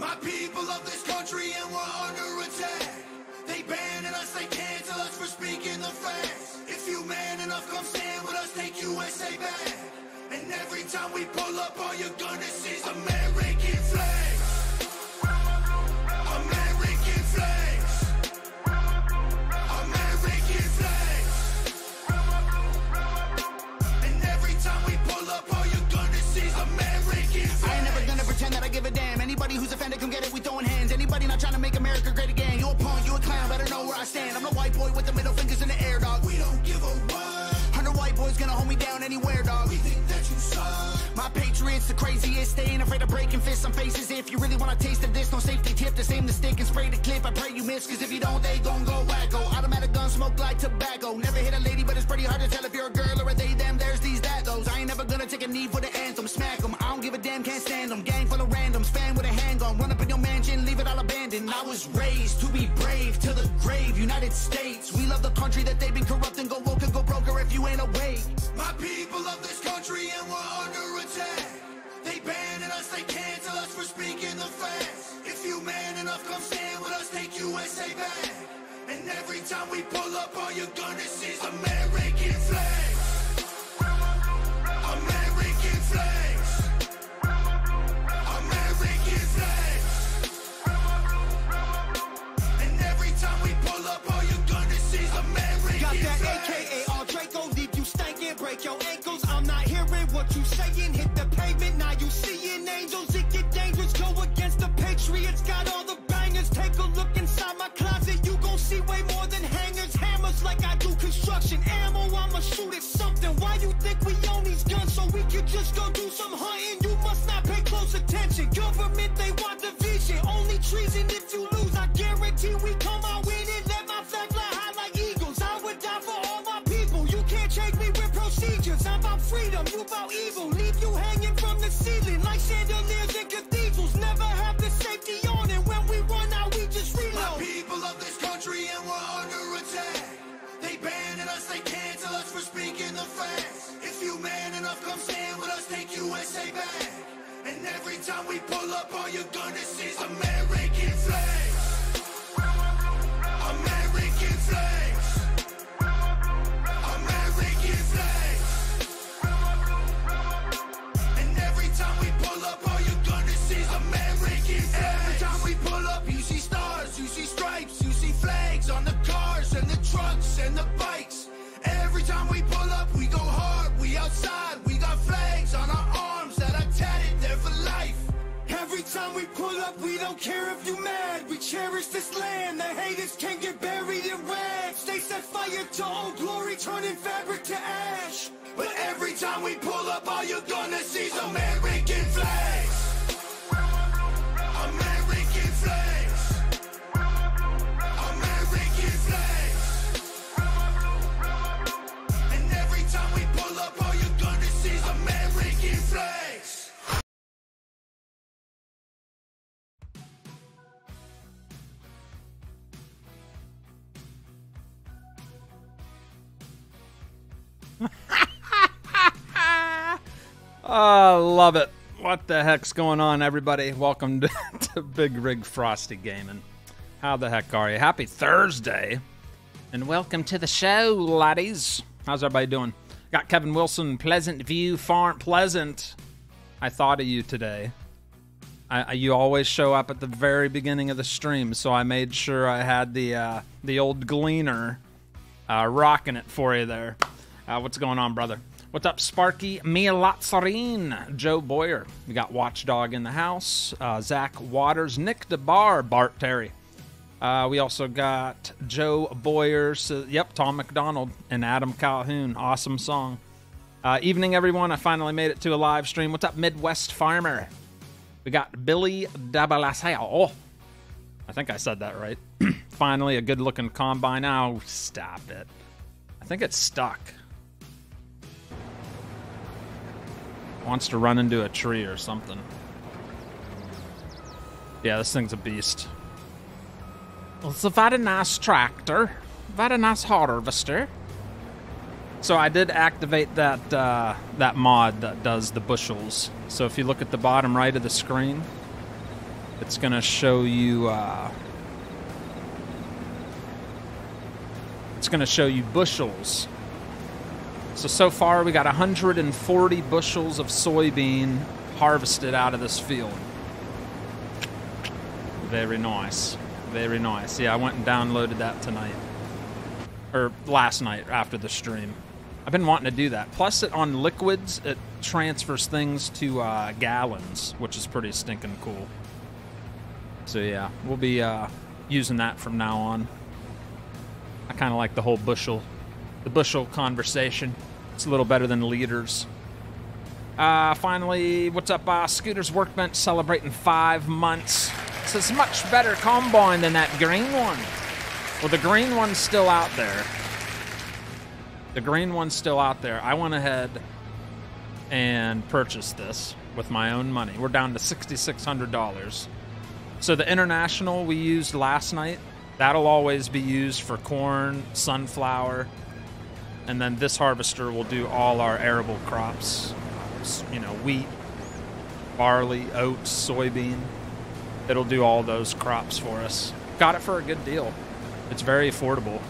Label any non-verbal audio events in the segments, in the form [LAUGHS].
My people of this country and we're under attack. They banning us, they cancel us for speaking the facts. If you man enough, come stand with us, take USA back. And every time we pull up, all you're gonna see is American Anybody who's offended, come get it. We throwing hands. Anybody not trying to make America great again. You a punk, you a clown. Better know where I stand. I'm the white boy with the middle fingers in the air, dog. We don't give a what. Hundred white boys gonna hold me down anywhere, dog. We think that you suck. My patriots, the craziest. They ain't afraid of breaking fists on faces. If you really wanna taste of this, no safety tip. Just aim the stick and spray the clip. I pray you miss, cause if you don't, they gon' go wacko. Automatic gun smoke like tobacco. Never hit a lady, but it's pretty hard to tell I was raised to be brave to the grave. United States, we love the country that they've been corrupting. Go woke and go broker if you ain't awake. My people of this country and we're under attack. They banning us, they cancel us for speaking the facts. If you man enough, come stand with us, take USA back. And every time we pull up, all you're gonna see is American flags. American flags. Saying. Hit the pavement, now you seeing angels. It get dangerous, go against the Patriots. Got all the bangers. Take a look inside my closet. You gon' see way more than hangers, hammers, like I do construction. Ammo, I'ma shoot at something. Why you think we own these guns? So we could just go do some hunting. You must not pay close attention. Government, they want division. Only treason if you lose. I guarantee we come like chandeliers in cathedrals. Never have the safety on, and when we run out, we just My reload. people of this country and we're under attack. They banning us, they cancel us for speaking the facts. If you man enough, come stand with us, take USA back. And every time we pull up, all you're gonna see is American flags. American outside, we got flags on our arms that are tatted there for life. Every time we pull up, we don't care if you mad. We cherish this land. The haters can get buried in rags. They set fire to old glory, turning fabric to ash. But every time we pull up, all you're gonna see is American flags. American I love it. What the heck's going on, everybody? Welcome to, [LAUGHS] to Big Rig Frosty Gaming. How the heck are you? Happy Thursday, and welcome to the show, laddies. How's everybody doing? Got Kevin Wilson, Pleasant View Farm, Pleasant. I thought of you today. I, you always show up at the very beginning of the stream, so I made sure I had the uh, the old Gleaner uh, rocking it for you there. Uh, what's going on, brother? What's up, Sparky Mia Lazzarine, Joe Boyer? We got Watchdog in the house, uh, Zach Waters, Nick DeBar, Bart Terry. Uh, we also got Joe Boyer, so, yep, Tom MacDonald, and Adam Calhoun. Awesome song. Uh, evening, everyone. I finally made it to a live stream. What's up, Midwest Farmer? We got Billy Dabalasao. Oh, I think I said that right. [CLEARS THROAT] finally, a good looking combine. Oh, stop it. I think it's stuck. Wants to run into a tree or something. Yeah, this thing's a beast. so if i It's a nice tractor. Very nice harvester. So I did activate that uh, that mod that does the bushels. So if you look at the bottom right of the screen, It's going to show you. Uh, it's going to show you bushels. So, so far we got 140 bushels of soybean harvested out of this field. Very nice. Very nice. Yeah, I went and downloaded that tonight. Or last night after the stream. I've been wanting to do that. Plus, it on liquids, it transfers things to uh, gallons, which is pretty stinking cool. So yeah, we'll be uh, using that from now on. I kind of like the whole bushel, the bushel conversation. It's a little better than liters. Uh, finally, what's up? Uh, Scooter's Workbench celebrating five months. This is much better combine than that green one. Well, the green one's still out there. The green one's still out there. I went ahead and purchased this with my own money. We're down to $6,600. So the international we used last night, that'll always be used for corn, sunflower, and then this harvester will do all our arable crops. You know, wheat, barley, oats, soybean. It'll do all those crops for us. Got it for a good deal. It's very affordable.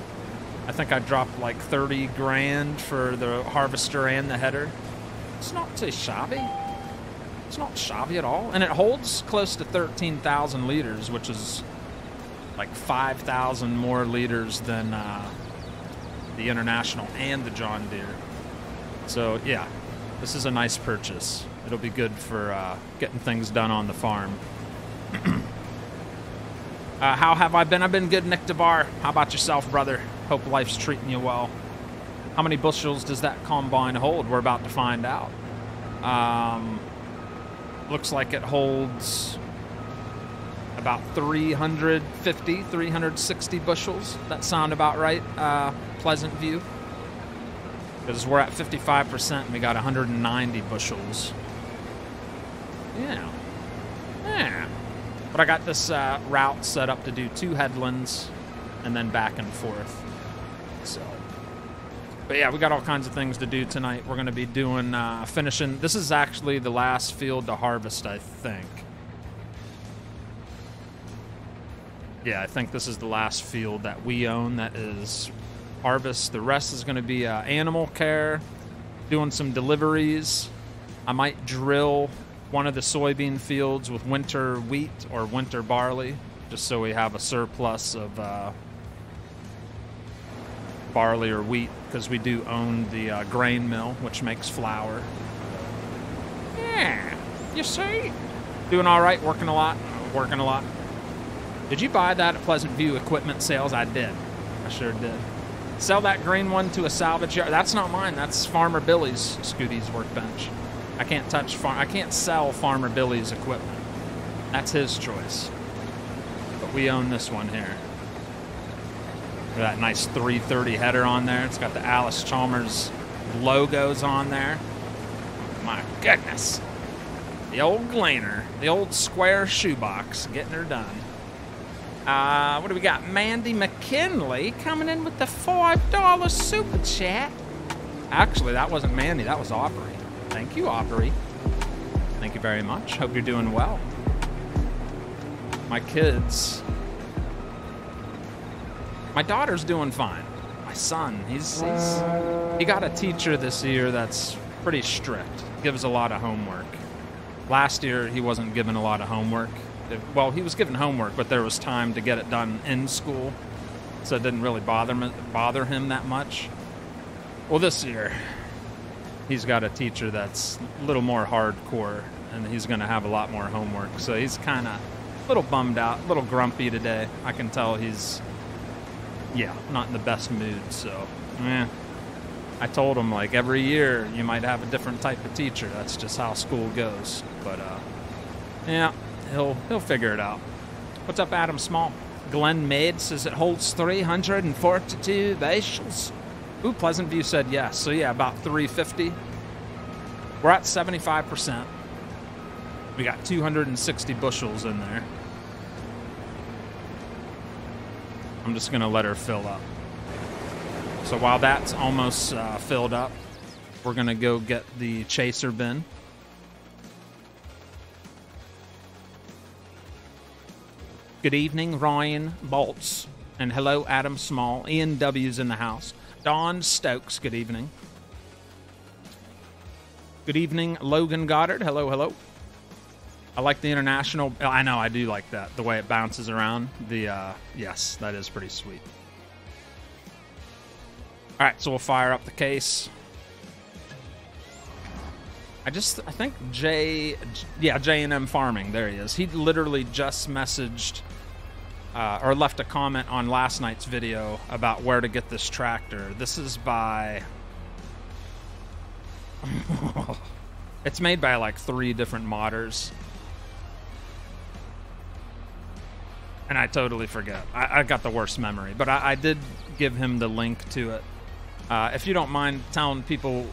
I think I dropped like 30 grand for the harvester and the header. It's not too shabby. It's not shabby at all. And it holds close to 13,000 liters, which is like 5,000 more liters than uh, the International and the John Deere. So, yeah, this is a nice purchase. It'll be good for uh, getting things done on the farm. [CLEARS THROAT] uh, how have I been? I've been good, Nick DeVar. How about yourself, brother? Hope life's treating you well. How many bushels does that combine hold? We're about to find out. Um, looks like it holds about 350, 360 bushels. That sound about right, uh, Pleasant View? Because we're at 55% and we got 190 bushels. Yeah. Yeah. But I got this uh, route set up to do two headlands and then back and forth. So. But yeah, we got all kinds of things to do tonight. We're going to be doing, uh, finishing. This is actually the last field to harvest, I think. Yeah, I think this is the last field that we own that is harvest. The rest is going to be uh, animal care, doing some deliveries. I might drill one of the soybean fields with winter wheat or winter barley, just so we have a surplus of uh, barley or wheat, because we do own the uh, grain mill, which makes flour. Yeah, you see? Doing all right, working a lot, working a lot. Did you buy that at Pleasant View Equipment Sales? I did. I sure did. Sell that green one to a salvage yard. That's not mine. That's Farmer Billy's Scooty's workbench. I can't touch farm. I can't sell Farmer Billy's equipment. That's his choice. But we own this one here. That nice 330 header on there. It's got the Allis Chalmers logos on there. My goodness. The old Gleaner, the old square shoebox, getting her done. Uh, what do we got? Mandy McKinley coming in with the $5 super chat. Actually, that wasn't Mandy, that was Aubrey. Thank you, Aubrey. Thank you very much. Hope you're doing well. My kids. My daughter's doing fine. My son, he's, he's he got a teacher this year that's pretty strict. Gives a lot of homework. Last year he wasn't given a lot of homework well, he was given homework, but there was time to get it done in school, so it didn't really bother him, bother him that much. Well, this year, he's got a teacher that's a little more hardcore, and he's going to have a lot more homework. So he's kind of a little bummed out, a little grumpy today. I can tell he's, yeah, not in the best mood. So, yeah. I told him like every year you might have a different type of teacher. That's just how school goes. But uh, yeah, he'll he'll figure it out. What's up, Adam Small? Glenn Maid says it holds 342 bushels. Ooh, Pleasant View said yes. So yeah, about 350. We're at 75%. We got 260 bushels in there. I'm just gonna let her fill up. So while that's almost uh, filled up, we're gonna go get the chaser bin. Good evening, Ryan Bolts. And hello, Adam Small. Ian W's in the house. Don Stokes, good evening. Good evening, Logan Goddard. Hello, hello. I like the international. I know, I do like that. The way it bounces around. The, uh, yes, that is pretty sweet. All right, so we'll fire up the case. I just, I think J, yeah, J and M Farming. There he is. He literally just messaged uh, or left a comment on last night's video about where to get this tractor. This is by. [LAUGHS] it's made by like three different modders. And I totally forget. I, I got the worst memory, but I, I, did give him the link to it. Uh, if you don't mind telling people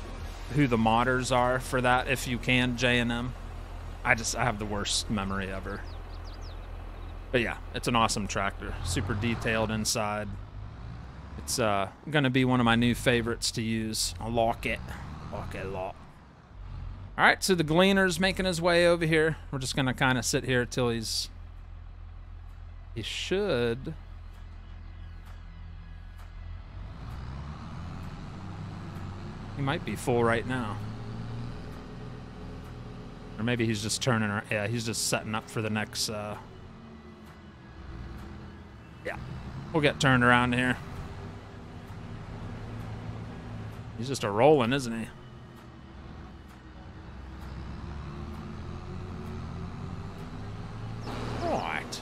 who the modders are for that, if you can, J and M. I just I have the worst memory ever. But yeah, it's an awesome tractor. Super detailed inside. It's uh, going to be one of my new favorites to use. I lock it. Lock it a lot. All right, so the Gleaner's making his way over here. We're just going to kind of sit here till he's... He should... He might be full right now. Or maybe he's just turning... Yeah, he's just setting up for the next... Uh, yeah. We'll get turned around here. He's just a rolling, isn't he? Right.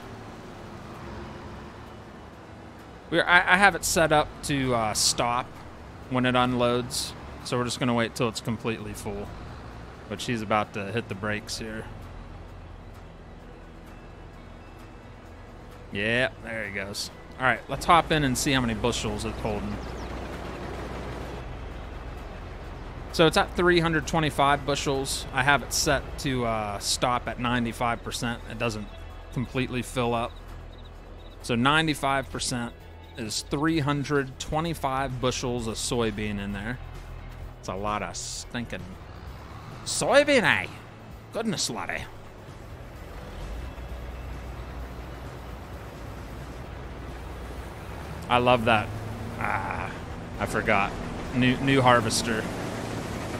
We're, I, I have it set up to uh, stop when it unloads, so we're just going to wait till it's completely full. But she's about to hit the brakes here. Yeah, there he goes. All right, let's hop in and see how many bushels it's holding. So it's at 325 bushels. I have it set to uh, stop at 95%. It doesn't completely fill up. So 95% is 325 bushels of soybean in there. It's a lot of stinking soybean, eh? Goodness, laddie. I love that. Ah, I forgot. New new harvester.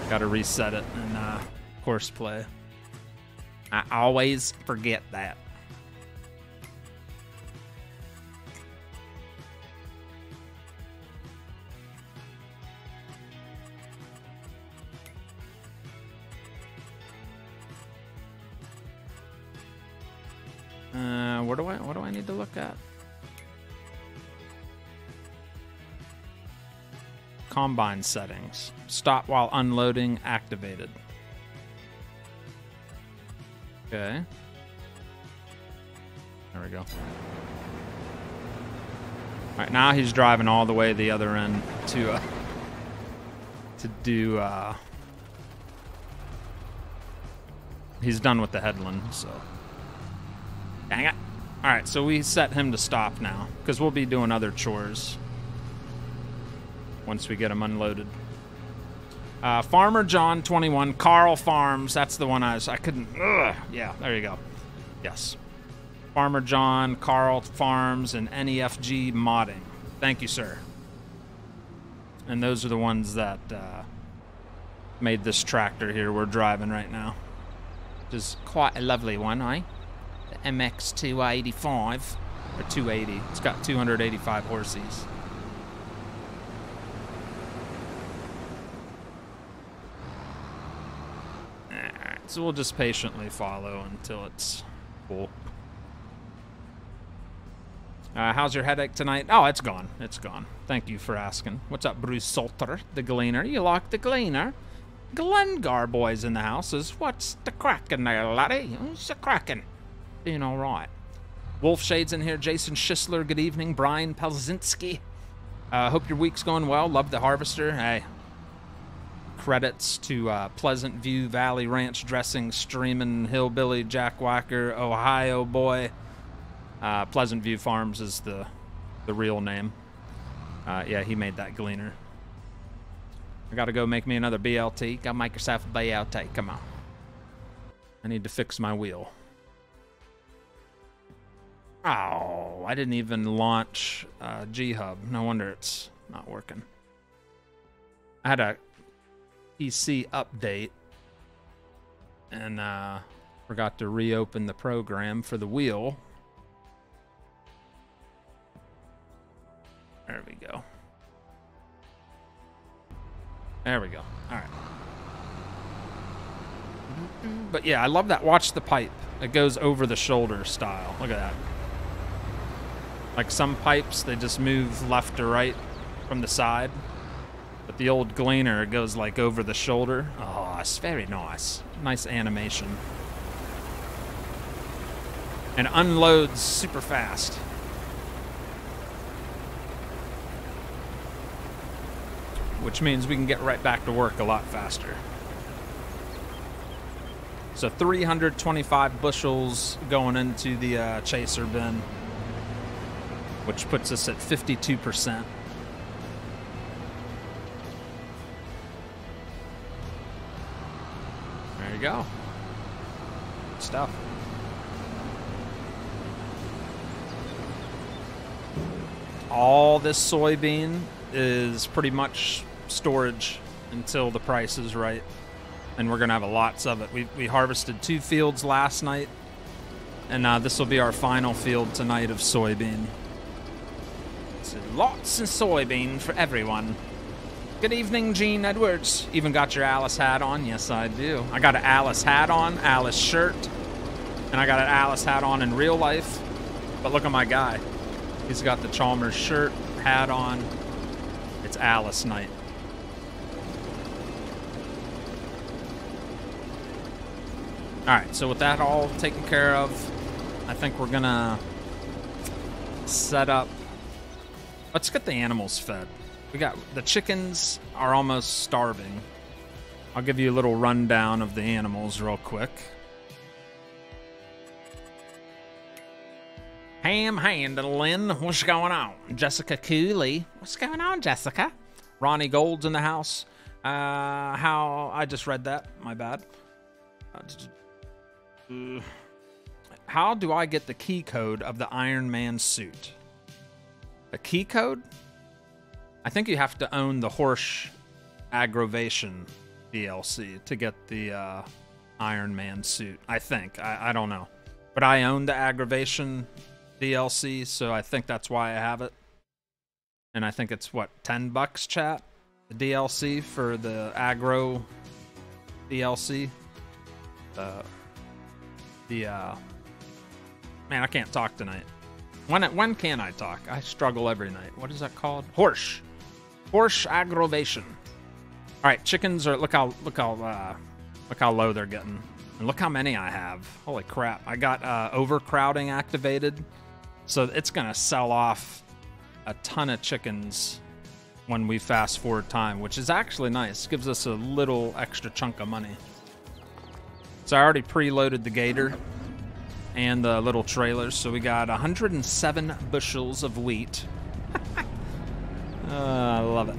Got to reset it and uh, horseplay. I always forget that. Uh, where do I what do I need to look at? Combine settings. Stop while unloading activated. Okay. There we go. Alright, now he's driving all the way the other end to uh, to do uh He's done with the headland, so Dang it. Alright, so we set him to stop now, because we'll be doing other chores once we get them unloaded. Uh, Farmer John 21, Carl Farms. That's the one I was. I couldn't. Ugh, yeah, there you go. Yes. Farmer John, Carl Farms, and NEFG Modding. Thank you, sir. And those are the ones that uh, made this tractor here we're driving right now. Which is quite a lovely one, eh? The MX285 or 280. It's got 285 horses. So we'll just patiently follow until it's full. Uh, how's your headache tonight? Oh, it's gone. It's gone. Thank you for asking. What's up, Bruce Salter, the Gleaner? You like the Gleaner? Glengar boys in the houses. What's the crackin' there, laddie? What's the crackin'? Doing all right. Wolf Shades in here. Jason Schisler, good evening. Brian Pelzinski. Uh, hope your week's going well. Love the Harvester. Hey, credits to uh, Pleasant View Valley Ranch Dressing, Streamin' Hillbilly, Jack Whacker, Ohio Boy. Uh, Pleasant View Farms is the the real name. Uh, yeah, he made that gleaner. I gotta go make me another BLT. Gotta make yourself a BLT. Come on. I need to fix my wheel. Oh, I didn't even launch uh, G Hub. No wonder it's not working. I had a PC update and uh, forgot to reopen the program for the wheel. There we go. There we go. All right. But yeah, I love that. Watch the pipe. It goes over the shoulder style. Look at that. Like some pipes, they just move left to right from the side. But the old Gleaner goes like over the shoulder. Oh, it's very nice. Nice animation. And unloads super fast. Which means we can get right back to work a lot faster. So 325 bushels going into the uh, chaser bin, which puts us at 52%. You go. Good stuff. All this soybean is pretty much storage until the price is right. And we're going to have lots of it. We, we harvested two fields last night, and uh, this will be our final field tonight of soybean. So lots of soybean for everyone. Good evening, Gene Edwards. Even got your Allis hat on? Yes, I do. I got an Allis hat on, Allis shirt, and I got an Allis hat on in real life. But look at my guy. He's got the Chalmers shirt, hat on. It's Allis night. All right, so with that all taken care of, I think we're gonna set up. Let's get the animals fed. We got the chickens are almost starving. I'll give you a little rundown of the animals real quick. Ham handling, what's going on? Jessica Cooley, what's going on, Jessica? Ronnie Gold's in the house. Uh, how I just read that. My bad. Uh, how do I get the key code of the Iron Man suit? A key code? I think you have to own the Horsch AgroVation DLC to get the uh, Iron Man suit. I think. I, I don't know. But I own the AgroVation DLC, so I think that's why I have it. And I think it's what, 10 bucks, chat? The DLC for the aggro DLC. Uh, the uh man, I can't talk tonight. When when can I talk? I struggle every night. What is that called? Horse. Horsch AgroVation. All right, chickens are look how look how uh, look how low they're getting, and look how many I have. Holy crap! I got uh, overcrowding activated, so it's gonna sell off a ton of chickens when we fast forward time, which is actually nice. Gives us a little extra chunk of money. So I already preloaded the gator and the little trailers. So we got 107 bushels of wheat. Uh, I love it.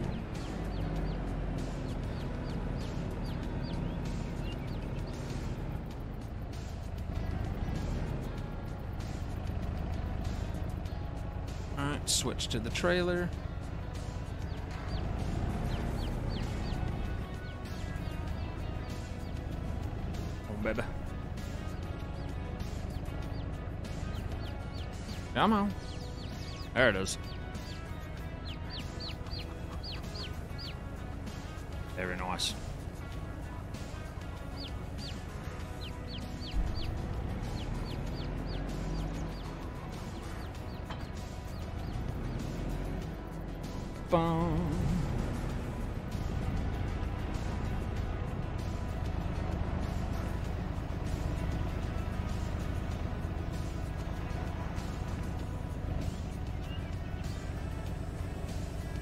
All right, switch to the trailer. Oh, baby. Come on. There it is. Very nice. Bum.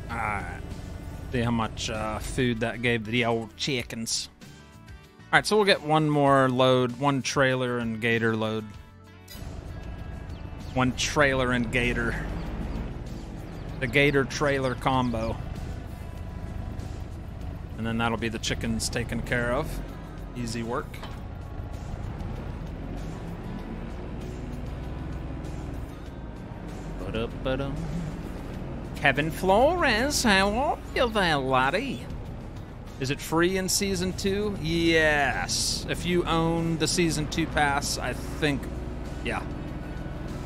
Alright. See how much uh, food that gave the old chickens. Alright, so we'll get one more load, one trailer and gator load. One trailer and gator. The gator trailer combo. And then that'll be the chickens taken care of. Easy work. Ba-da-ba-dum. Kevin Flores, how are you there, laddie? Is it free in season two? Yes. If you own the season two pass, I think, yeah,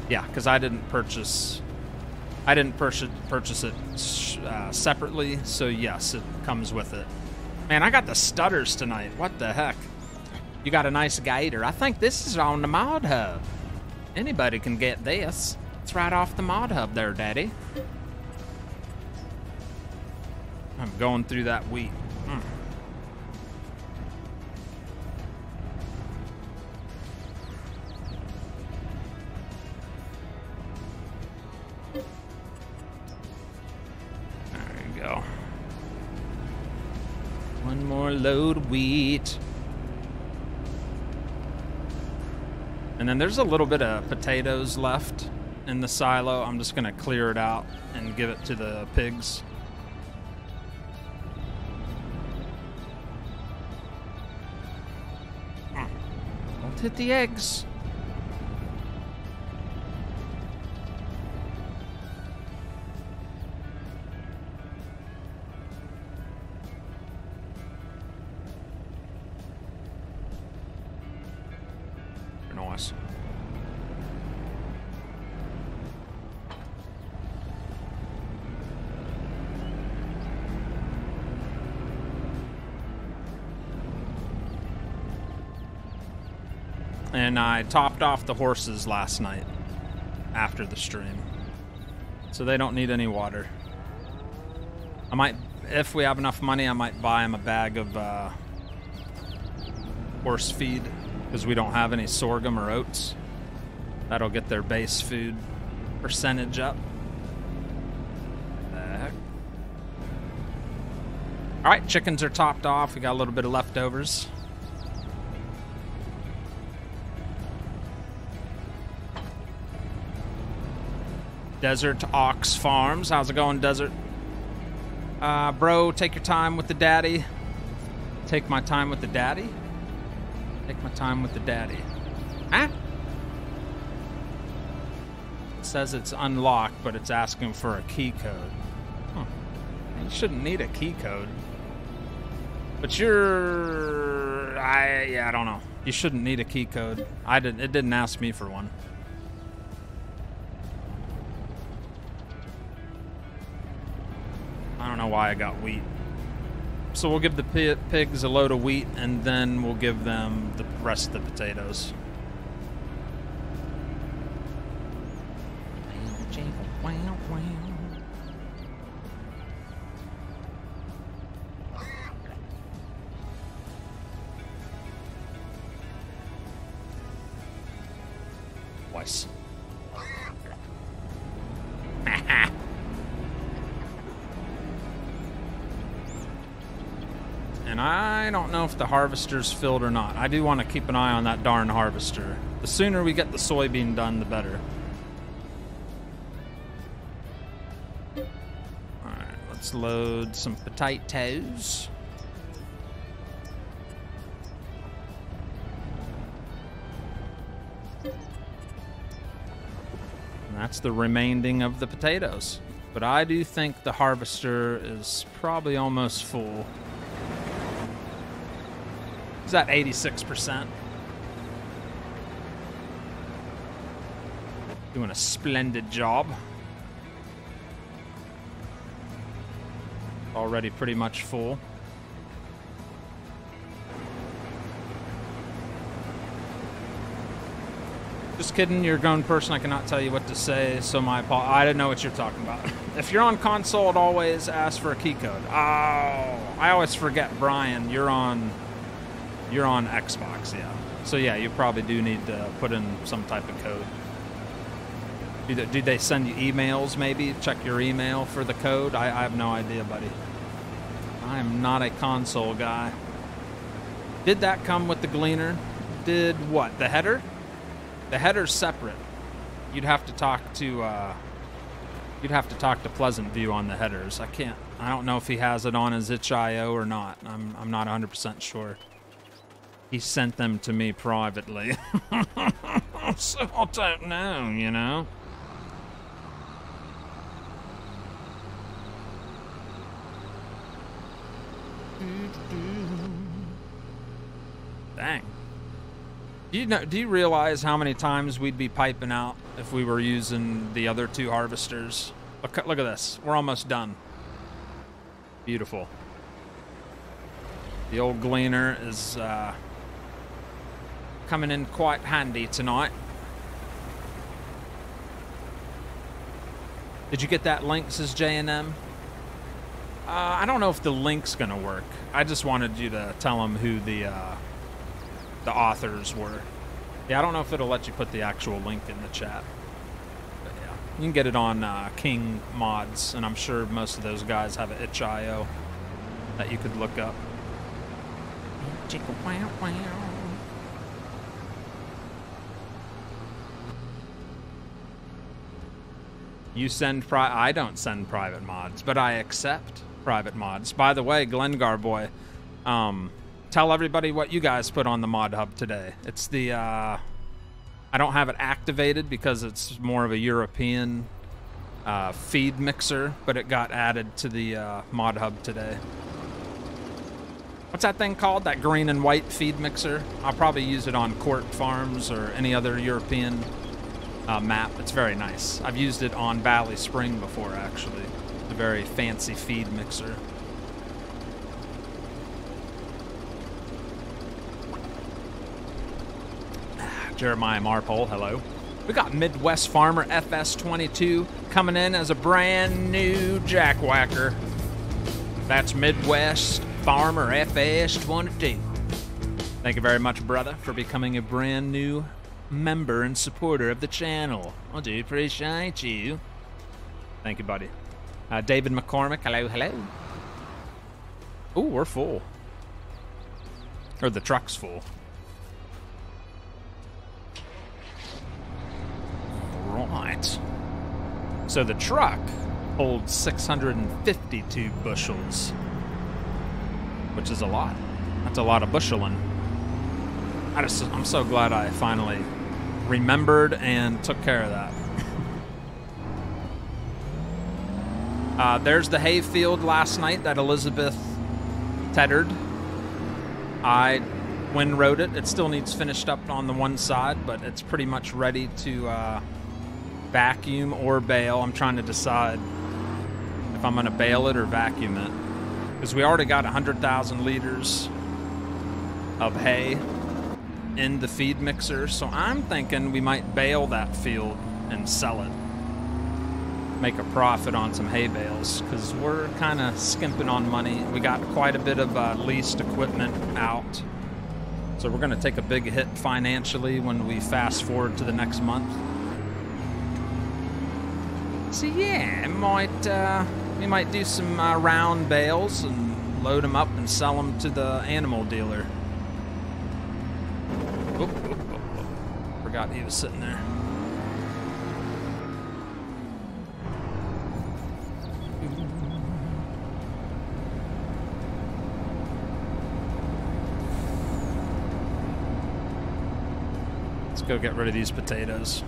yeah, because I didn't purchase, I didn't purchase purchase it uh, separately, so yes, it comes with it. Man, I got the stutters tonight. What the heck? You got a nice gator. I think this is on the mod hub. Anybody can get this. It's right off the mod hub there, Daddy. I'm going through that wheat. Mm. There you go. One more load of wheat. And then there's a little bit of potatoes left in the silo. I'm just going to clear it out and give it to the pigs. Hit the eggs. I topped off the horses last night after the stream. So they don't need any water. I might, if we have enough money, I might buy them a bag of uh, horse feed because we don't have any sorghum or oats. That'll get their base food percentage up. All right, chickens are topped off. We got a little bit of leftovers. Desert Ox Farms. How's it going, Desert? Uh, bro, take your time with the daddy. Take my time with the daddy. Take my time with the daddy. Huh? It says it's unlocked, but it's asking for a key code. Huh. You shouldn't need a key code. But you're I yeah, I don't know. You shouldn't need a key code. I didn't it didn't ask me for one. Why I got wheat. So we'll give the pigs a load of wheat, and then we'll give them the rest of the potatoes. Harvester's filled or not. I do want to keep an eye on that darn harvester. The sooner we get the soybean done, the better. Alright, let's load some potatoes. And that's the remaining of the potatoes. But I do think the harvester is probably almost full. He's at 86%. Doing a splendid job. Already pretty much full. Just kidding, you're a grown person. I cannot tell you what to say, so my apo- I didn't know what you're talking about. [LAUGHS] if you're on console, it always asks for a key code. Oh, I always forget, Brian. You're on, you're on Xbox, yeah. So yeah, you probably do need to put in some type of code. Do they, do they send you emails? Maybe check your email for the code. I, I have no idea, buddy. I am not a console guy. Did that come with the Gleaner? Did what? The header? The header's separate. You'd have to talk to uh, you'd have to talk to Pleasant View on the headers. I can't. I don't know if he has it on his itch.io or not. I'm I'm not 100% sure he sent them to me privately. [LAUGHS] so I don't know, you know. Dang. Do you know? Do you realize how many times we'd be piping out if we were using the other two harvesters? Look, look at this. We're almost done. Beautiful. The old gleaner is. Uh, coming in quite handy tonight. Did you get that link, says J&M? Uh, I don't know if the link's going to work. I just wanted you to tell them who the uh, the authors were. Yeah, I don't know if it'll let you put the actual link in the chat. But yeah, you can get it on uh, King Mods, and I'm sure most of those guys have an itch.io that you could look up. Wow wow. You send pri- I don't send private mods, but I accept private mods. By the way, Glengar boy, um, tell everybody what you guys put on the mod hub today. It's the uh, I don't have it activated because it's more of a European uh, feed mixer, but it got added to the uh, mod hub today. What's that thing called? That green and white feed mixer? I'll probably use it on Court Farms or any other European uh, map. It's very nice. I've used it on Valley Spring before, actually. A very fancy feed mixer. Jeremiah Marpole, hello. We got Midwest Farmer FS22 coming in as a brand new jackwhacker. That's Midwest Farmer FS22. Thank you very much, brother, for becoming a brand new member and supporter of the channel. I do appreciate you. Thank you, buddy. Uh, David McCormick, hello, hello. Ooh, we're full. Or the truck's full. Right. So the truck holds 652 bushels, which is a lot. That's a lot of busheling. I I'm so glad I finally remembered and took care of that. Uh, there's the hay field last night that Elizabeth tethered. I wind rode it. It still needs finished up on the one side, but it's pretty much ready to uh, vacuum or bale. I'm trying to decide if I'm going to bale it or vacuum it. Because we already got 100,000 liters of hay in the feed mixer, so I'm thinking we might bale that field and sell it. Make a profit on some hay bales because we're kind of skimping on money. We got quite a bit of uh, leased equipment out, so we're going to take a big hit financially when we fast forward to the next month. So yeah, might uh, we might do some uh, round bales and load them up and sell them to the animal dealer. Forgot he was sitting there. Let's go get rid of these potatoes.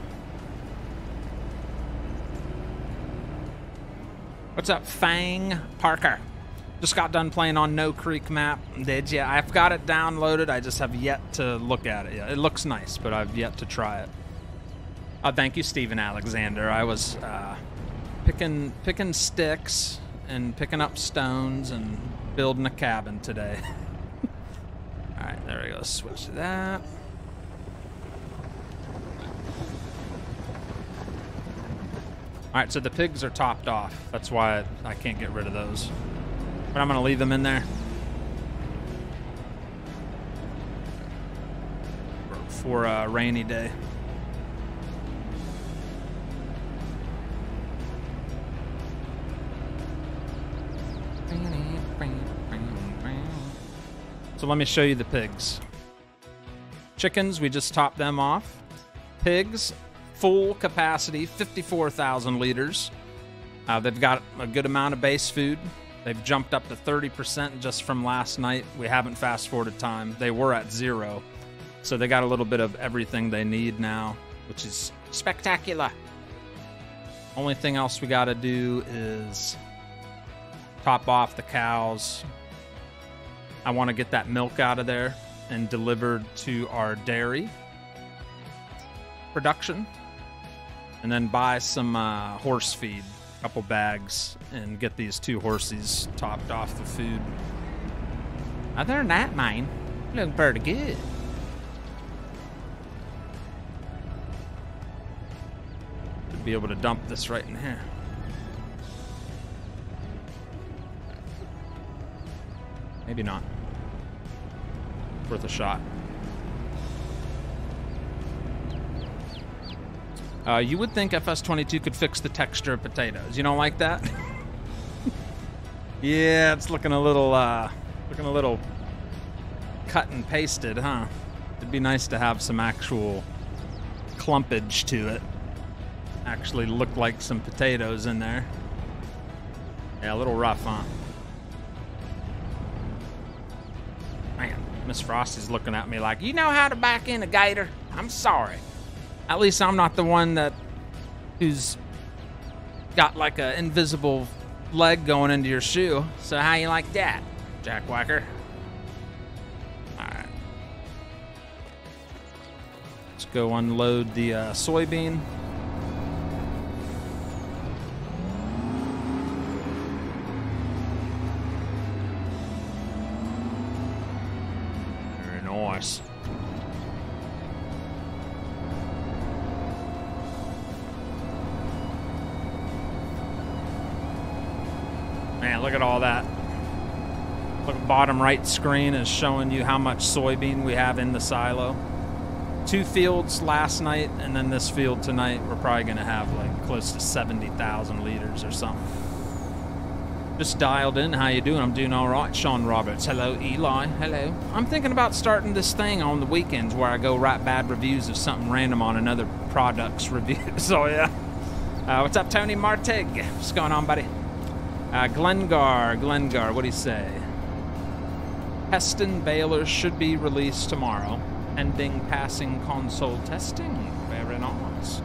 What's up, Fang Parker? Just got done playing on No Creek map. Did ya? I've got it downloaded. I just have yet to look at it. Yet. It looks nice, but I've yet to try it. Oh, thank you, Stephen Alexander. I was uh, picking picking sticks and picking up stones and building a cabin today. [LAUGHS] All right, there we go. Switch to that. All right, so the pigs are topped off. That's why I can't get rid of those. But I'm going to leave them in there. For a rainy day. So let me show you the pigs. Chickens, we just topped them off. Pigs, full capacity, 54,000 liters. Uh, they've got a good amount of base food. They've jumped up to 30% just from last night. We haven't fast forwarded time. They were at zero. So they got a little bit of everything they need now, which is spectacular. Only thing else we got to do is top off the cows I want to get that milk out of there and delivered to our dairy production. And then buy some uh, horse feed, a couple bags, and get these two horses topped off the food. Other than that, mine, looking pretty good. Should be able to dump this right in here. Maybe not. Worth a shot. Uh, you would think FS22 could fix the texture of potatoes. You don't like that? [LAUGHS] yeah, it's looking a little, uh, looking a little cut and pasted, huh? It'd be nice to have some actual clumpage to it. Actually look like some potatoes in there. Yeah, a little rough, huh? Man, Miss Frosty's looking at me like, you know how to back in a gator? I'm sorry. At least I'm not the one that who's got like an invisible leg going into your shoe. So how you like that, Jack Whacker? All right. Let's go unload the uh, soybean. Bottom right screen is showing you how much soybean we have in the silo. Two fields last night, and then this field tonight. We're probably going to have like close to 70,000 liters or something. Just dialed in. How you doing? I'm doing all right. Sean Roberts. Hello, Eli. Hello. I'm thinking about starting this thing on the weekends where I go write bad reviews of something random on another product's [LAUGHS] review. so yeah. Uh, what's up, Tony Martig? What's going on, buddy? Uh, Glengar, Glengar, what do you say? Hesston baler should be released tomorrow, ending passing console testing. Very nice.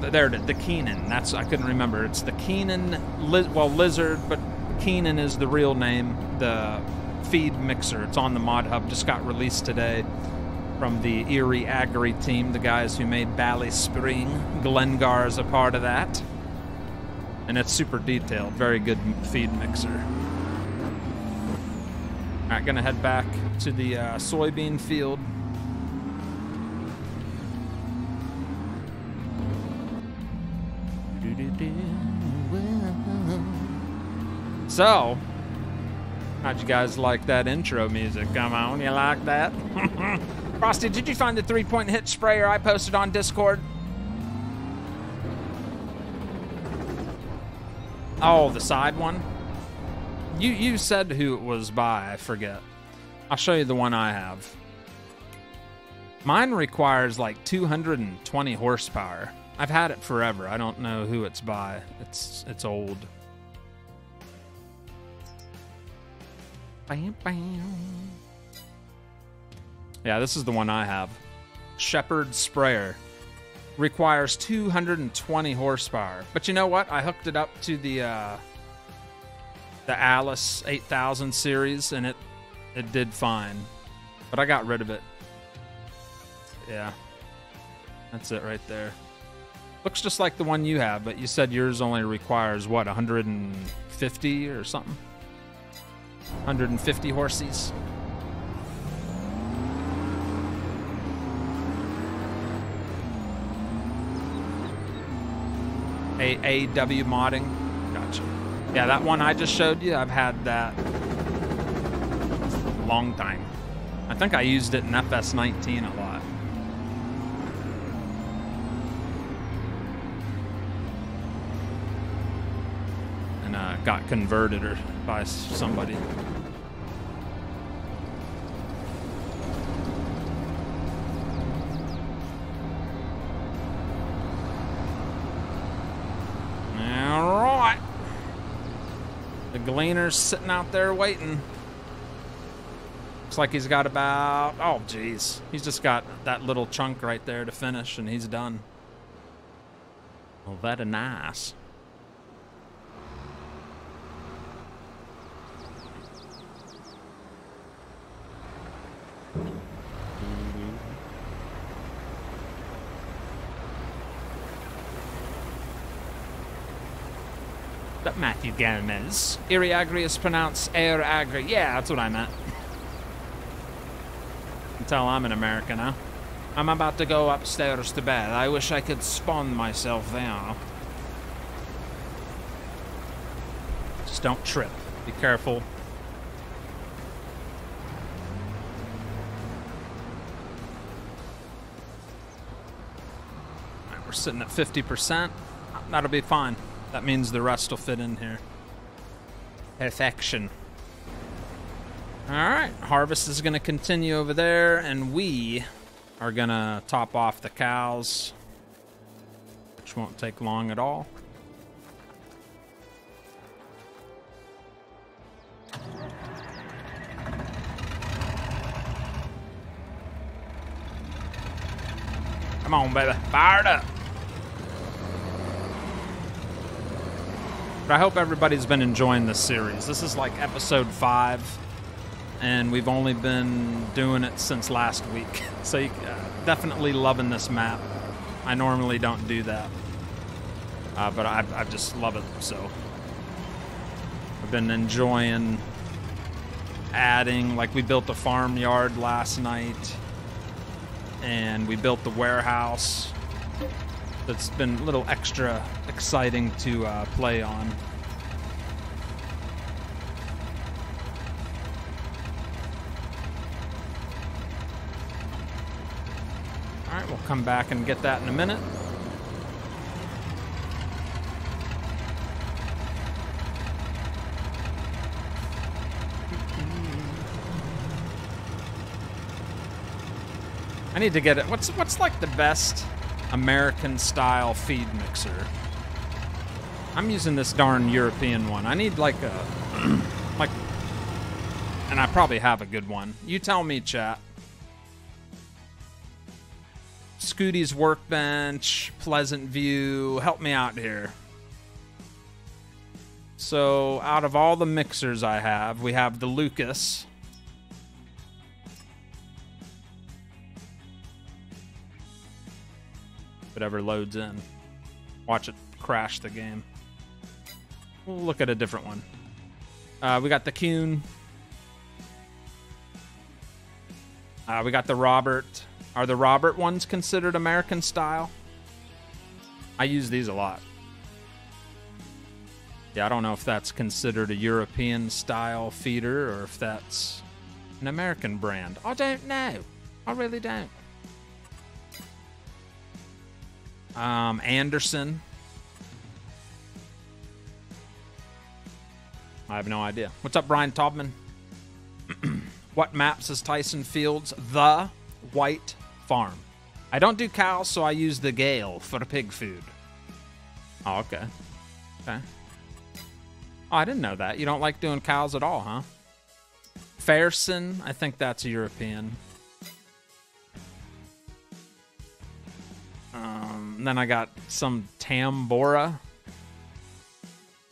There it is, the Keenan. That's I couldn't remember. It's the Keenan, well Lizard, but Keenan is the real name. The feed mixer. It's on the Mod Hub. Just got released today from the Erie Agri team, the guys who made Bally Spring. Glengar is a part of that and it's super detailed. Very good feed mixer. All right, gonna head back to the uh, soybean field. So, how'd you guys like that intro music? Come on, you like that? [LAUGHS] Frosty, did you find the three-point hit sprayer I posted on Discord? Oh, the side one? You you said who it was by, I forget. I'll show you the one I have. Mine requires like 220 horsepower. I've had it forever. I don't know who it's by. It's it's old. Bam, bam. Yeah, this is the one I have. Shepherd Sprayer requires 220 horsepower. But you know what? I hooked it up to the uh, the Allis 8000 series, and it it did fine. But I got rid of it. Yeah, that's it right there. Looks just like the one you have, but you said yours only requires what 150 or something. 150 horses. AAW modding. Yeah, that one I just showed you, I've had that a long time. I think I used it in FS19 a lot. And uh, got converted or by somebody. Gleaner's sitting out there waiting. Looks like he's got about, oh, geez. He's just got that little chunk right there to finish, and he's done. Well, that a nice. Matthew Gomez? Iriagri is pronounced Air Agri. Yeah, that's what I meant. Until I'm an American, huh? I'm about to go upstairs to bed. I wish I could spawn myself there. Just don't trip. Be careful. We're sitting at 50%. That'll be fine. That means the rest will fit in here. Perfection. Alright, harvest is going to continue over there, and we are going to top off the cows, which won't take long at all. Come on, baby. Fire it up. But I hope everybody's been enjoying this series. This is like episode five, and we've only been doing it since last week. [LAUGHS] So you, uh, definitely loving this map. I normally don't do that, uh, but I, I just love it. So I've been enjoying adding. Like we built a farmyard last night, and we built the warehouse. That's been a little extra exciting to uh, play on. All right, we'll come back and get that in a minute. I need to get it. What's what's like the best American style feed mixer? I'm using this darn European one. I need like a [CLEARS THROAT] like and I probably have a good one. You tell me, chat. Scooty's Workbench, Pleasant View. Help me out here. So, out of all the mixers I have, we have the Lucas. Whatever loads in. Watch it crash the game. We'll look at a different one. Uh, we got the Kuhn. Uh, we got the Robert. Are the Robert ones considered American style? I use these a lot. Yeah, I don't know if that's considered a European style feeder or if that's an American brand. I don't know. I really don't. Um, Anderson. I have no idea. What's up, Brian Taubman? [CLEARS THROAT] what maps is Tyson Fields? The White Farm. I don't do cows, so I use the Gale for the pig food. Oh, okay. Okay. Oh, I didn't know that. You don't like doing cows at all, huh? Faresin, I think that's European. Um, then I got some Tambora.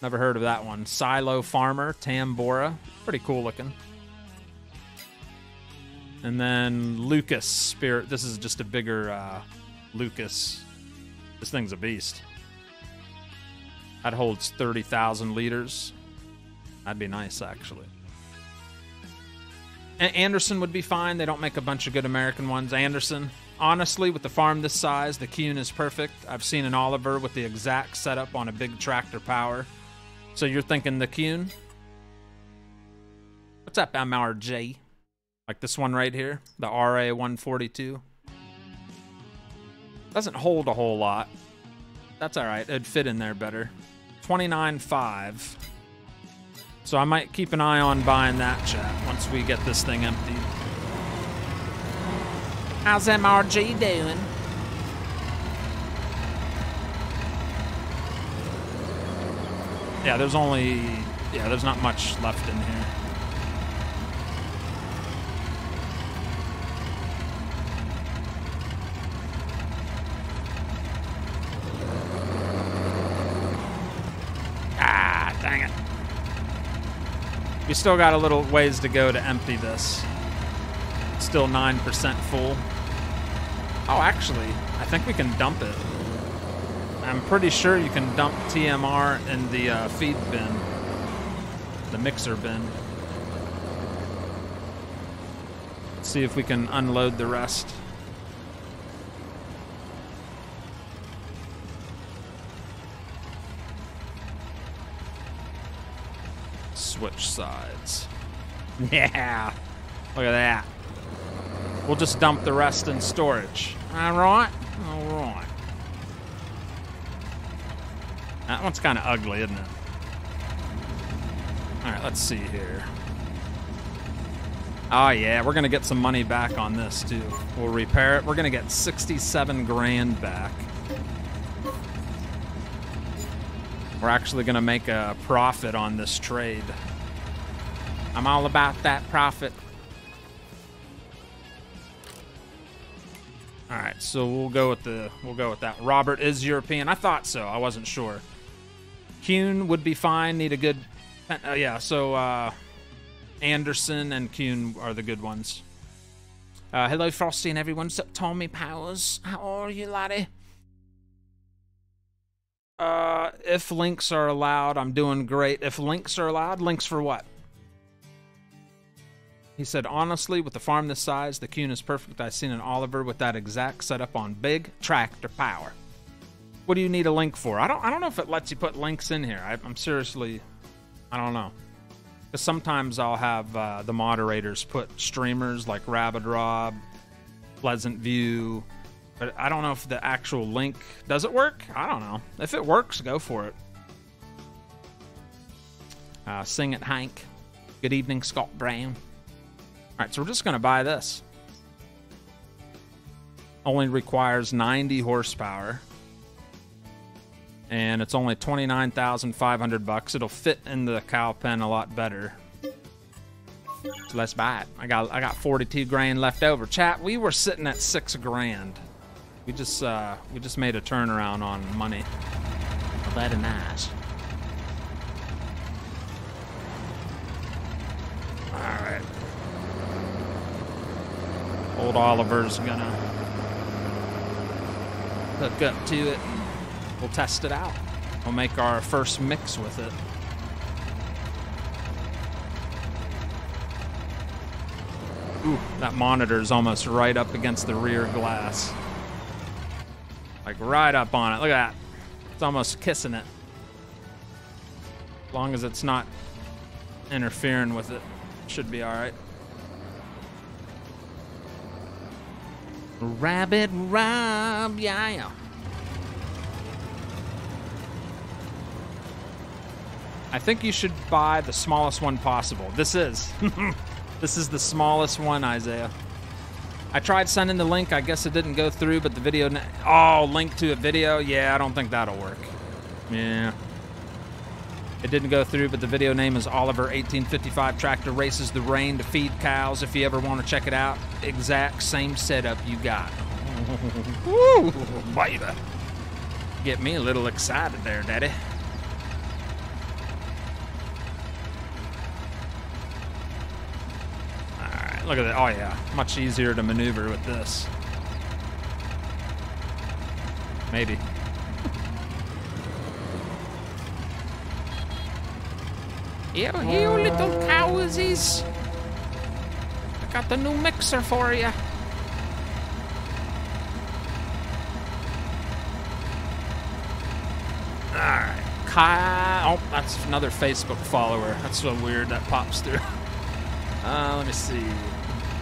Never heard of that one. Silo Farmer, Tambora. Pretty cool looking. And then Lucas Spirit. This is just a bigger uh, Lucas. This thing's a beast. That holds 30,000 liters. That'd be nice, actually. A- Anderson would be fine. They don't make a bunch of good American ones. Anderson, honestly, with the farm this size, the Kuhn is perfect. I've seen an Oliver with the exact setup on a big tractor power. So you're thinking the Kuhn? What's up, MRJ? Like this one right here, the RA142. Doesn't hold a whole lot. That's all right. It'd fit in there better. 29.5. So I might keep an eye on buying that chat once we get this thing emptied. How's MRG doing? Yeah, there's only yeah, there's not much left in here. Ah, dang it. We still got a little ways to go to empty this. Still 9% full. Oh, actually, I think we can dump it. I'm pretty sure you can dump TMR in the uh, feed bin, the mixer bin. See if we can unload the rest. Switch sides. [LAUGHS] Yeah. Look at that. We'll just dump the rest in storage. All right. All right. That one's kind of ugly, isn't it? All right, let's see here. Oh yeah, we're gonna get some money back on this too. We'll repair it. We're gonna get 67 grand back. We're actually gonna make a profit on this trade. I'm all about that profit. All right, so we'll go with the we'll go with that. Robert is European. I thought so. I wasn't sure. Kuhn would be fine. Need a good, uh, yeah. So uh, Anderson and Kuhn are the good ones. Uh, hello, Frosty and everyone. What's up, Tommy Powers? How are you, laddie? Uh, if links are allowed, I'm doing great. If links are allowed, links for what? He said, honestly, with a farm this size, the Kuhn is perfect. I've seen an Oliver with that exact setup on big tractor power. What do you need a link for? I don't. I don't know if it lets you put links in here. I, am seriously, I don't know. Because sometimes I'll have uh, the moderators put streamers like Rabid Rob, Pleasant View, but I don't know if the actual link does it work. I don't know. If it works, go for it. Uh, sing it, Hank. Good evening, Scott Brown. All right, so we're just going to buy this. Only requires 90 horsepower. And it's only 29,500 bucks. It'll fit in the cow pen a lot better. So let's buy it. I got I got 42 grand left over. Chat, we were sitting at 6 grand. We just uh we just made a turnaround on money. Very nice. All right. Old Oliver's gonna hook up to it. We'll test it out. We'll make our first mix with it. Ooh, that monitor is almost right up against the rear glass. Like right up on it. Look at that. It's almost kissing it. As long as it's not interfering with it, should be all right. Rabbit Rob, yeah. I think you should buy the smallest one possible. This is. [LAUGHS] this is the smallest one, Isaiah. I tried sending the link. I guess it didn't go through, but the video. Oh, link to a video? Yeah, I don't think that'll work. Yeah. It didn't go through, but the video name is Oliver 1855 Tractor Races the Rain to Feed Cows. If you ever want to check it out, exact same setup you got. [LAUGHS] Woo, baby. Get me a little excited there, Daddy. Alright, look at that. Oh, yeah. Much easier to maneuver with this. Maybe. Here, here, little cowsies. I got the new mixer for you. Alright. Kyle. Oh, that's another Facebook follower. That's so weird that pops through. [LAUGHS] Uh, let me see.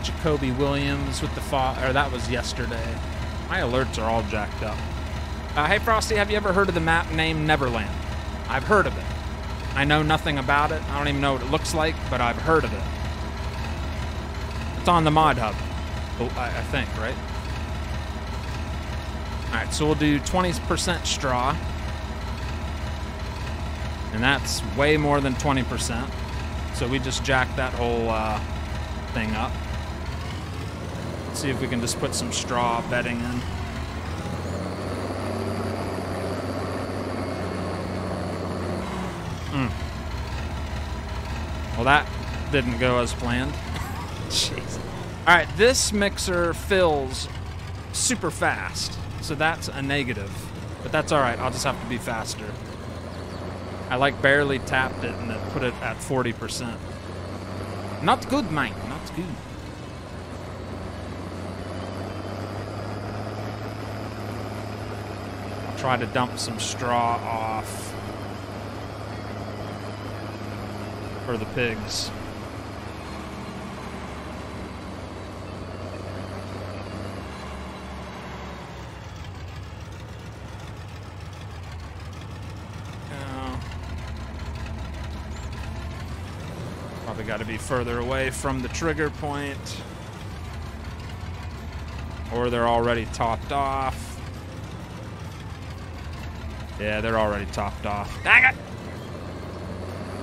Jacoby Williams with the or that was yesterday. My alerts are all jacked up. Uh, hey Frosty, have you ever heard of the map named Neverland? I've heard of it. I know nothing about it. I don't even know what it looks like, but I've heard of it. It's on the Mod Hub, I, I think, right? All right, so we'll do 20% straw. And that's way more than 20%. So we just jack that whole uh, thing up. Let's see if we can just put some straw bedding in. Mm. Well, that didn't go as planned. [LAUGHS] Jeez. All right, this mixer fills super fast, so that's a negative. But that's all right. I'll just have to be faster. I like barely tapped it and then put it at 40%. Not good, mate. Not good. I'll try to dump some straw off for the pigs. Oh. Probably got to be further away from the trigger point. Or they're already topped off. Yeah, they're already topped off. Dang it!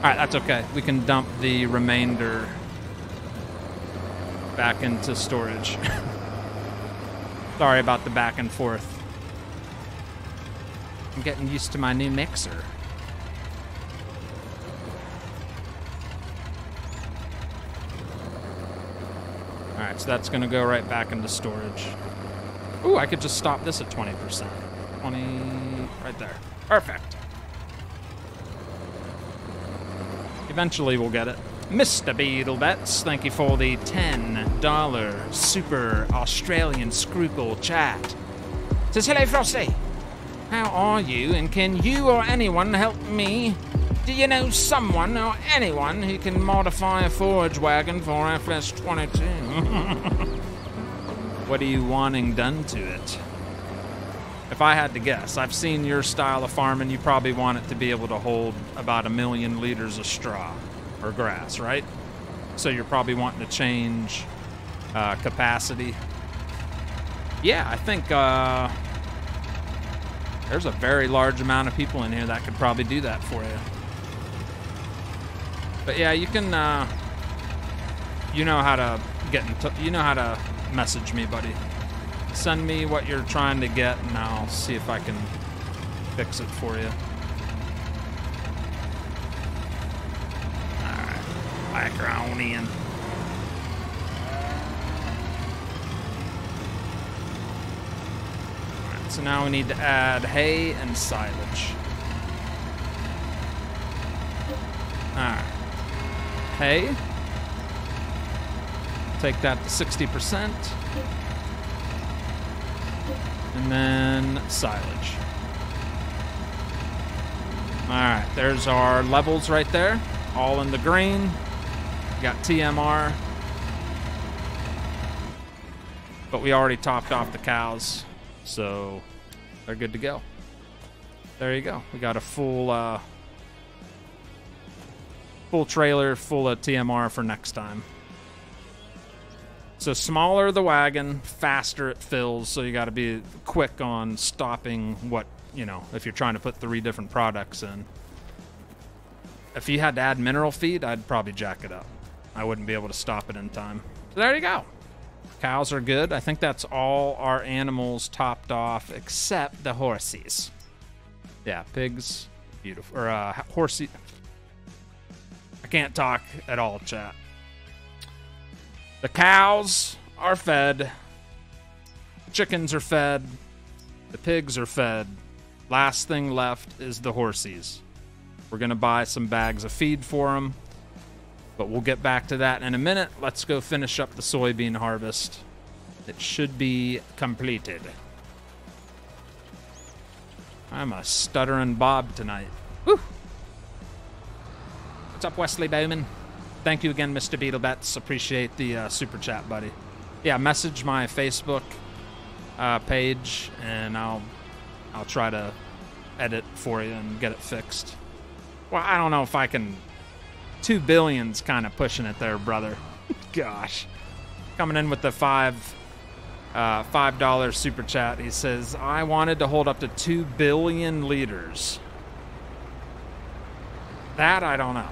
Alright, that's okay. We can dump the remainder back into storage. [LAUGHS] Sorry about the back and forth. I'm getting used to my new mixer. Alright, so that's gonna go right back into storage. Ooh, I could just stop this at 20%. 20, right there. Perfect. Eventually we'll get it. Mr. Beetlebets, thank you for the $10 Super Australian Scruple chat. Says, hello, Frosty. How are you, and can you or anyone help me? Do you know someone or anyone who can modify a forage wagon for FS22? [LAUGHS] what are you wanting done to it? If I had to guess, I've seen your style of farming. You probably want it to be able to hold about a million liters of straw or grass, right? So you're probably wanting to change uh, capacity. Yeah, I think uh, there's a very large amount of people in here that could probably do that for you. But yeah, you can. Uh, you know how to get in. T- you know how to message me, buddy. Send me what you're trying to get, and I'll see if I can fix it for you. All right, back in. So now we need to add hay and silage. All right hay. Take that to 60%. And then silage. Alright, there's our levels right there. All in the green. Got TMR. But we already topped off the cows, so they're good to go. There you go. We got a full uh, full trailer full of TMR for next time. So smaller the wagon, faster it fills. So you got to be quick on stopping what you know if you're trying to put three different products in. If you had to add mineral feed, I'd probably jack it up. I wouldn't be able to stop it in time. So there you go. Cows are good. I think that's all our animals topped off except the horses. Yeah, pigs, beautiful. Or uh, horsey. I can't talk at all, chat. The cows are fed. The Chickens are fed. The pigs are fed. Last thing left is the horsies. We're going to buy some bags of feed for them. But we'll get back to that in a minute. Let's go finish up the soybean harvest. It should be completed. I'm a stuttering Bob tonight. Woo! What's up, Wesley Bowman? Thank you again, Mr. Beetlebets. Appreciate the uh, super chat, buddy. Yeah, message my Facebook uh, page, and I'll I'll try to edit for you and get it fixed. Well, I don't know if I can. Two billions, kind of pushing it there, brother. [LAUGHS] Gosh, coming in with the five uh, five dollar super chat. He says, "I wanted to hold up to two billion liters." That I don't know.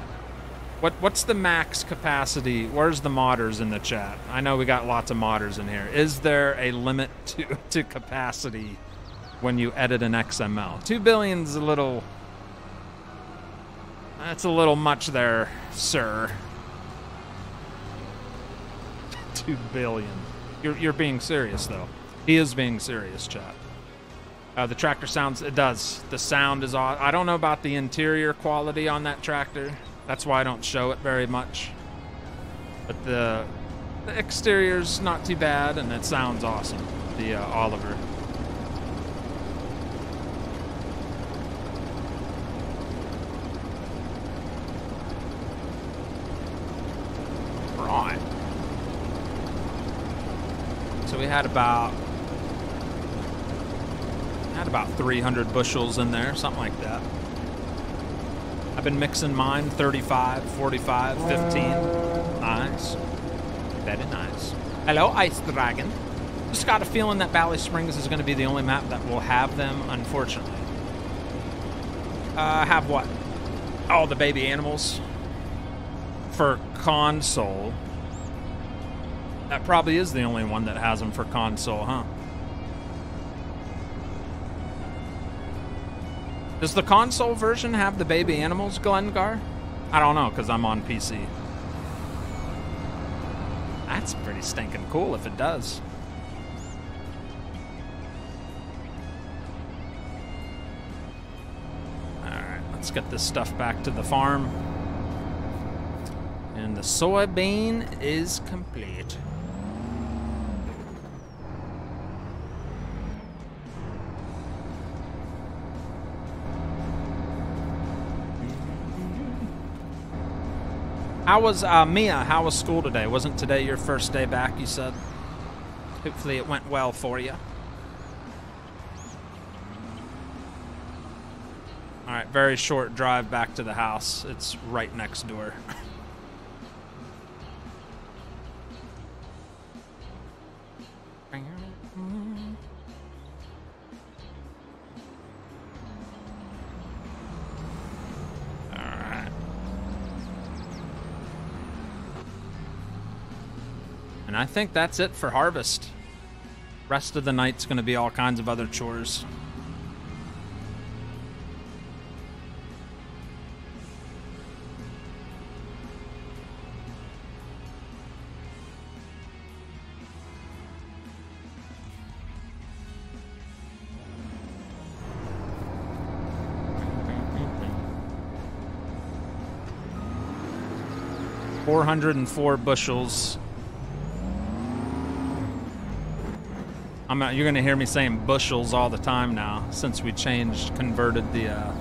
What what's the max capacity? Where's the modders in the chat? I know we got lots of modders in here. Is there a limit [LAUGHS] to to capacity when you edit an XML? Two billion's a little. That's a little much there, sir. [LAUGHS] Two billion. You're you're being serious though. He is being serious, chat. Uh, the tractor sounds, it does. The sound is off. I don't know about the interior quality on that tractor. That's why I don't show it very much. But the, the exterior's not too bad, and it sounds awesome. The uh, Oliver. Right. So we had about had about 300 bushels in there, something like that. I've been mixing mine 35, 45, 15. Nice. Very nice. Hello, Ice Dragon. Just got a feeling that Valley Springs is going to be the only map that will have them, unfortunately. Uh, have what? Oh, the baby animals. For console. That probably is the only one that has them for console, huh? Does the console version have the baby animals, Glengar? I don't know, because I'm on PC. That's pretty stinking cool if it does. Alright, let's get this stuff back to the farm. And the soybean is complete. How was uh, Mia? How was school today? Wasn't today your first day back? You said. Hopefully, it went well for you. All right, very short drive back to the house. It's right next door. [LAUGHS] I think that's it for harvest. Rest of the night's going to be all kinds of other chores. Four hundred and four bushels I'm not, you're gonna hear me saying bushels all the time now since we changed, converted the uh,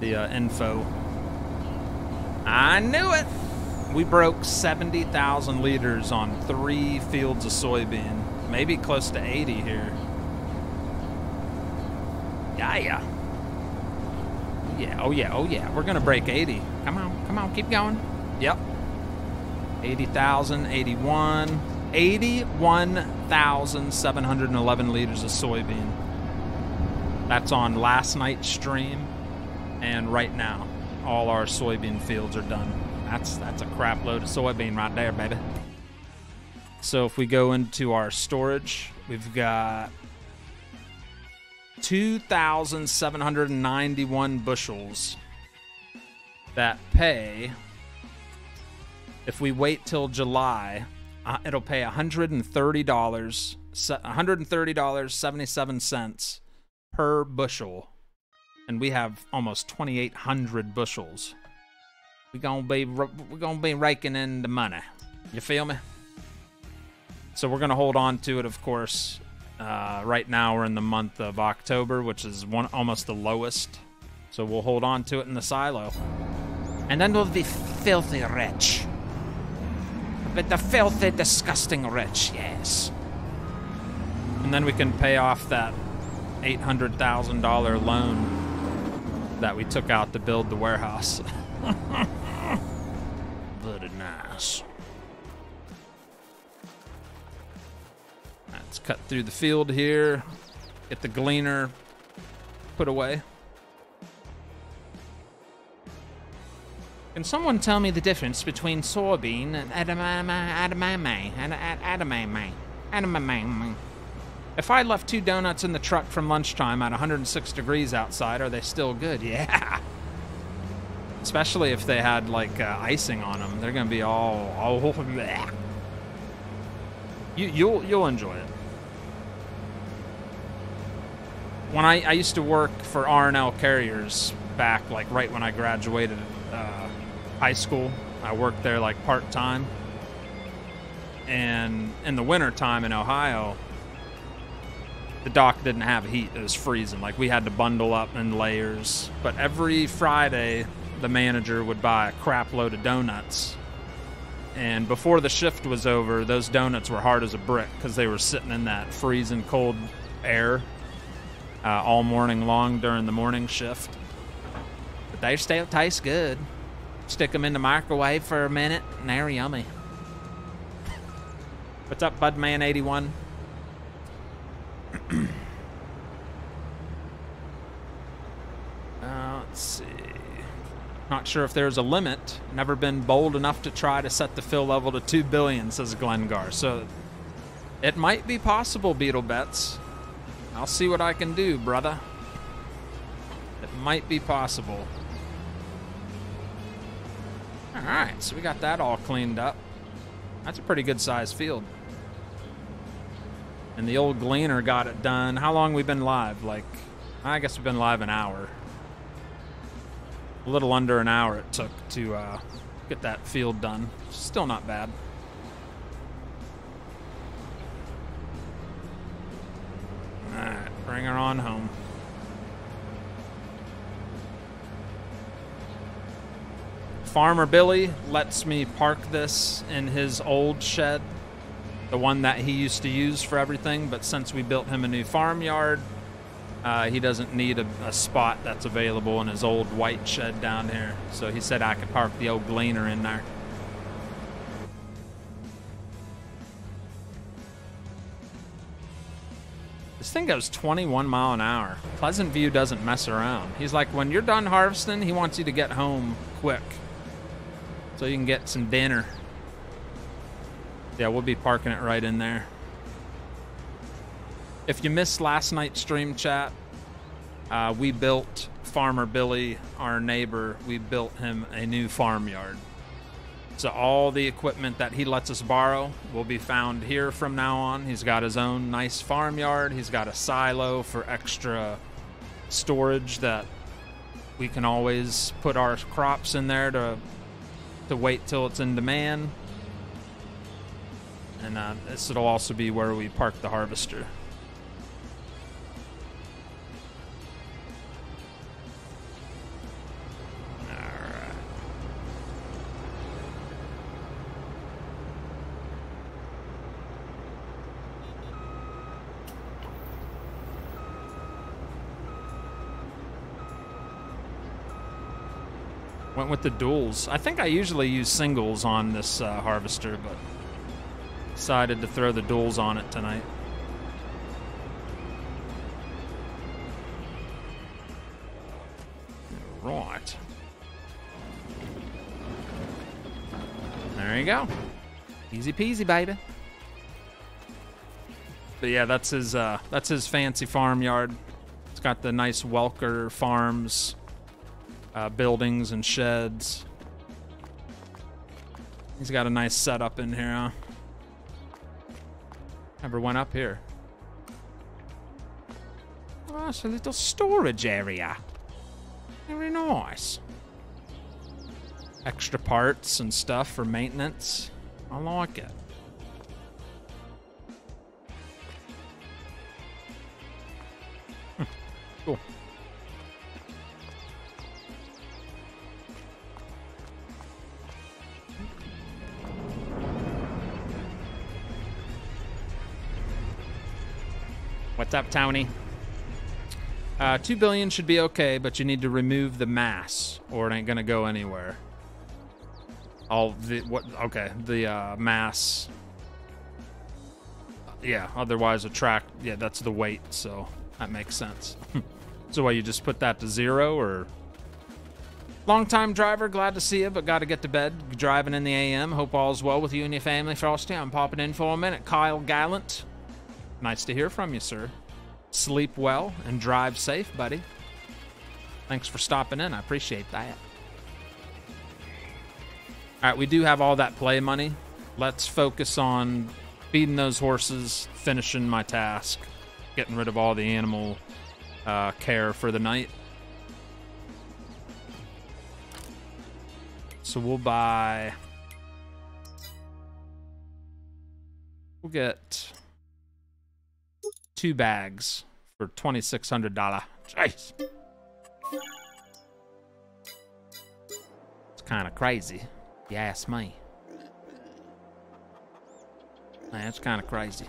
the uh, info. I knew it. We broke 70,000 liters on three fields of soybean, maybe close to 80 here. Yeah, yeah. Yeah, oh yeah, oh yeah. We're gonna break 80. Come on, come on, keep going. Yep. 80,000, 81. 81,711 liters of soybean. That's on last night's stream, and right now, all our soybean fields are done. That's that's a crap load of soybean right there, baby. So if we go into our storage, we've got 2,791 bushels that pay. If we wait till July, uh, it'll pay $130, $130.77 per bushel. And we have almost 2,800 bushels. We're gonna be we're gonna be raking in the money. You feel me? So we're gonna hold on to it, of course. Uh, right now we're in the month of October, which is one almost the lowest. So we'll hold on to it in the silo, and then we'll be filthy rich. But the filthy, disgusting rich, yes. And then we can pay off that $800,000 loan that we took out to build the warehouse. [LAUGHS] Very nice. Let's cut through the field here, get the gleaner put away. Can someone tell me the difference between soybean and and edamame, edamame? If I left two donuts in the truck from lunchtime at 106 degrees outside, are they still good? [LAUGHS] Yeah. Especially if they had like uh, icing on them, they're gonna be all all. [LAUGHS] Bleh. You you'll you'll enjoy it. when I, I used to work for R&L Carriers back like right when I graduated high school. I worked there like part time. And in the winter time in Ohio, the dock didn't have heat. It was freezing. Like we had to bundle up in layers. But every Friday, the manager would buy a crap load of donuts. And before the shift was over, those donuts were hard as a brick because they were sitting in that freezing cold air uh, all morning long during the morning shift. But they still taste good. Stick them in the microwave for a minute, and they're yummy. What's up, Budman81? uh, let's see. Not sure if there's a limit. Never been bold enough to try to set the fill level to 2 billion, says Glengar. So it might be possible, Beetle Bets. I'll see what I can do, brother. It might be possible. Alright, so we got that all cleaned up. That's a pretty good sized field. And the old gleaner got it done. How long we been live? Like, I guess we've been live an hour. A little under an hour it took to uh, get that field done. Still not bad. Alright, bring her on home. Farmer Billy lets me park this in his old shed, the one that he used to use for everything. But since we built him a new farmyard, uh, he doesn't need a, a, spot that's available in his old white shed down here. So he said I could park the old gleaner in there. This thing goes 21 mile an hour. Pleasant View doesn't mess around. He's like, when you're done harvesting, he wants you to get home quick so you can get some dinner. Yeah, we'll be parking it right in there. If you missed last night's stream chat, uh, we built Farmer Billy, our neighbor, we built him a new farmyard. So all the equipment that he lets us borrow will be found here from now on. He's got his own nice farmyard. He's got a silo for extra storage that we can always put our crops in there to to wait till it's in demand. And uh, this will also be where we park the harvester. Went with the duals. I think I usually use singles on this uh, harvester, but decided to throw the duals on it tonight. Right. There you go. Easy peasy, baby. But yeah, that's his uh, that's his fancy farmyard. It's got the nice Welker Farms uh, buildings and sheds. He's got a nice setup in here, huh? Never went up here. Oh, it's a little storage area. Very nice. Extra parts and stuff for maintenance. I like it. cool. Up, Tony? Uh, two billion should be okay, but you need to remove the mass, or it ain't gonna go anywhere. All the what? Okay, the uh, mass. Yeah. Otherwise, a track. Yeah, that's the weight, so that makes sense. [LAUGHS] so, why you just put that to zero, or? Long time driver, glad to see you, but got to get to bed. Driving in the AM. Hope all's well with you and your family, Frosty. I'm popping in for a minute. Kyle Gallant, Nice to hear from you, sir. Sleep well and drive safe, buddy. Thanks for stopping in. I appreciate that. All right, we do have all that play money. Let's focus on feeding those horses, finishing my task, getting rid of all the animal uh, care for the night. So we'll buy. We'll get two bags for twenty six hundred dollar. Jeez, it's kind of crazy. if You ask me. That's kind of crazy.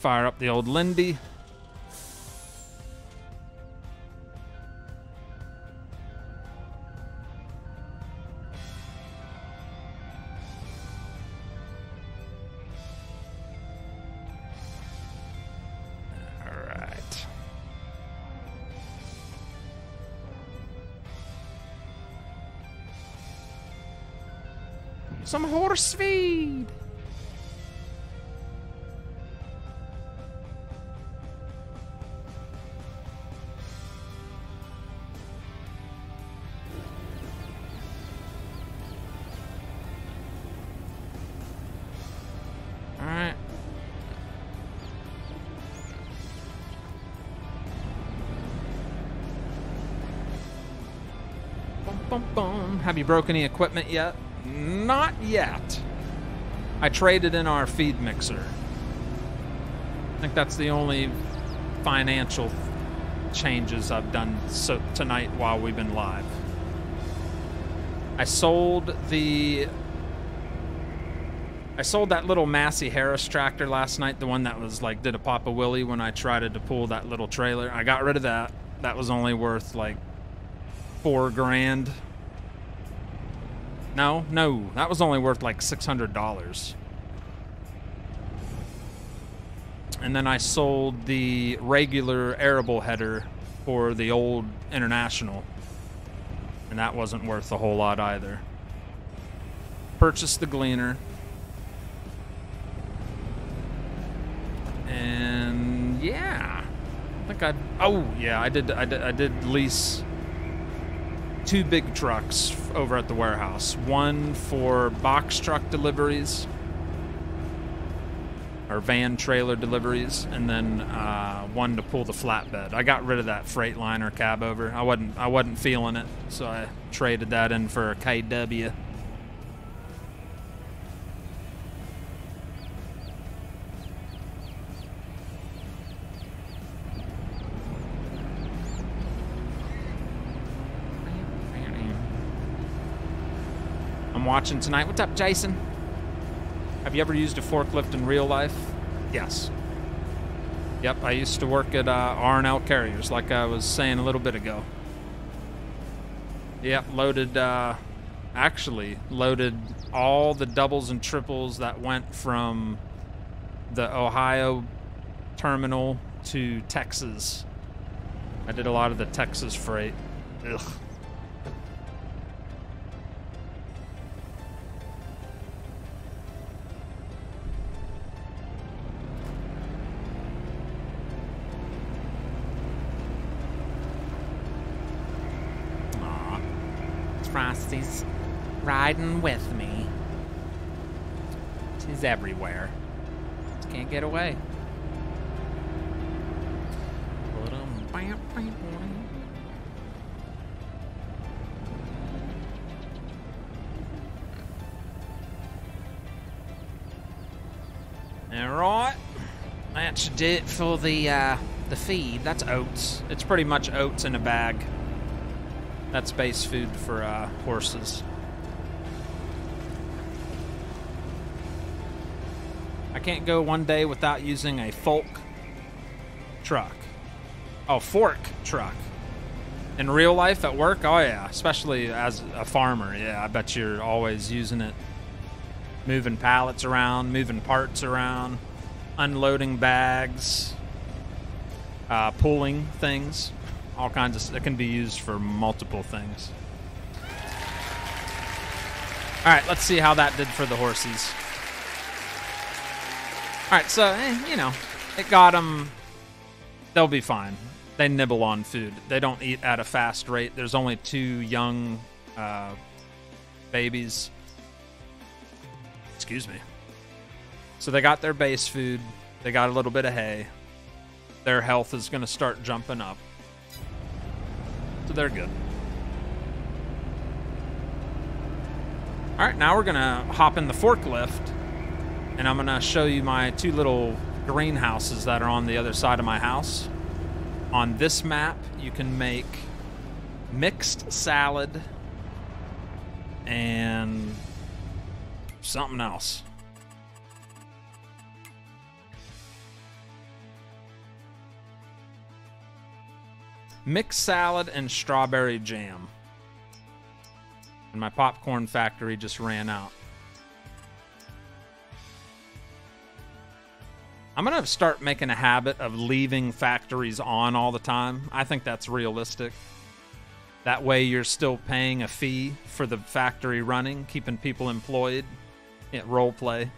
Fire up the old Lindy. Some horse feed. Bum. Have you broke any equipment yet? Not yet. I traded in our feed mixer. I think that's the only financial changes I've done so tonight while we've been live. I sold the I sold that little Massey Harris tractor last night, the one that was like did a Papa Willie when I tried to pull that little trailer. I got rid of that. That was only worth like four grand. No, no, that was only worth like six hundred dollars. And then I sold the regular arable header for the old International, and that wasn't worth a whole lot either. Purchased the Gleaner. And yeah, I think I. Oh yeah, I did. I did. I did lease two big trucks over at the warehouse. One for box truck deliveries, or van trailer deliveries, and then uh, one to pull the flatbed. I got rid of that Freightliner cab over. I wasn't. I wasn't feeling it, so I traded that in for a KW. Watching tonight. What's up, Jason? Have you ever used a forklift in real life? Yes. Yep, I used to work at uh, R&L Carriers, like I was saying a little bit ago. Yep, loaded, uh, actually, loaded all the doubles and triples that went from the Ohio terminal to Texas. I did a lot of the Texas freight. Ugh. Riding with me. She's everywhere. Can't get away. All right, that should do it for the uh, the feed. That's oats. It's pretty much oats in a bag. That's base food for uh, horses. I can't go one day without using a folk truck. Oh, fork truck. In real life at work, oh yeah, especially as a farmer, yeah, I bet you're always using it. Moving pallets around, moving parts around, unloading bags, uh, pulling things, all kinds of. It can be used for multiple things. All right, let's see how that did for the horses. All right, so eh, you know, It got them. They'll be fine. They nibble on food. They don't eat at a fast rate. There's only two young uh, babies. Excuse me. So they got their base food. They got a little bit of hay. Their health is going to start jumping up. So they're good. All right, now we're going to hop in the forklift and I'm going to show you my two little greenhouses that are on the other side of my house. On this map, you can make mixed salad and something else. Mixed salad and strawberry jam. And my popcorn factory just ran out. I'm going to start making a habit of leaving factories on all the time. I think that's realistic. That way, you're still paying a fee for the factory running, keeping people employed at role play.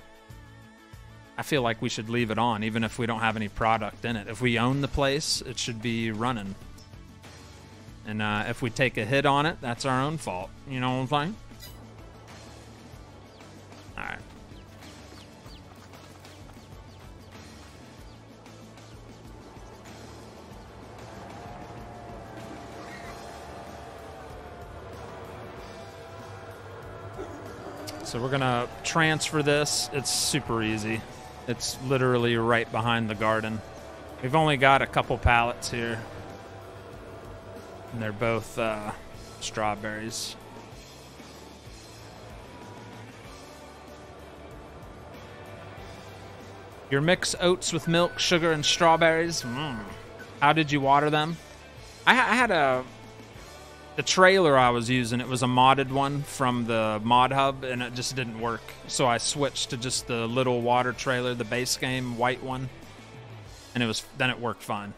I feel like we should leave it on, even if we don't have any product in it. If we own the place, it should be running. And uh, if we take a hit on it, that's our own fault. You know what I'm saying? All right. So we're gonna transfer this. It's super easy. It's literally right behind the garden. We've only got a couple pallets here. And they're both uh, strawberries. Your mix oats with milk, sugar, and strawberries. Mm. How did you water them? I, I had a the trailer I was using, it was a modded one from the mod hub, and it just didn't work. So I switched to just the little water trailer, the base game white one, and it was then it worked fine.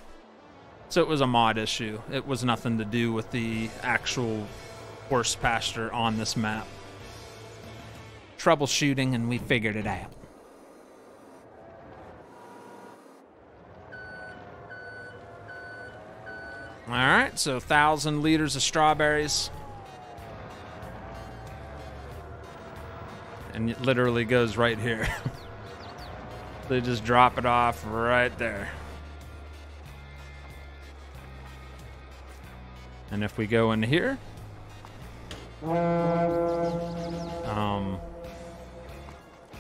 So it was a mod issue. It was nothing to do with the actual horse pasture on this map. Troubleshooting, and we figured it out. All right, so 1,000 liters of strawberries. And it literally goes right here. [LAUGHS] they just drop it off right there. And if we go in here, um,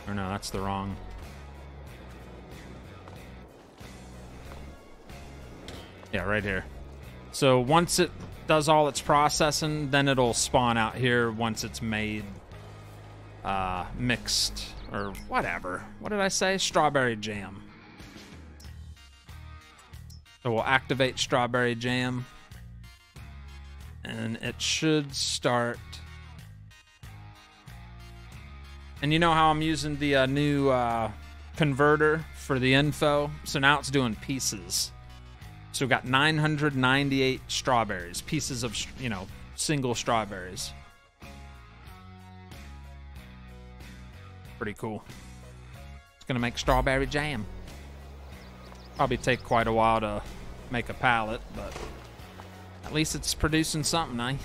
or no, that's the wrong. Yeah, right here. So once it does all its processing, then it'll spawn out here once it's made uh, mixed or whatever. What did I say? Strawberry jam. So we'll activate strawberry jam. And it should start. And you know how I'm using the uh, new uh, converter for the info? So now it's doing pieces. So we got 998 strawberries, pieces of, you know, single strawberries. Pretty cool. It's going to make strawberry jam. Probably take quite a while to make a pallet, but at least it's producing something, eh?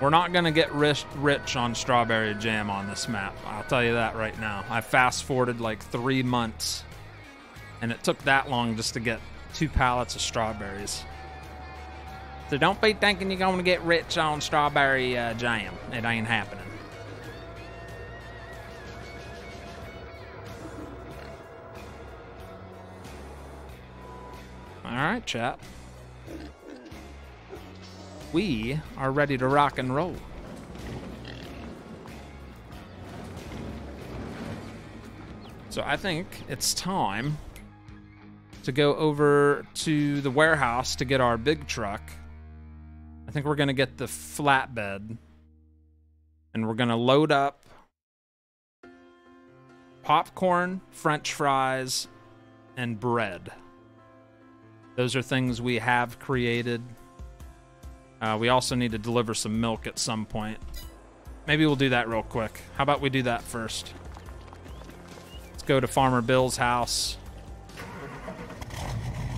We're not going to get rich, rich on strawberry jam on this map. I'll tell you that right now. I fast forwarded like three months, and it took that long just to get two pallets of strawberries. So don't be thinking you're going to get rich on strawberry uh, jam. It ain't happening. All right, chap we are ready to rock and roll. So I think it's time to go over to the warehouse to get our big truck. I think we're going to get the flatbed and we're going to load up popcorn, french fries, and bread. Those are things we have created uh, we also need to deliver some milk at some point. maybe we'll do that real quick. How about we do that first? Let's go to Farmer Bill's house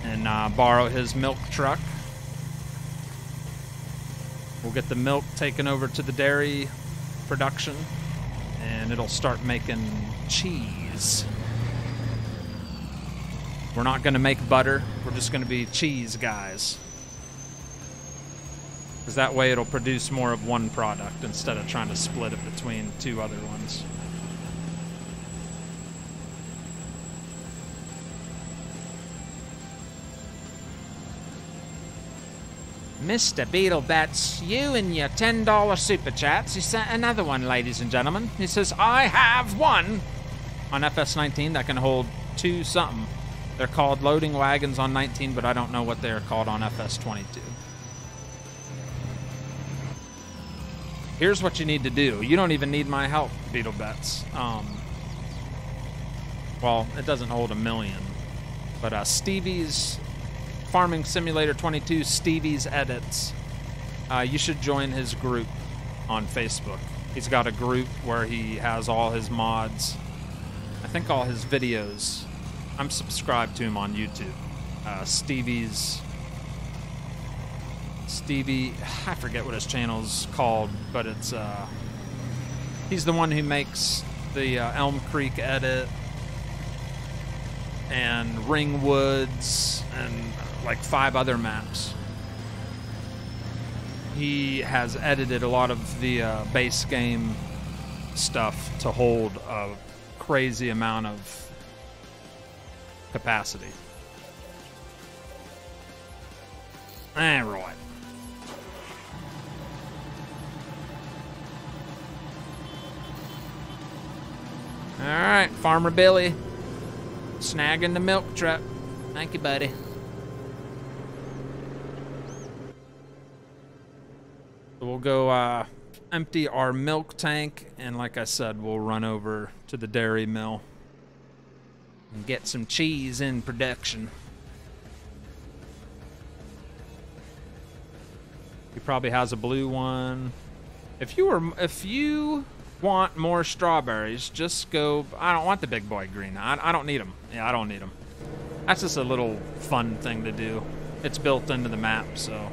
and uh, borrow his milk truck. We'll get the milk taken over to the dairy production, and it'll start making cheese. We're not going to make butter. We're just going to be cheese guys. Because that way it'll produce more of one product instead of trying to split it between two other ones. Mr. Beetlebats, you and your $10 super chats. He sent another one, ladies and gentlemen. He says, I have one on FS19 that can hold two something. They're called loading wagons on 19, but I don't know what they're called on FS22. Here's what you need to do. You don't even need my help, Beetlebats. Um, well, it doesn't hold a million, but uh, Stevie's Farming Simulator 22 Stevie's Edits. Uh, you should join his group on Facebook. He's got a group where he has all his mods. I think all his videos. I'm subscribed to him on YouTube. Uh, Stevie's. Stevie. I forget what his channel's called, but it's. Uh, he's the one who makes the uh, Elm Creek edit and Ringwoods and like five other maps. He has edited a lot of the uh, base game stuff to hold a crazy amount of capacity. All right. All right, Farmer Billy, snagging the milk truck. Thank you, buddy. We'll go uh, empty our milk tank, and like I said, we'll run over to the dairy mill and get some cheese in production. He probably has a blue one. If you were, if you want more strawberries, just go. I don't want the big boy green. I, I don't need them. Yeah, I don't need them. That's just a little fun thing to do. It's built into the map, so.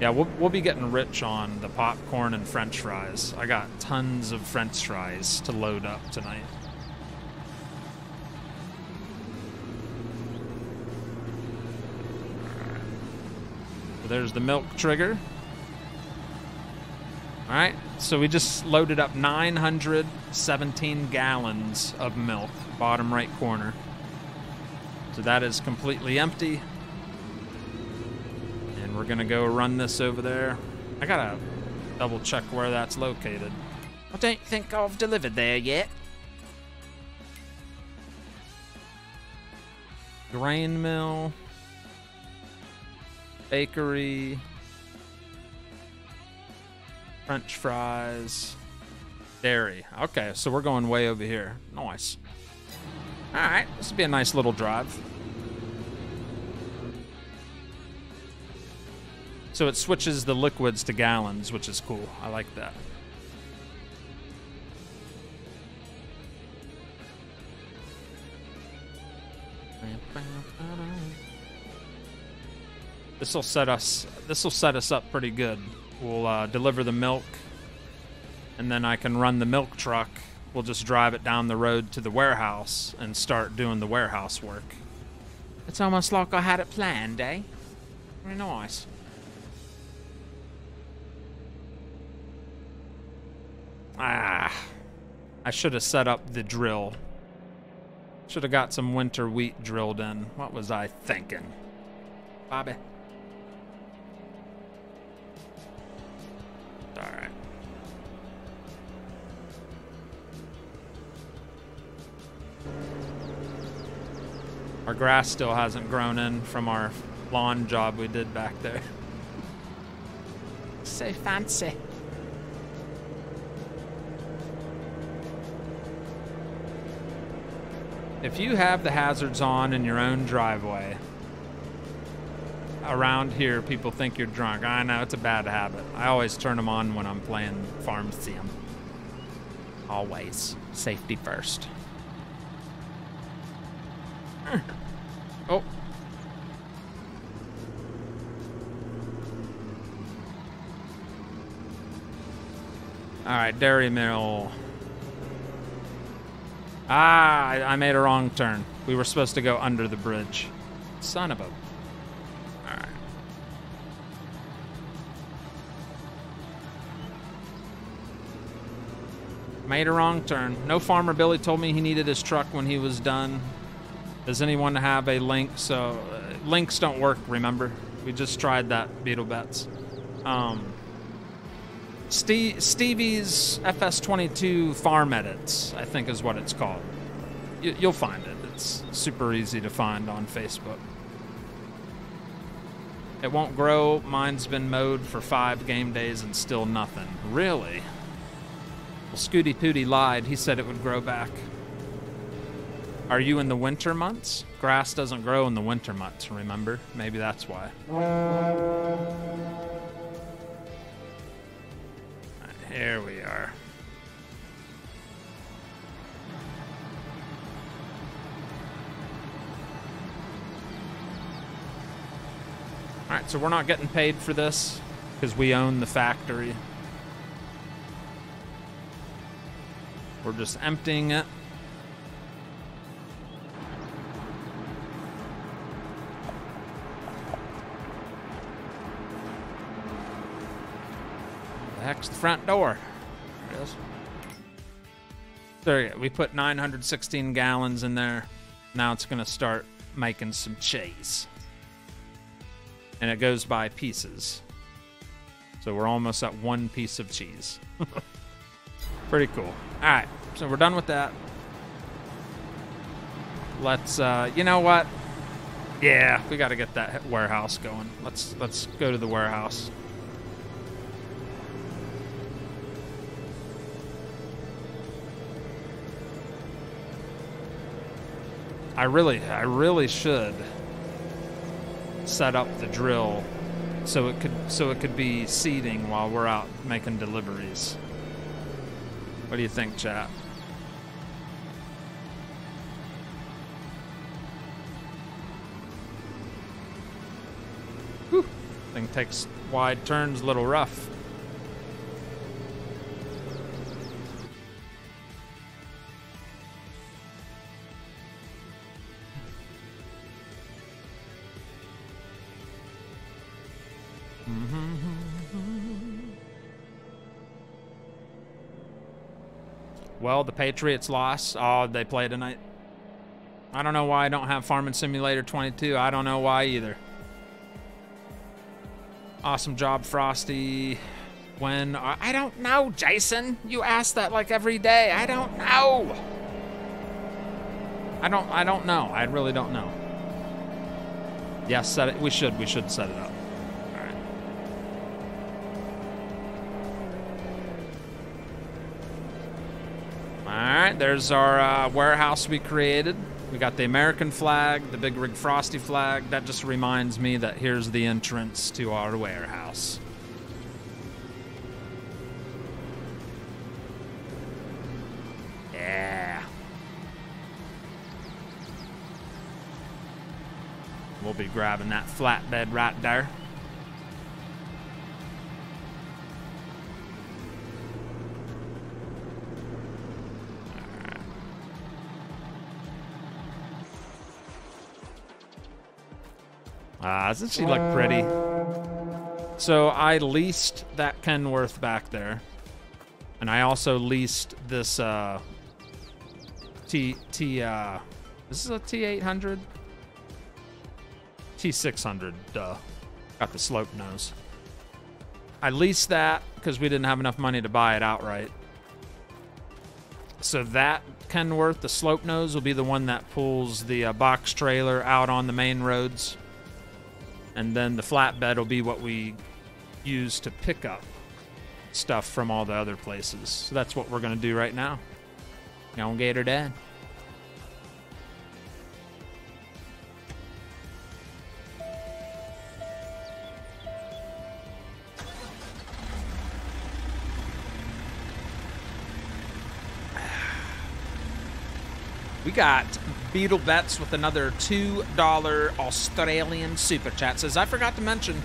Yeah, we'll, we'll be getting rich on the popcorn and french fries. I got tons of french fries to load up tonight. There's the milk trigger. All right, so we just loaded up 917 gallons of milk, bottom right corner. So that is completely empty. And we're gonna go run this over there. I gotta double check where that's located. I don't think I've delivered there yet. Grain mill. Bakery. French fries. Dairy. Okay, so we're going way over here. Nice. Alright, this will be a nice little drive. So it switches the liquids to gallons, which is cool. I like that. This will set us. This will set us up pretty good. We'll uh, deliver the milk, and then I can run the milk truck. We'll just drive it down the road to the warehouse and start doing the warehouse work. It's almost like I had it planned, eh? Very nice. Ah, I should have set up the drill. Should have got some winter wheat drilled in. What was I thinking? Bobby. Alright. Our grass still hasn't grown in from our lawn job we did back there. [LAUGHS] So fancy. If you have the hazards on in your own driveway, around here, people think you're drunk. I know it's a bad habit. I always turn them on when I'm playing Farm Sim. Always. Safety first. [CLEARS THROAT] Oh. All right, Dairy Mill. Ah, I, made a wrong turn. We were supposed to go under the bridge. Son of a. Made a wrong turn. No farmer Billy told me he needed his truck when he was done. Does anyone have a link? So uh, links don't work. Remember, we just tried that Beetle Bets. Um, Steve, Stevie's FS22 farm edits, I think is what it's called. You, you'll find it. It's super easy to find on Facebook. It won't grow. Mine's been mowed for five game days and still nothing. Really? Scooty Pooty lied. He said it would grow back. Are you in the winter months? Grass doesn't grow in the winter months, remember? Maybe that's why. Here we are. Alright, so we're not getting paid for this because we own the factory. We're just emptying it. The heck's the front door? There it is. There. We put 916 gallons in there. Now it's going to start making some cheese. And it goes by pieces. So we're almost at one piece of cheese. [LAUGHS] Pretty cool. All right, so we're done with that. Let's, uh, you know what? Yeah, we got to get that warehouse going. Let's let's go to the warehouse. I really, I really should set up the drill so it could so it could be seeding while we're out making deliveries. What do you think, chat? Whew. Thing takes wide turns, a little rough. Mm-hmm. Well, the Patriots lost. Oh, they play tonight. I don't know why I don't have Farming Simulator 22. I don't know why either. Awesome job, Frosty. When I don't know, Jason. You ask that like every day. I don't know. I don't. I don't know. I really don't know. Yes, set it. We should. We should set it up. There's our uh, warehouse we created. We got the American flag, the Big Rig Frosty flag. That just reminds me that here's the entrance to our warehouse. Yeah. We'll be grabbing that flatbed right there. Ah, doesn't she look pretty? So I leased that Kenworth back there. And I also leased this uh T T uh this is a T eight hundred? T six hundred, duh. Got the slope nose. I leased that because we didn't have enough money to buy it outright. So that Kenworth, the slope nose, will be the one that pulls the uh, box trailer out on the main roads and then the flatbed will be what we use to pick up stuff from all the other places. So that's what we're going to do right now. Young Gator Dad. We got Beetle Bets with another $2 Australian super chat. Says, I forgot to mention,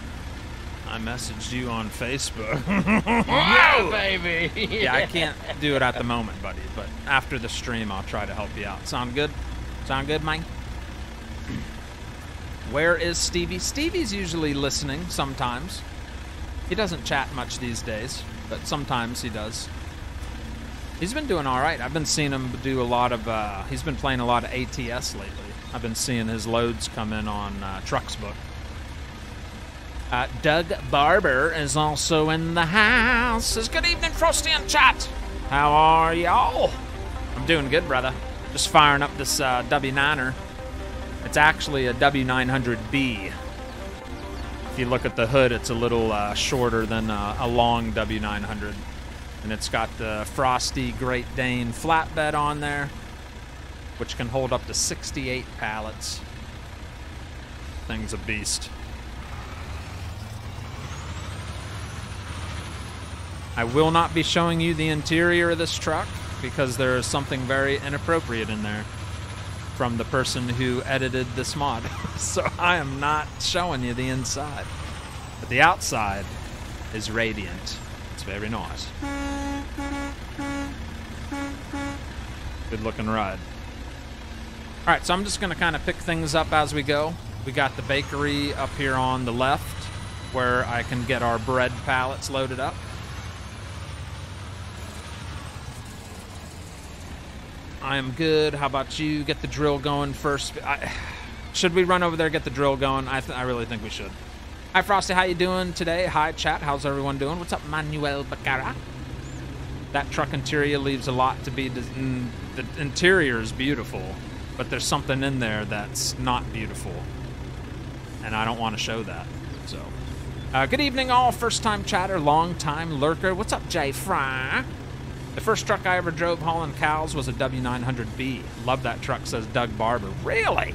I messaged you on Facebook. [LAUGHS] Yeah, baby. [LAUGHS] yeah, I can't [LAUGHS] do it at the moment, buddy, but after the stream, I'll try to help you out. Sound good? Sound good, Mike? [CLEARS THROAT] Where is Stevie? Stevie's usually listening sometimes. He doesn't chat much these days, but sometimes he does. He's been doing all right. I've been seeing him do a lot of. Uh, he's been playing a lot of ATS lately. I've been seeing his loads come in on uh, Trucksbook. Uh, Doug Barber is also in the house. Says good evening, Frosty and chat. How are y'all? I'm doing good, brother. Just firing up this uh, W9er. It's actually a W900B. If you look at the hood, it's a little uh, shorter than uh, a long W900 and it's got the Frosty Great Dane flatbed on there, which can hold up to 68 pallets. Thing's a beast. I will not be showing you the interior of this truck because there is something very inappropriate in there from the person who edited this mod. [LAUGHS] so I am not showing you the inside. But the outside is radiant. It's very nice. Good looking ride. All right, so I'm just going to kind of pick things up as we go. We got the bakery up here on the left where I can get our bread pallets loaded up. I am good. How about you? Get the drill going first. I, should we run over there get the drill going? I, I really think we should. Hi, Frosty. How you doing today? Hi, chat. How's everyone doing? What's up, Manuel Bacara? That truck interior leaves a lot to be. Mm, The interior is beautiful, but there's something in there that's not beautiful, and I don't want to show that. So, uh, good evening, all. First time chatter, long time lurker. What's up, Jay Fry? The first truck I ever drove hauling cows was a W900B. Love that truck, says Doug Barber. Really?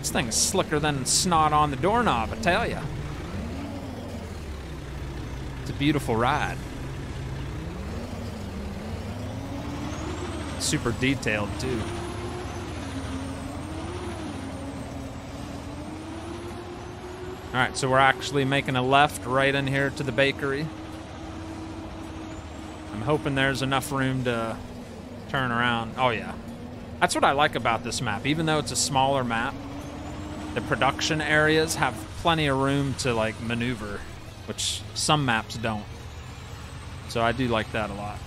This thing's slicker than snot on the doorknob, I tell ya. It's a beautiful ride. Super detailed, too. All right, so we're actually making a left right in here to the bakery. I'm hoping there's enough room to turn around. Oh, yeah. That's what I like about this map. Even though it's a smaller map, the production areas have plenty of room to, like, maneuver, which some maps don't. So I do like that a lot.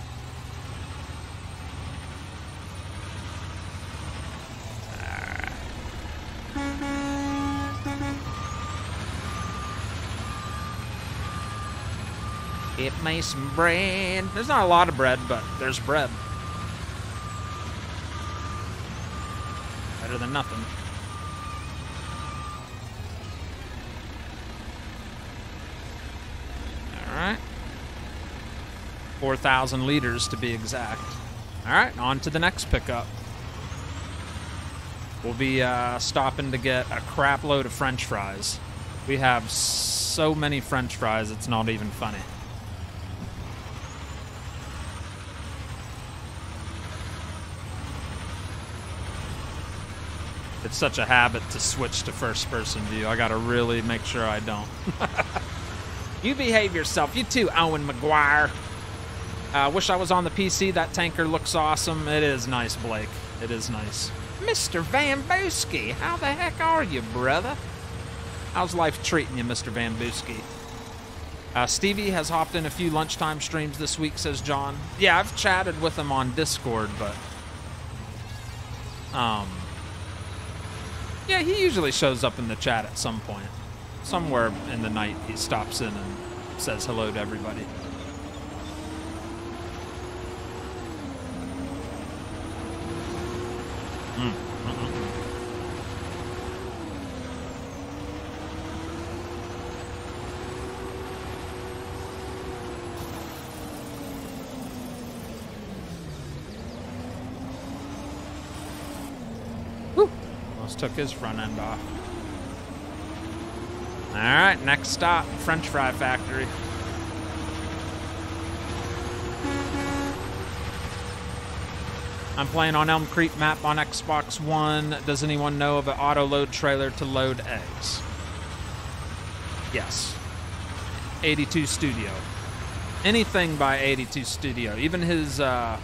Get me some bread. There's not a lot of bread, but there's bread. Better than nothing. Alright. 4,000 liters to be exact. Alright, on to the next pickup. We'll be uh, stopping to get a crap load of french fries. We have so many french fries, it's not even funny. It's such a habit to switch to first person view. I gotta really make sure I don't. [LAUGHS] you behave yourself. You too, Owen McGuire. Uh, wish I was on the PC. That tanker looks awesome. It is nice, Blake. It is nice. Mr. Van Booski, how the heck are you, brother? How's life treating you, Mr. Van Booski? Uh, Stevie has hopped in a few lunchtime streams this week, says John. Yeah, I've chatted with him on Discord, but um, yeah, he usually shows up in the chat at some point. Somewhere in the night, he stops in and says hello to everybody. Mm. Took his front end off. All right, next stop, French fry factory. I'm playing on Elm Creek map on Xbox One. Does anyone know of an auto load trailer to load eggs? Yes. 82 Studio. Anything by 82 Studio. Even his, uh,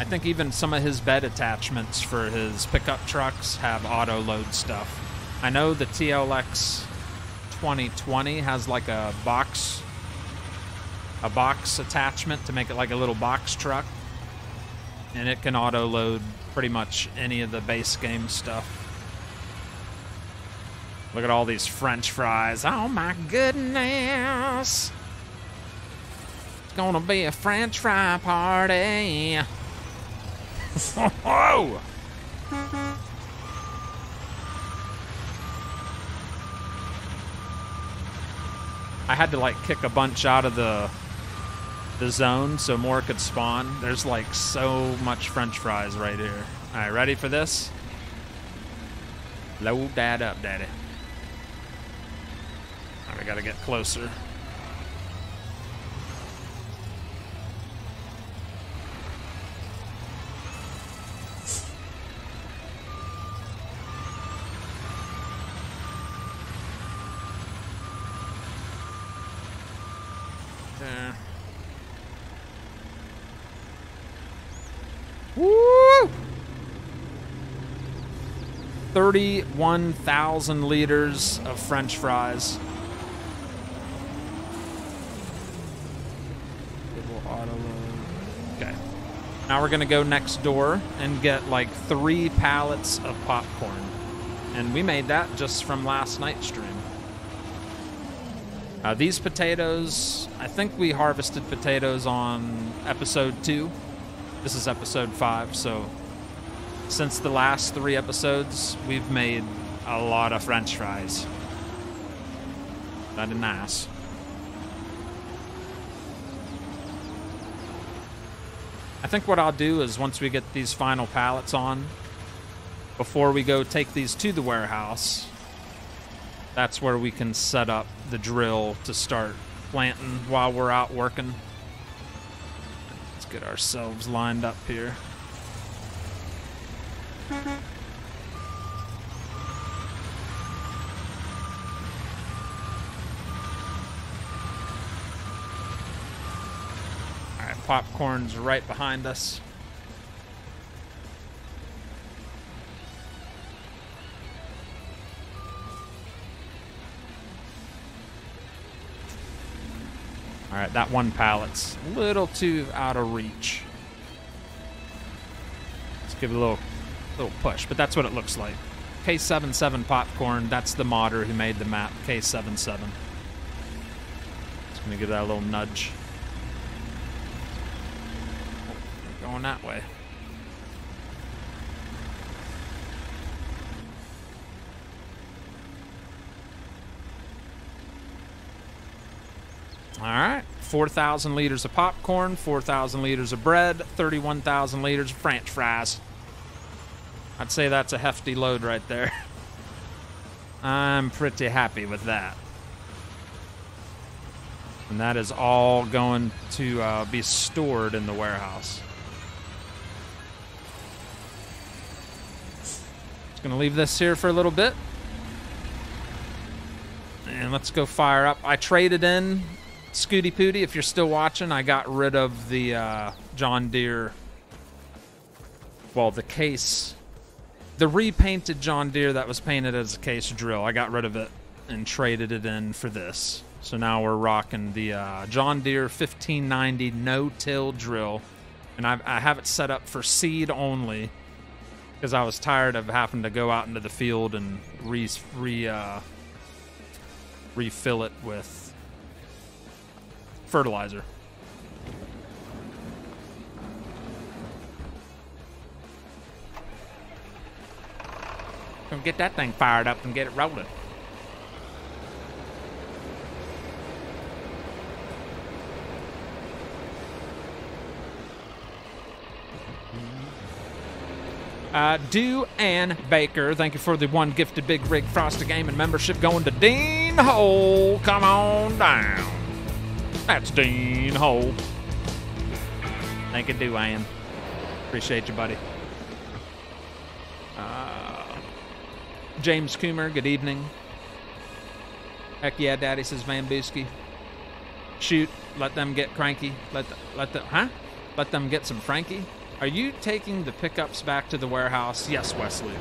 I think even some of his bed attachments for his pickup trucks have auto load stuff. I know the TLX 2020 has like a box, a box attachment to make it like a little box truck and it can auto load pretty much any of the base game stuff. Look at all these french fries. Oh my goodness. It's gonna be a french fry party. Whoa! I had to like kick a bunch out of the the zone so more could spawn. There's like so much french fries right here. All right, ready for this? Load that up, daddy. Right, I gotta get closer. 31,000 liters of french fries. Okay. Now we're going to go next door and get like three pallets of popcorn. And we made that just from last night's stream. Uh, these potatoes, I think we harvested potatoes on episode two. This is episode five, so since the last three episodes, we've made a lot of french fries. That is nice. I think what I'll do is once we get these final pallets on, before we go take these to the warehouse, that's where we can set up the drill to start planting while we're out working. Let's get ourselves lined up here. All right, popcorn's right behind us. All right, that one pallet's a little too out of reach. Let's give it a little, little push, but that's what it looks like. K77 popcorn. That's the modder who made the map. K77. Just gonna give that a little nudge. Going that way. All right. 4,000 liters of popcorn, 4,000 liters of bread, 31,000 liters of french fries. I'd say that's a hefty load right there. [LAUGHS] I'm pretty happy with that. And that is all going to uh, be stored in the warehouse. Just to leave this here for a little bit. And let's go fire up. I traded in Scooty Pooty, if you're still watching, I got rid of the uh, John Deere. Well, the case. The repainted John Deere that was painted as a case drill. I got rid of it and traded it in for this. So now we're rocking the uh, John Deere 1590 no-till drill. And I've, I have it set up for seed only because I was tired of having to go out into the field and re, re uh, refill it with fertilizer. Gonna get that thing fired up and get it rolling. Uh, Do and Baker, thank you for the one gifted Big Rig Frosty Gaming membership going to Dean Hole. Come on down. That's Dean Hole. Thank you, Do Duane. Appreciate you, buddy. Uh, James Coomer, good evening. Heck yeah, Daddy says Van Boosky. Shoot, let them get cranky. Let the, let the huh? Let them get some Frankie. Are you taking the pickups back to the warehouse? Yes, Wesley.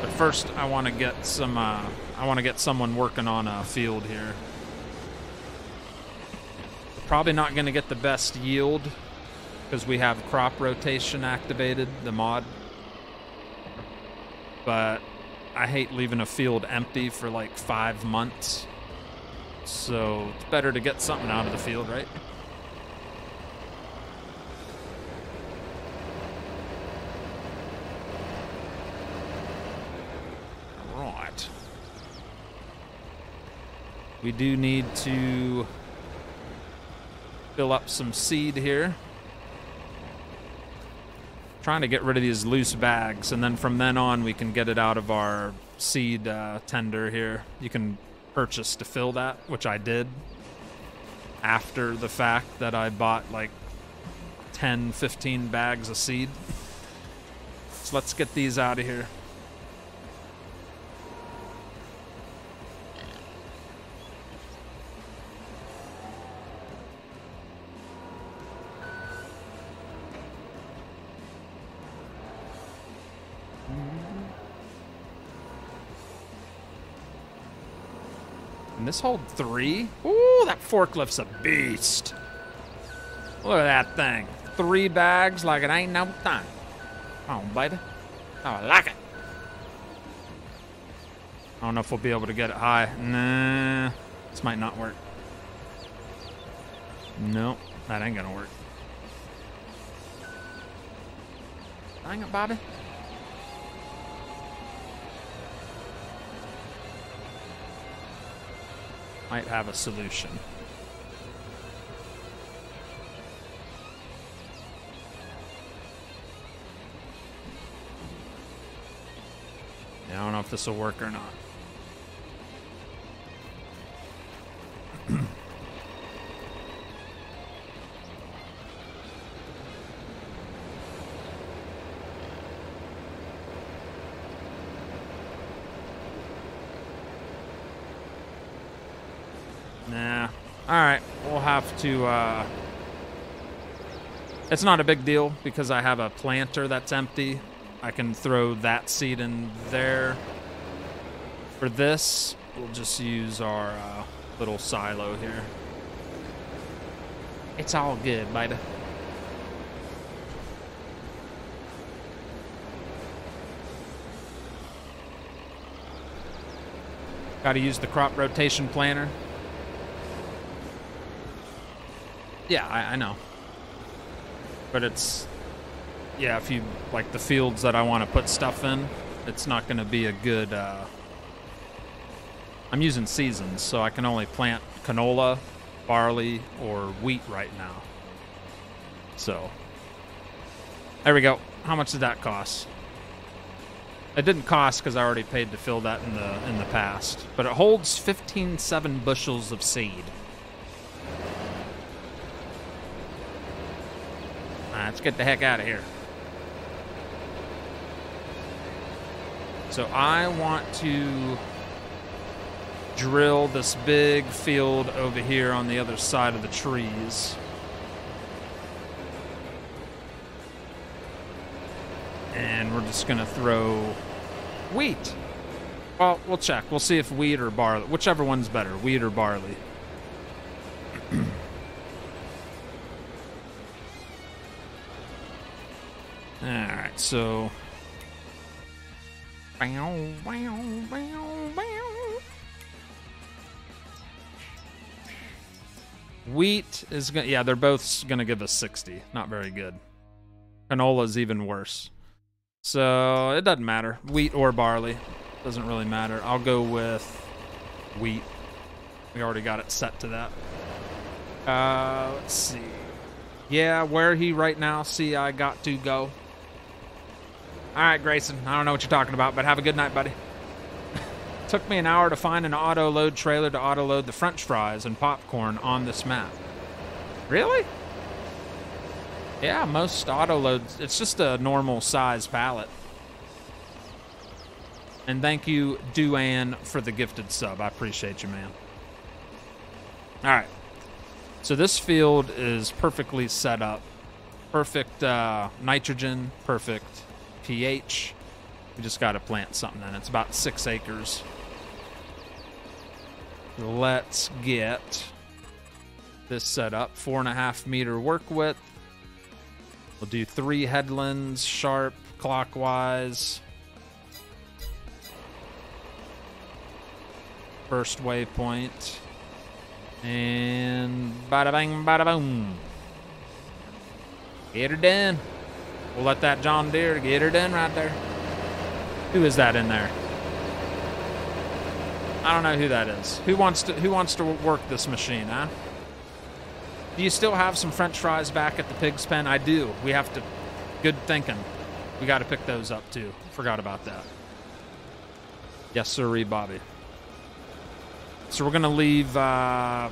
But first, I want to get some. Uh, I want to get someone working on a field here. Probably not going to get the best yield because we have crop rotation activated, the mod. But I hate leaving a field empty for like five months. So it's better to get something out of the field, right? Right. We do need to fill up some seed here. Trying to get rid of these loose bags, and then from then on we can get it out of our seed uh, tender here. You can purchase to fill that, which I did after the fact that I bought like 10, 15 bags of seed. So let's get these out of here. This hold three? Ooh, that forklift's a beast. Look at that thing. Three bags like it ain't no thing. Come on, baby. Oh, I like it. I don't know if we'll be able to get it high. Nah, this might not work. Nope, that ain't gonna work. Dang it, Bobby. Might have a solution. I don't know if this will work or not. To. Uh... It's not a big deal because I have a planter that's empty. I can throw that seed in there. For this, we'll just use our uh, little silo here. It's all good, baby. Got to use the crop rotation planner. Yeah, I, I know. But it's yeah, if you like the fields that I want to put stuff in, it's not going to be a good. Uh, I'm using seasons, so I can only plant canola, barley, or wheat right now. So there we go. How much did that cost? It didn't cost because I already paid to fill that in the in the past, but it holds 15 seven bushels of seed. Let's get the heck out of here. So I want to drill this big field over here on the other side of the trees. And we're just going to throw wheat. Well, we'll check. We'll see if wheat or barley, whichever one's better, wheat or barley. So. Wheat is gonna yeah, they're both gonna give us 60. Not very good. Canola's even worse. So it doesn't matter. Wheat or barley. Doesn't really matter. I'll go with wheat. We already got it set to that. Uh let's see. Yeah, where he right now, see I got to go. All right, Grayson. I don't know what you're talking about, but have a good night, buddy. [LAUGHS] Took me an hour to find an auto load trailer to auto load the french fries and popcorn on this map. Really? Yeah, most auto loads, it's just a normal size pallet. And thank you, Duan, for the gifted sub. I appreciate you, man. All right. So this field is perfectly set up. Perfect uh, nitrogen, perfect pH. We just got to plant something in. It's about six acres. Let's get this set up. Four and a half meter work width. We'll do three headlands, sharp, clockwise. First waypoint. And bada bang, bada boom. Get her done. We'll let that John Deere get her done right there. Who is that in there? I don't know who that is. Who wants to who wants to work this machine, huh? Do you still have some french fries back at the pig's pen? I do. We have to good thinking. We got to pick those up too. Forgot about that. Yes, sir, Bobby. So we're gonna leave. Uh,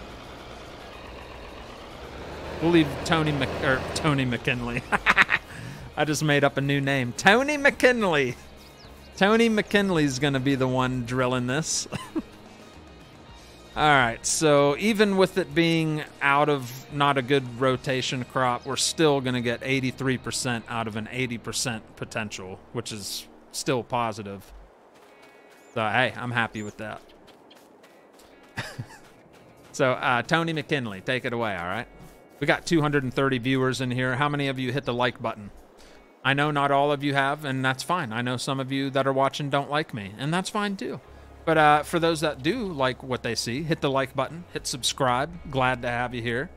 we'll leave Tony Mc, or Tony McKinley. [LAUGHS] I just made up a new name. Tony McKinley. Tony McKinley's gonna be the one drilling this. [LAUGHS] All right, so even with it being out of not a good rotation crop, we're still going to get 83% out of an 80% potential, which is still positive. So, hey, I'm happy with that. [LAUGHS] so, uh, Tony McKinley, take it away, all right? We got 230 viewers in here. How many of you hit the like button? I know not all of you have, and that's fine. I know some of you that are watching don't like me, and that's fine too. But uh, for those that do like what they see, hit the like button, hit subscribe. Glad to have you here.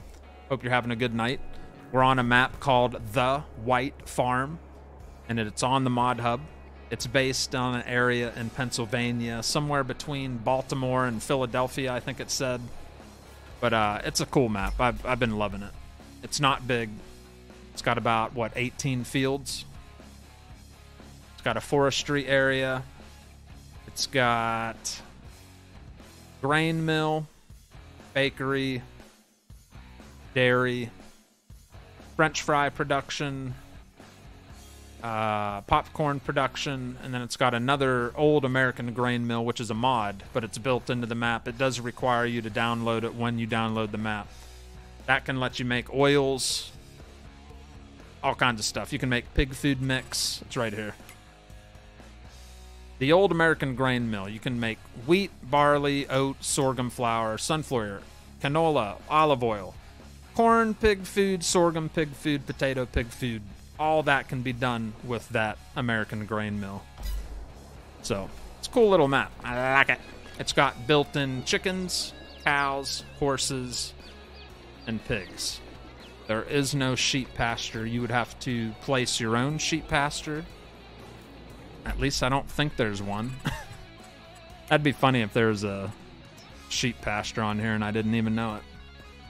Hope you're having a good night. We're on a map called The White Farm, and it's on the Mod Hub. It's based on an area in Pennsylvania, somewhere between Baltimore and Philadelphia, I think it said. But uh, it's a cool map. I've, I've been loving it. It's not big. It's got about, what, 18 fields? It's got a forestry area. It's got grain mill, bakery, dairy, French fry production, uh, popcorn production, and then it's got another old American grain mill, which is a mod, but it's built into the map. It does require you to download it when you download the map. That can let you make oils, all kinds of stuff. You can make pig food mix. It's right here. The old American grain mill. You can make wheat, barley, oat, sorghum flour, sunflower, canola, olive oil, corn, pig food, sorghum, pig food, potato, pig food. All that can be done with that American grain mill. So, it's a cool little map. I like it. It's got built in chickens, cows, horses, and pigs. There is no sheep pasture. You would have to place your own sheep pasture at least I don't think there's one. [LAUGHS] That'd be funny if there's a sheep pasture on here and I didn't even know it.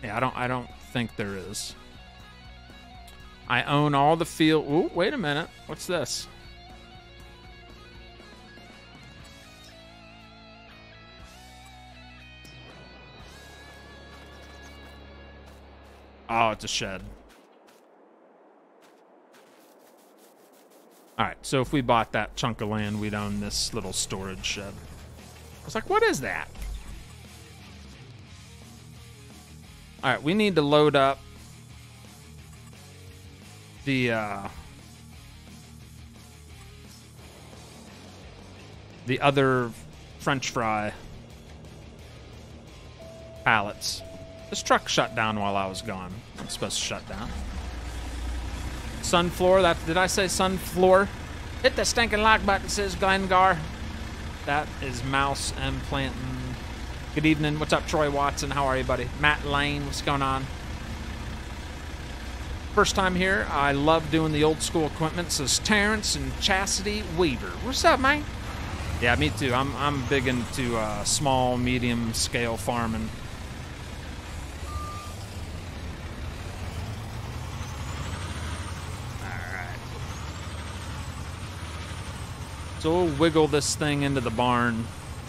Yeah, I don't I don't think there is. I own all the field. Ooh, wait a minute. What's this? Oh, it's a shed. All right, so if we bought that chunk of land, we'd own this little storage shed. I was like, what is that? All right, we need to load up the uh, the other French fry pallets. This truck shut down while I was gone. I'm supposed to shut down. Sunfloor. That did I say sunfloor? Hit the stinking like button, says Glengar. That is Mouse and. Good evening. What's up, Troy Watson? How are you, buddy? Matt Lane, what's going on? First time here. I love doing the old school equipment. Says Terrence and Chastity Weaver. What's up, man? Yeah, me too. I'm I'm big into uh, small, medium scale farming. So we'll wiggle this thing into the barn,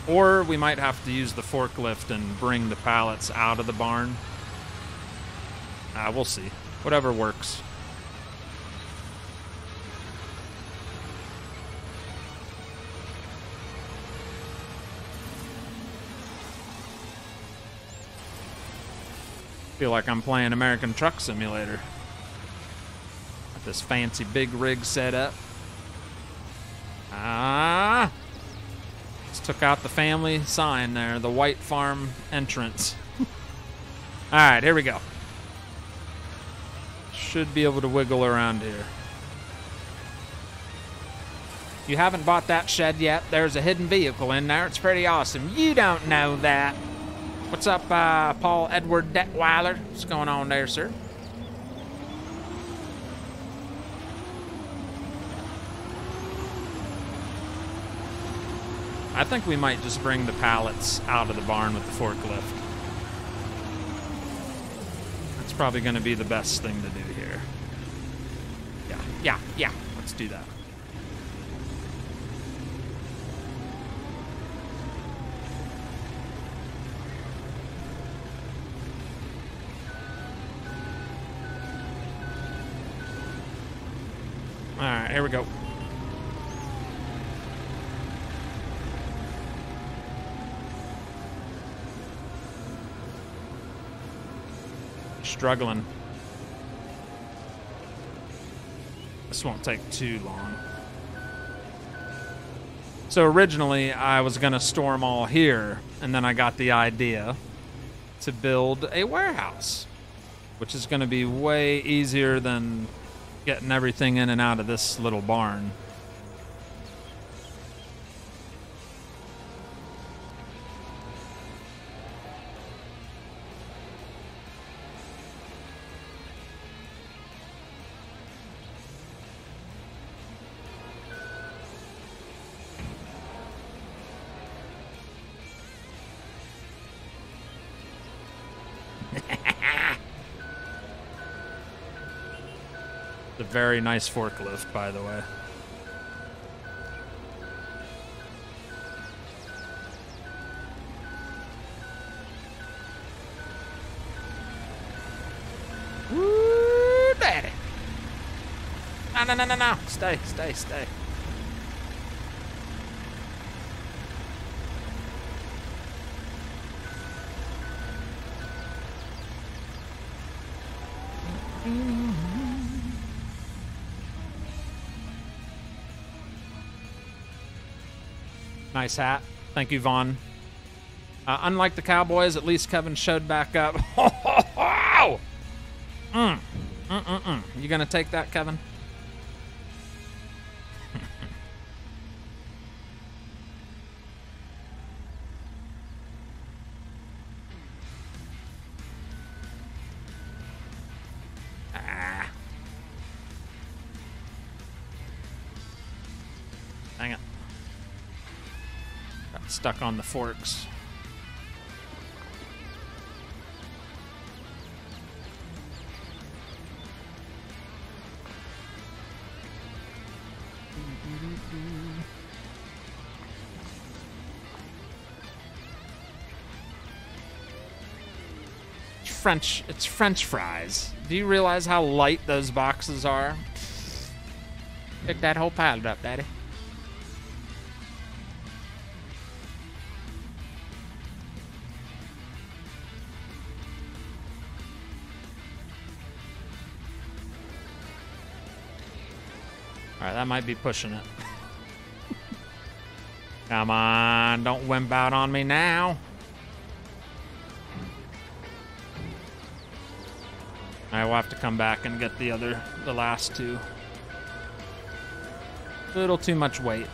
or we might have to use the forklift and bring the pallets out of the barn. Ah, we'll see. Whatever works. Feel like I'm playing American Truck Simulator. With this fancy big rig set up. Ah. Just took out the family sign there, the White Farm entrance. [LAUGHS] All right, here we go. Should be able to wiggle around here. You haven't bought that shed yet? There's a hidden vehicle in there. It's pretty awesome. You don't know that. What's up, uh, Paul Edward Detweiler? What's going on there, sir? I think we might just bring the pallets out of the barn with the forklift. That's probably going to be the best thing to do here. Yeah, yeah, yeah. Let's do that. All right, here we go. Struggling. This won't take too long. So originally, I was going to store them all here, and then I got the idea to build a warehouse, which is going to be way easier than getting everything in and out of this little barn. Very nice forklift, by the way. Woo, daddy. No, no, no, no, no. Stay, stay, stay. Nice hat. Thank you, Vaughn. Uh, unlike the Cowboys, at least Kevin showed back up. [LAUGHS] mm. Mm, mm, mm. You gonna take that, Kevin? Stuck on the forks. It's French. It's French fries. Do you realize how light those boxes are? Pick that whole pallet up, Daddy. Alright, that might be pushing it. Come on, don't wimp out on me now. I will have to come back and get the other, the last two. A Little too much weight.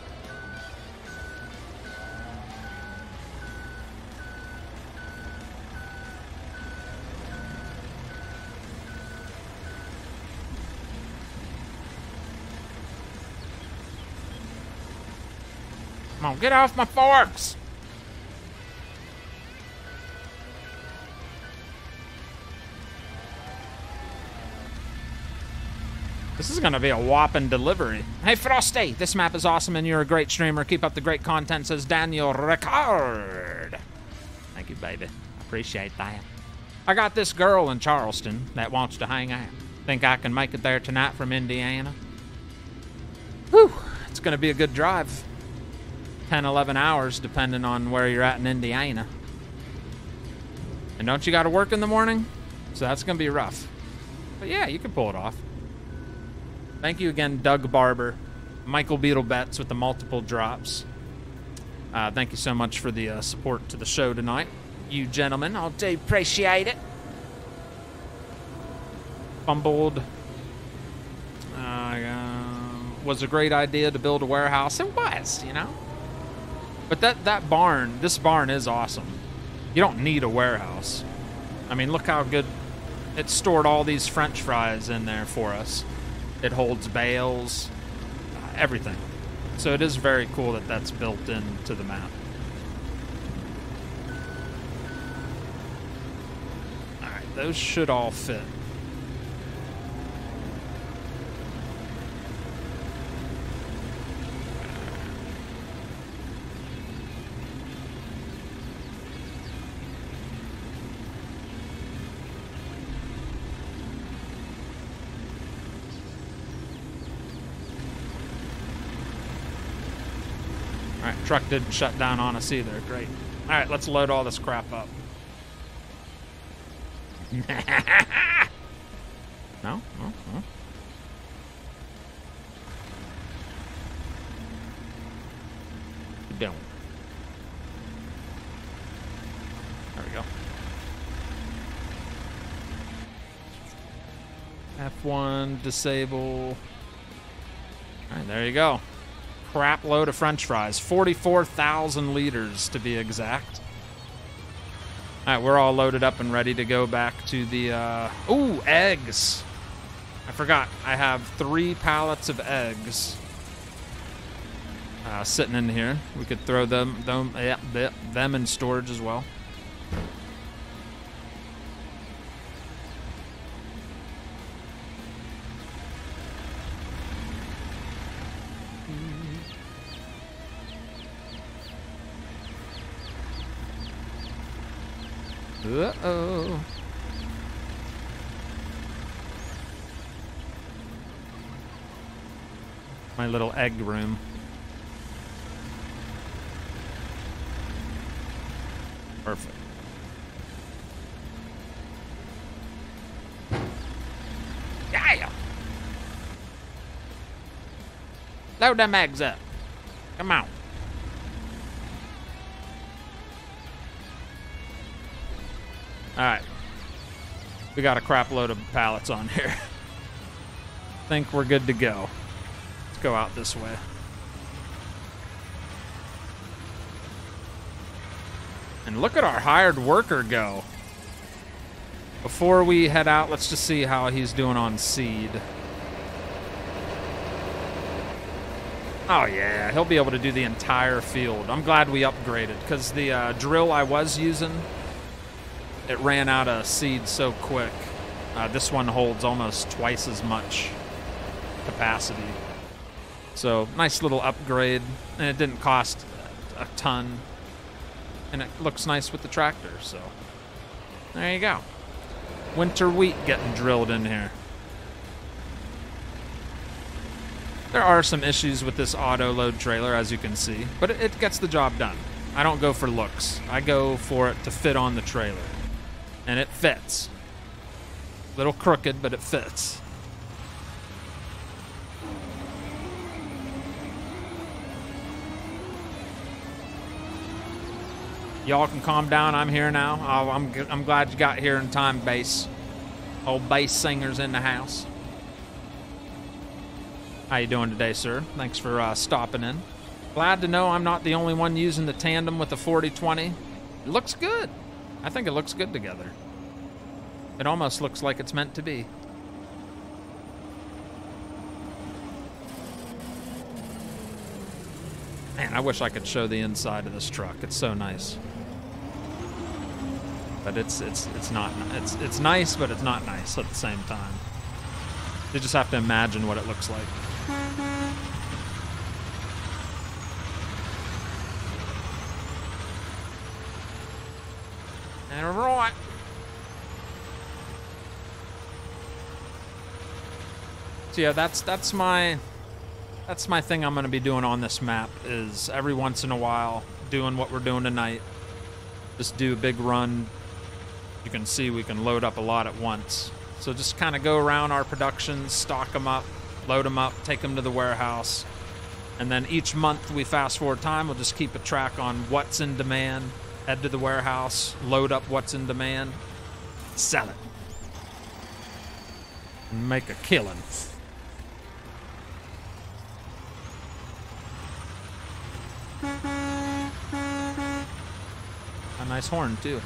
Get off my forks! This is going to be a whopping delivery. Hey, Frosty, this map is awesome and you're a great streamer. Keep up the great content, says Daniel Ricard. Thank you, baby. Appreciate that. I got this girl in Charleston that wants to hang out. Think I can make it there tonight from Indiana? Whew, it's going to be a good drive. 10, 11 hours, depending on where you're at in Indiana. And don't you got to work in the morning? So that's going to be rough. But yeah, you can pull it off. Thank you again, Doug Barber, Michael Beetle Betts with the multiple drops. Uh, thank you so much for the uh, support to the show tonight. You gentlemen, I do appreciate it. Fumbled. Uh, was a great idea to build a warehouse. It was, you know. But that that barn, this barn is awesome. You don't need a warehouse. I mean, look how good it stored all these French fries in there for us. It holds bales, uh, everything. So it is very cool that that's built into the map. All right, those should all fit. Truck didn't shut down on us either. Great. All right, let's load all this crap up. [LAUGHS] no? Don't. There we go. F1 disable. All right, there you go crap load of french fries 44,000 liters to be exact. All right, we're all loaded up and ready to go back to the. Uh... Ooh, eggs! I forgot. I have three pallets of eggs uh, sitting in here. We could throw them, them, yeah, them in storage as well. Uh-oh. My little egg room. Perfect. Yeah! Load them eggs up. Come on. All right. We got a crap load of pallets on here. [LAUGHS] Think we're good to go. Let's go out this way. And look at our hired worker go. Before we head out, let's just see how he's doing on seed. Oh yeah, he'll be able to do the entire field. I'm glad we upgraded because the uh, drill I was using it ran out of seed so quick. Uh, this one holds almost twice as much capacity. So nice little upgrade, and it didn't cost a ton, and it looks nice with the tractor. So there you go. Winter wheat getting drilled in here. There are some issues with this auto load trailer, as you can see, but it, it gets the job done. I don't go for looks. I go for it to fit on the trailer and it fits. Little crooked, but it fits. Y'all can calm down. I'm here now. I'm, I'm glad you got here in time, bass. Old bass singers in the house. How you doing today, sir? Thanks for uh, stopping in. Glad to know I'm not the only one using the tandem with the 4020. It looks good. I think it looks good together. It almost looks like it's meant to be. Man, I wish I could show the inside of this truck. It's so nice. But it's it's it's not it's it's nice, but it's not nice at the same time. You just have to imagine what it looks like. Mm-hmm. And right. So yeah, that's that's my that's my thing I'm going to be doing on this map is every once in a while doing what we're doing tonight. Just do a big run You can see we can load up a lot at once. So just kind of go around our productions, stock them up, load them up, take them to the warehouse. And then each month we fast forward time, we'll just keep a track on what's in demand, head to the warehouse, load up what's in demand, sell it. And make a killing. A nice horn, too.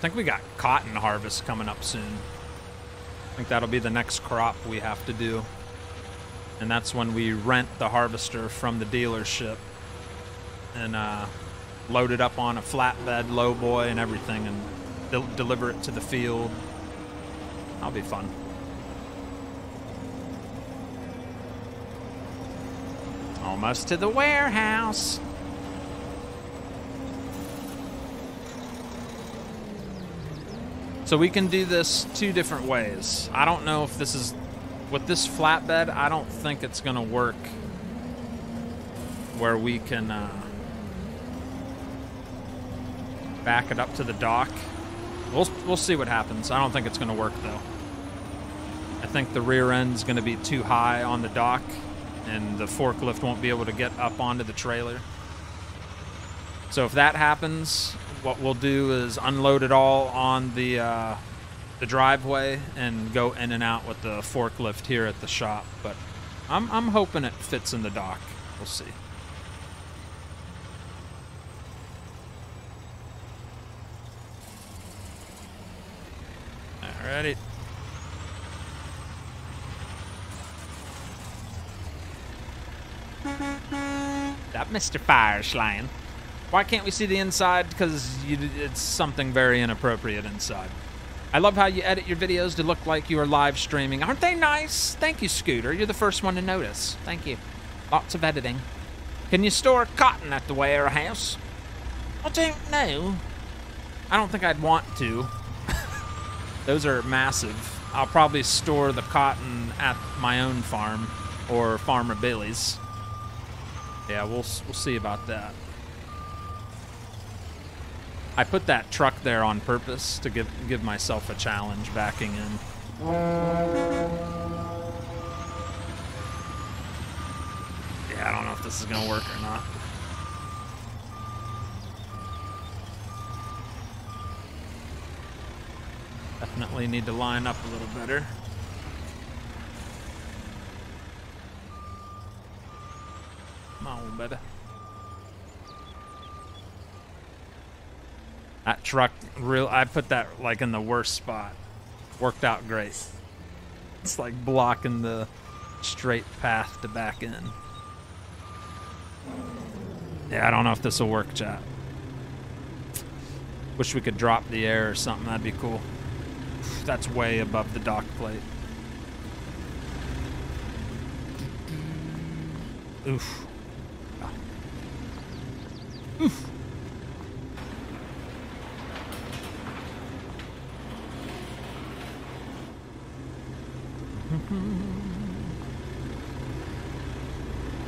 I think we got cotton harvest coming up soon. I think that'll be the next crop we have to do. And that's when we rent the harvester from the dealership and uh, load it up on a flatbed, lowboy, and everything, and del- deliver it to the field. That'll be fun. Almost to the warehouse. So we can do this two different ways. I don't know if this is with this flatbed. I don't think it's going to work where we can uh, back it up to the dock. We'll we'll see what happens. I don't think it's going to work though. I think the rear end's going to be too high on the dock, and the forklift won't be able to get up onto the trailer. So if that happens, what we'll do is unload it all on the uh, the driveway and go in and out with the forklift here at the shop. But I'm I'm hoping it fits in the dock. We'll see. Alrighty. That Mr. Fire Slaying. Why can't we see the inside? Because it's something very inappropriate inside. I love how you edit your videos to look like you are live streaming. Aren't they nice? Thank you, Scooter. You're the first one to notice. Thank you. Lots of editing. Can you store cotton at the warehouse? I don't know. I don't think I'd want to. [LAUGHS] Those are massive. I'll probably store the cotton at my own farm or Farmer Billy's. Yeah, we'll we'll see about that. I put that truck there on purpose to give give myself a challenge backing in. Yeah, I don't know if this is gonna work or not. Definitely need to line up a little better. Come on, baby. That truck, real. I put that like in the worst spot. Worked out great. It's like blocking the straight path to back in. Yeah, I don't know if this will work, chat. Wish we could drop the air or something. That'd be cool. That's way above the dock plate. Oof. Oof. [LAUGHS]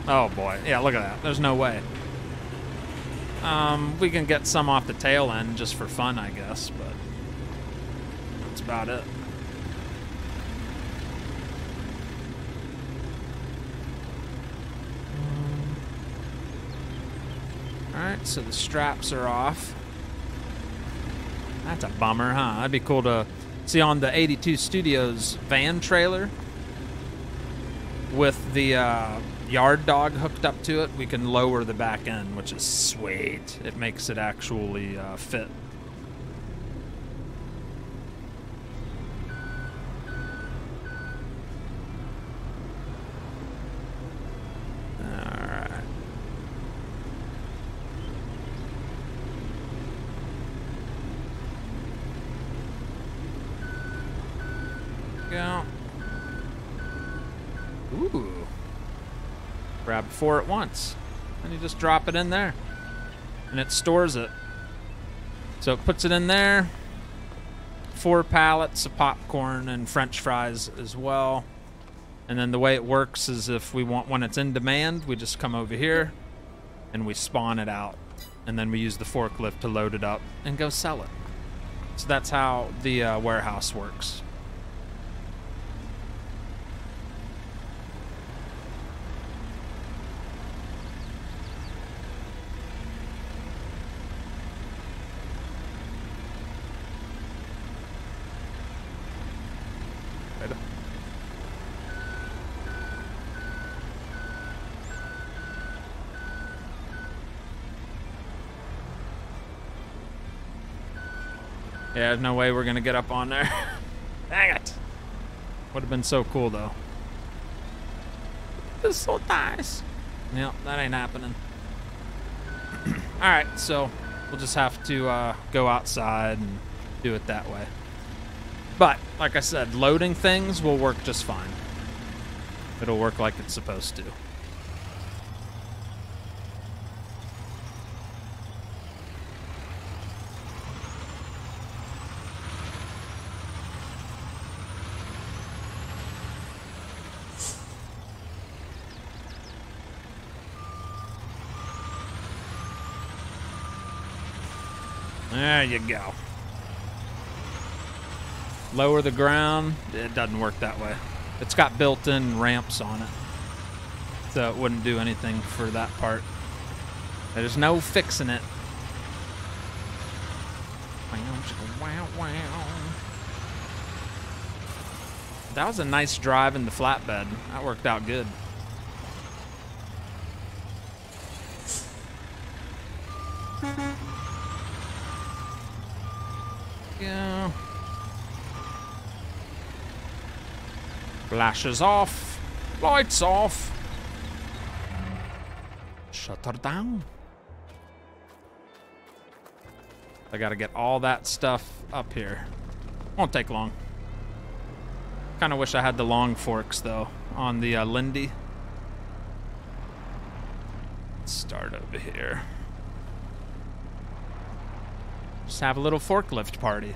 Oh boy. Yeah, look at that. There's no way. Um, we can get some off the tail end just for fun, I guess, but that's about it. Alright, so the straps are off. That's a bummer, huh? That'd be cool to see on the 82 Studios van trailer with the uh, yard dog hooked up to it, we can lower the back end, which is sweet. It makes it actually uh, fit. Alright. Go. Ooh. Grab four at once. And you just drop it in there. And it stores it. So it puts it in there, four pallets of popcorn and French fries as well. And then the way it works is if we want when it's in demand, we just come over here and we spawn it out, and then we use the forklift to load it up and go sell it. So that's how the uh, warehouse works. Yeah, there's no way we're gonna get up on there. [LAUGHS] Dang it. Would have been so cool though. This is so nice. Yep, that ain't happening. [CLEARS THROAT] Alright, so we'll just have to uh, go outside and do it that way. But, like I said, loading things will work just fine. It'll work like it's supposed to. There you go. Lower the ground. It doesn't work that way. It's got built-in ramps on it. So it wouldn't do anything for that part. There's no fixing it. That was a nice drive in the flatbed. That worked out good. Go. Flashes off. Lights off. Shut her down. I gotta get all that stuff up here. Won't take long. Kind of wish I had the long forks though on the uh, Linde. Let's start over here. Just have a little forklift party.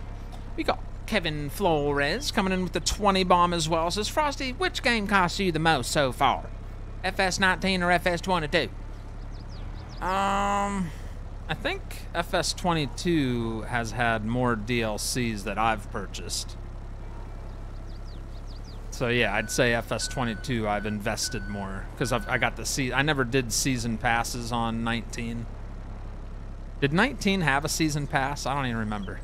We got Kevin Flores coming in with the 20 bomb as well. Says, Frosty, which game cost you the most so far? FS19 or FS22? Um, I think FS22 has had more DLCs that I've purchased. So yeah, I'd say FS22 I've invested more because I got the se- I never did season passes on 19. Did 19 have a season pass? I don't even remember.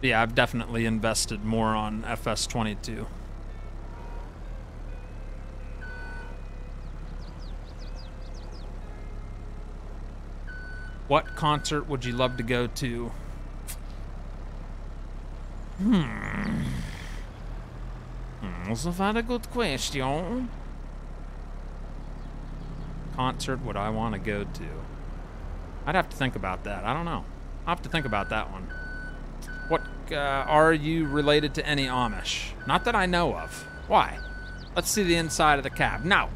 But yeah, I've definitely invested more on FS22. What concert would you love to go to? Hmm. hmm that's a very good question. Concert would I want to go to? I'd have to think about that. I don't know. I'll have to think about that one. What, uh, are you related to any Amish? Not that I know of. Why? Let's see the inside of the cab. No.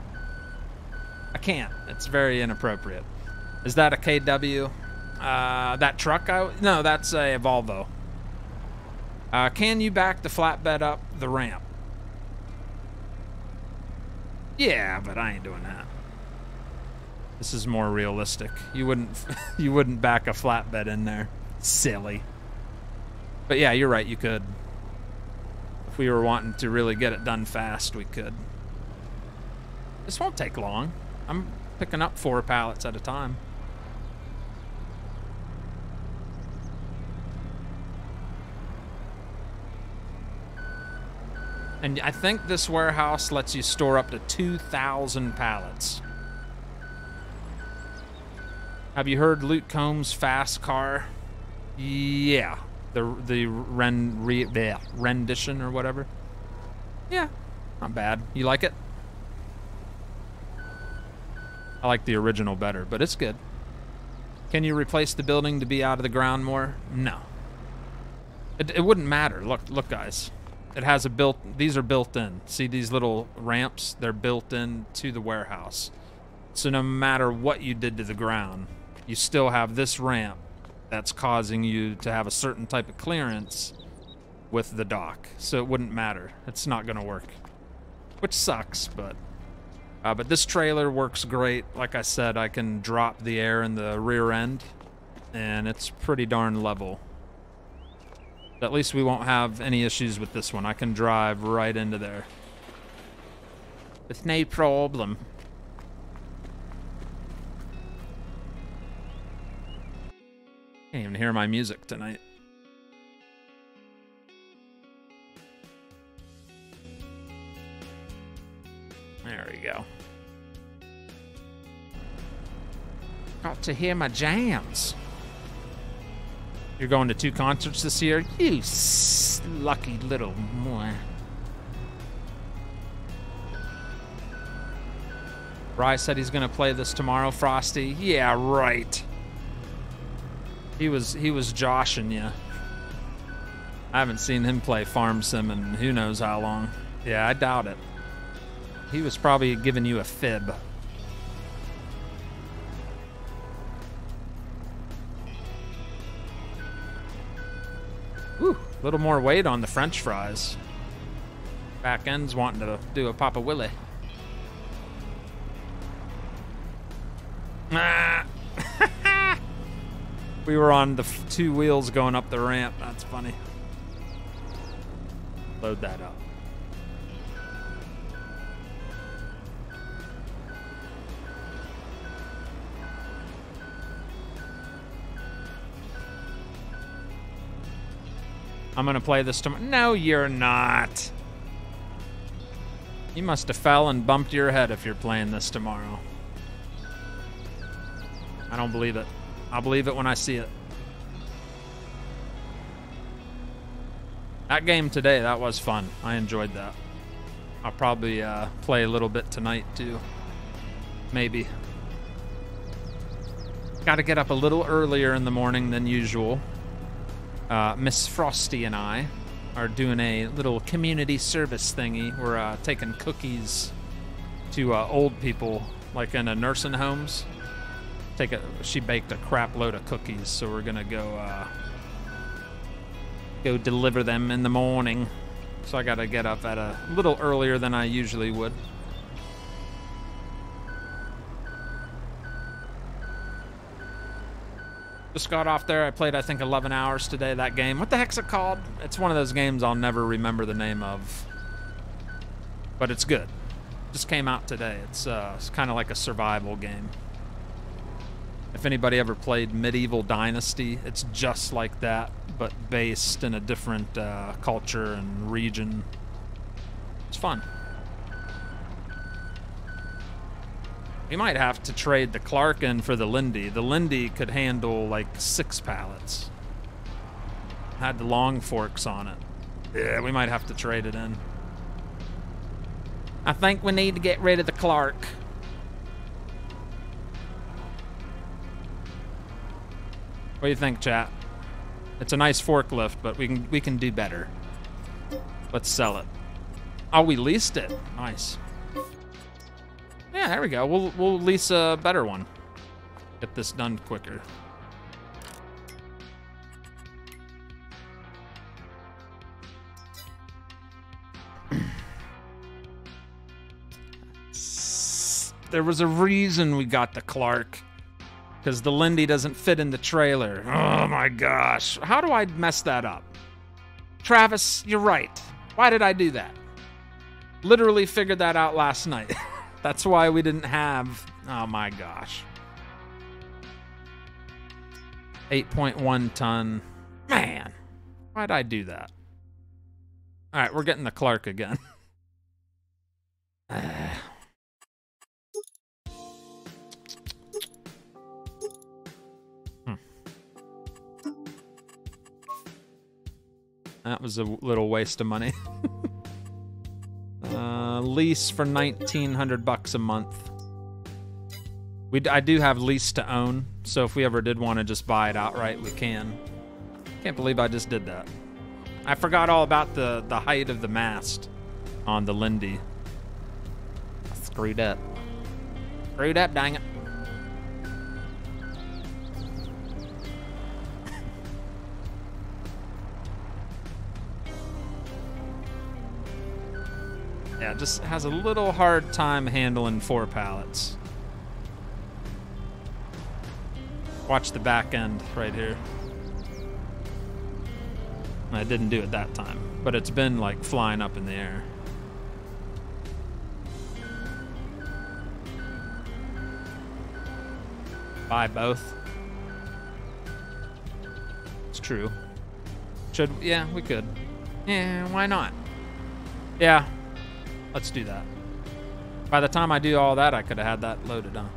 I can't. It's very inappropriate. Is that a KW? Uh, that truck? I, no, that's a Volvo. Uh, can you back the flatbed up the ramp? Yeah, but I ain't doing that. This is more realistic. You wouldn't [LAUGHS] you wouldn't back a flatbed in there. Silly. But yeah, you're right, you could. If we were wanting to really get it done fast, we could. This won't take long. I'm picking up four pallets at a time. And I think this warehouse lets you store up to 2,000 pallets. Have you heard Luke Combs' fast car? Yeah, the the ren, re, bleh, rendition or whatever. Yeah, not bad. You like it? I like the original better, but it's good. Can you replace the building to be out of the ground more? No. It, it wouldn't matter. Look, look, guys. It has a built. These are built in. See these little ramps? They're built in to the warehouse. So no matter what you did to the ground, you still have this ramp that's causing you to have a certain type of clearance with the dock, so it wouldn't matter. It's not gonna work, which sucks, but uh, but this trailer works great. Like I said, I can drop the air in the rear end, and it's pretty darn level. At least we won't have any issues with this one. I can drive right into there with no problem. Can't even hear my music tonight. There we go. Got to hear my jams. You're going to two concerts this year? You lucky little boy. Rye said he's gonna play this tomorrow, Frosty. Yeah, right. He was he was joshing you. I haven't seen him play Farm Sim in who knows how long. Yeah, I doubt it. He was probably giving you a fib. Whew, a little more weight on the french fries. Back end's wanting to do a Papa Willie. Ah. [LAUGHS] we were on the f- two wheels going up the ramp. That's funny. Load that up. I'm gonna play this tomorrow. No, you're not. You must have fell and bumped your head if you're playing this tomorrow. I don't believe it. I'll believe it when I see it. That game today, that was fun. I enjoyed that. I'll probably uh, play a little bit tonight too. Maybe. Got to get up a little earlier in the morning than usual. Uh, Miss Frosty and I are doing a little community service thingy. We're uh, taking cookies to uh, old people, like in a nursing homes take a she baked a crap load of cookies so we're gonna go uh go deliver them in the morning. So i gotta get up at a little earlier than i usually would. Just got off there. I played i think 11 hours today that game. What the heck's it called? It's one of those games i'll never remember the name of. But it's good. Just came out today. It's uh it's kind of like a survival game if anybody ever played Medieval Dynasty, it's just like that, but based in a different uh, culture and region. It's fun. We might have to trade the Clark in for the Linde. The Linde could handle like six pallets. Had the long forks on it. Yeah, we might have to trade it in. I think we need to get rid of the Clark. What do you think, chat? It's a nice forklift, but we can we can do better. Let's sell it. Oh, we leased it. Nice. Yeah, there we go. We'll we'll lease a better one. Get this done quicker. [CLEARS THROAT] There was a reason we got the Clark because the Linde doesn't fit in the trailer. Oh my gosh. How do I mess that up? Travis, you're right. Why did I do that? Literally figured that out last night. [LAUGHS] That's why we didn't have. Oh my gosh. 8.1 ton. Man, why'd I do that? All right, we're getting the Clark again. [LAUGHS] [SIGHS] Ah. That was a little waste of money. [LAUGHS] uh, lease for 1900 bucks a month. We I do have lease to own, so if we ever did want to just buy it outright, we can. Can't believe I just did that. I forgot all about the, the height of the mast on the Linde. I screwed up. Screwed up, dang it. Just has a little hard time handling four pallets. Watch the back end right here. I didn't do it that time, but it's been like flying up in the air. Buy both. It's true. Should yeah, we could. Yeah, why not? Yeah, let's do that. By the time I do all that, I could have had that loaded on.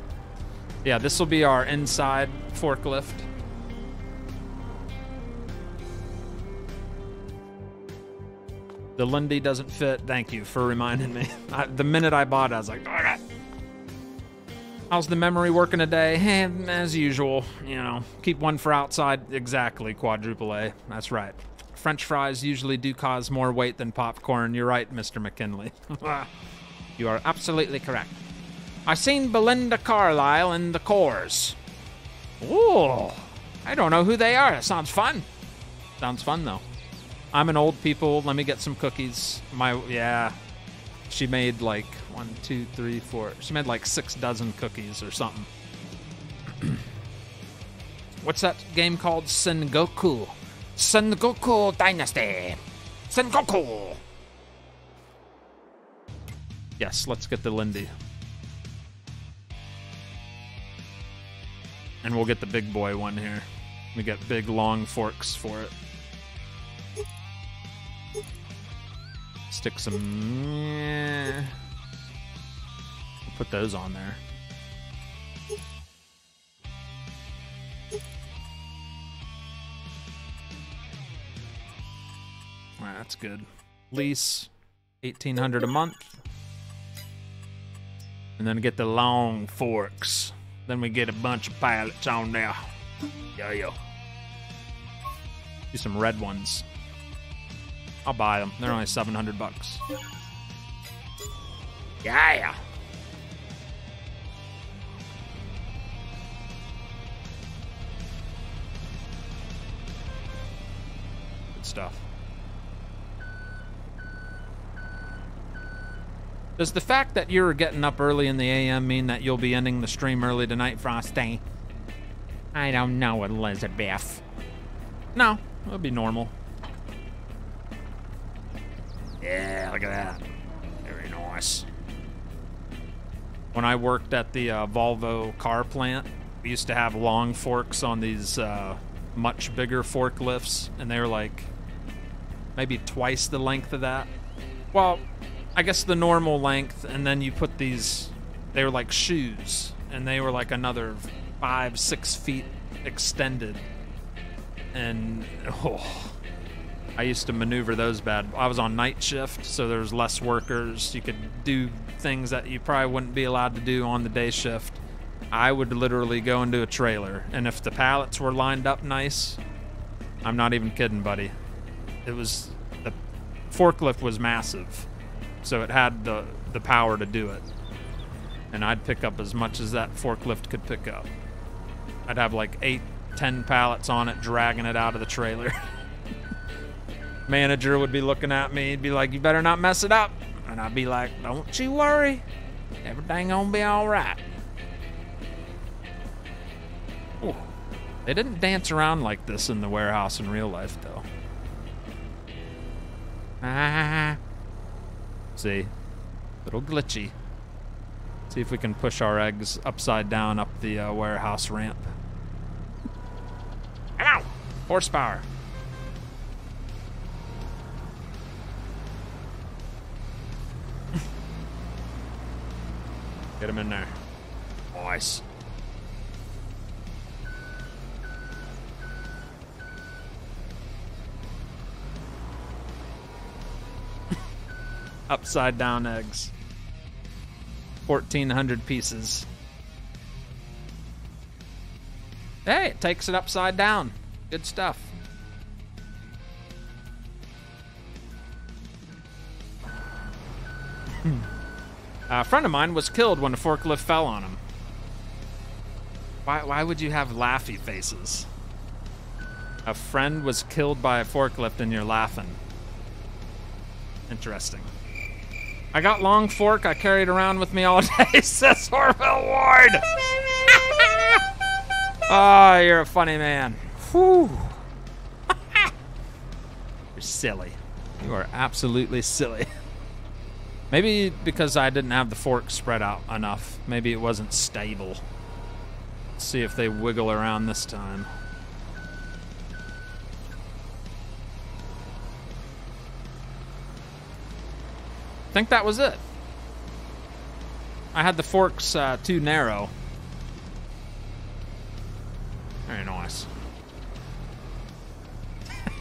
Yeah, this will be our inside forklift. The Linde doesn't fit. Thank you for reminding me. [LAUGHS] I, the minute I bought it, I was like. How's the memory working today? Eh, [LAUGHS] as usual, you know, keep one for outside. Exactly, quadruple A. That's right. French fries usually do cause more weight than popcorn. You're right, Mr. McKinley. [LAUGHS] you are absolutely correct. I seen Belinda Carlisle in the Coors. Ooh, I don't know who they are. That sounds fun. Sounds fun though. I'm an old people. Let me get some cookies. My yeah, she made like one, two, three, four. She made like six dozen cookies or something. [CLEARS THROAT] What's that game called? Sengoku. Sengoku Dynasty. Sengoku. Yes, let's get the Linde. And we'll get the big boy one here. We get big long forks for it. Stick some. Yeah. Put those on there. Right, that's good. Lease, eighteen hundred a month, and then get the long forks. Then we get a bunch of pallets on there. Yeah, yeah. Do some red ones. I'll buy them. They're only 700 bucks. Yeah. Good stuff. Does the fact that you're getting up early in the AM mean that you'll be ending the stream early tonight, Frosty? I don't know, Elizabeth. No, it'll be normal. Yeah, look at that. Very nice. When I worked at the uh, Volvo car plant, we used to have long forks on these uh, much bigger forklifts, and they were like maybe twice the length of that. Well, I guess the normal length, and then you put these, they were like shoes, and they were like another five, six feet extended. And, oh, I used to maneuver those bad. I was on night shift, so there's less workers. You could do things that you probably wouldn't be allowed to do on the day shift. I would literally go into a trailer, and if the pallets were lined up nice, I'm not even kidding, buddy. It was the forklift was massive, so it had the the power to do it. And I'd pick up as much as that forklift could pick up. I'd have like eight, ten pallets on it, dragging it out of the trailer. [LAUGHS] Manager would be looking at me, he'd be like, "You better not mess it up," and I'd be like, "Don't you worry, everything gonna be all right." They didn't dance around like this in the warehouse in real life, though. Ah. [LAUGHS] See, A little glitchy. See if we can push our eggs upside down up the uh, warehouse ramp. Ow! Horsepower. [LAUGHS] Get him in there. Nice. Upside down eggs. 1,400 pieces. Hey, it takes it upside down. Good stuff. Hmm. A friend of mine was killed when a forklift fell on him. Why, why would you have laughy faces? A friend was killed by a forklift and you're laughing. Interesting. I got long fork I carried around with me all day, [LAUGHS] says Orville Ward. oh, [LAUGHS] you're a funny man. Whew. [LAUGHS] you're silly. You are absolutely silly. Maybe because I didn't have the fork spread out enough. Maybe it wasn't stable. Let's see if they wiggle around this time. I think that was it. I had the forks uh, too narrow. Very nice.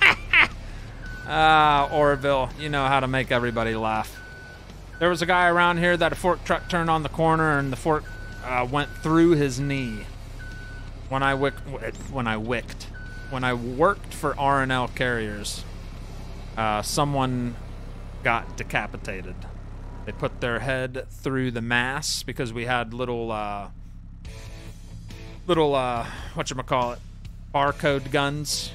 [LAUGHS] Ah, Orville, you know how to make everybody laugh. There was a guy around here that a fork truck turned on the corner and the fork uh, went through his knee. When I wick, when I wicked, when I worked for R&L Carriers, uh, someone got decapitated. They put their head through the mast because we had little, uh, little, uh, whatchamacallit, barcode guns.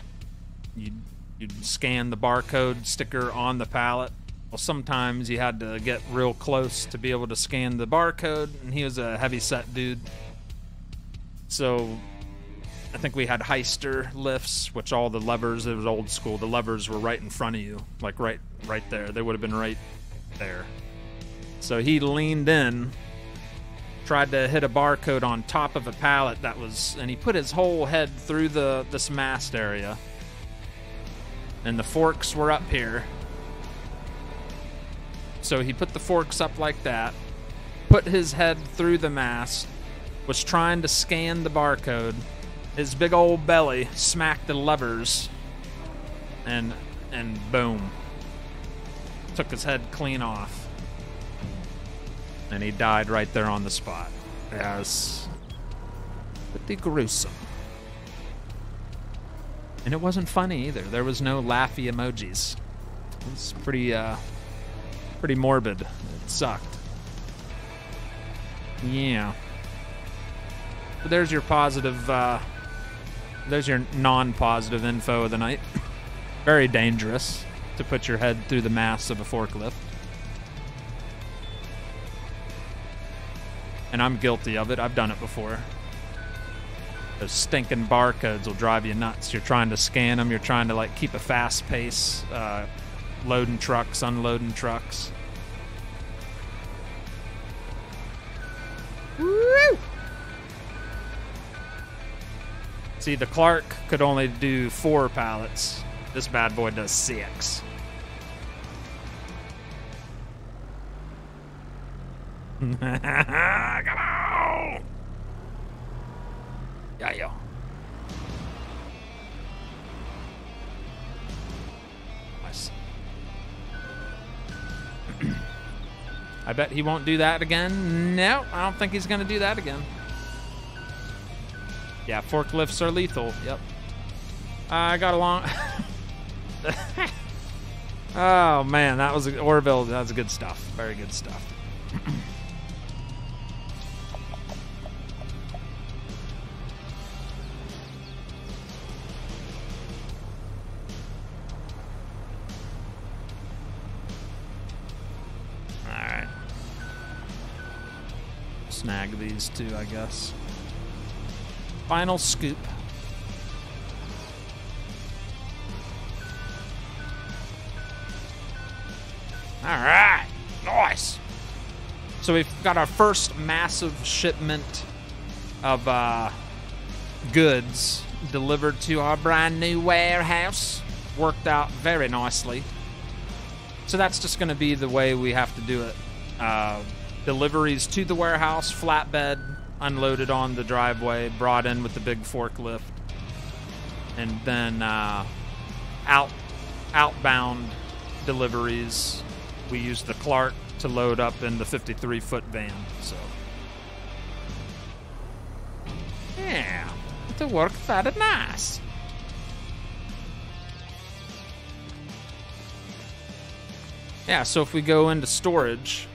You'd, you'd scan the barcode sticker on the pallet. Well, sometimes you had to get real close to be able to scan the barcode, and he was a heavy set dude. So I think we had Hyster lifts, which all the levers, it was old school. The levers were right in front of you, like right right there. They would have been right there. So he leaned in, tried to hit a barcode on top of a pallet that was and he put his whole head through the this mast area. And the forks were up here. So he put the forks up like that, put his head through the mast, was trying to scan the barcode. His big old belly smacked the levers, and and boom, took his head clean off, and he died right there on the spot. Yes, pretty gruesome. And it wasn't funny either. There was no laughy emojis. It was pretty uh, pretty morbid. It sucked. Yeah. But there's your positive, uh, there's your non positive info of the night. Very dangerous to put your head through the mast of a forklift. And I'm guilty of it. I've done it before. Those stinking barcodes will drive you nuts. You're trying to scan them, you're trying to like keep a fast pace, uh, loading trucks, unloading trucks. Woo! See, the Clark could only do four pallets. This bad boy does six. [LAUGHS] Come on! Yeah, yeah. Nice. [CLEARS THROAT] I bet he won't do that again. No, I don't think he's going to do that again. Yeah, forklifts are lethal. Yep. I got along. oh man, that was Orville. That was good stuff. Very good stuff. All right. Snag these two, I guess. Final scoop. All right, nice. So we've got our first massive shipment of uh, goods delivered to our brand new warehouse. Worked out very nicely. So that's just going to be the way we have to do it. Uh, deliveries to the warehouse, flatbed, unloaded on the driveway, brought in with the big forklift, and then uh, out outbound deliveries. We use the Clark to load up in the 53 foot van. So yeah, it worked very nice. Yeah, so if we go into storage,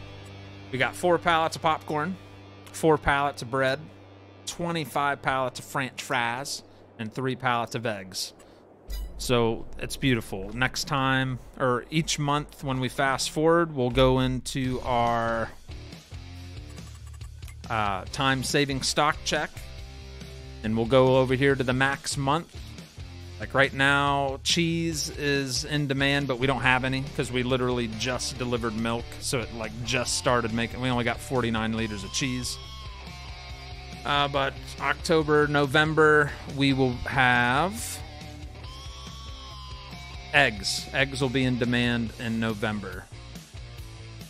we got four pallets of popcorn, four pallets of bread, 25 pallets of french fries, and three pallets of eggs. So it's beautiful. Next time, or each month when we fast forward, we'll go into our uh, time saving stock check and we'll go over here to the max month. Like right now, cheese is in demand, but we don't have any because we literally just delivered milk. So it like just started making, we only got 49 liters of cheese. Uh, but October, November, we will have eggs. Eggs will be in demand in November.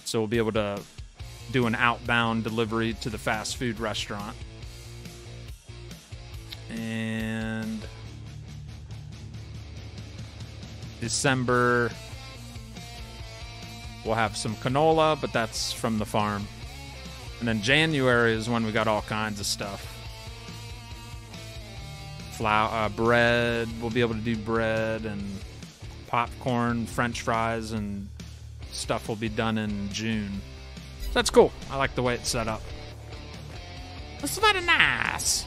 So we'll be able to do an outbound delivery to the fast food restaurant. And December, we'll have some canola, but that's from the farm. And then January is when we got all kinds of stuff. Flour, uh, bread. We'll be able to do bread and popcorn, French fries, and stuff will be done in June. So that's cool. I like the way it's set up. It's very nice.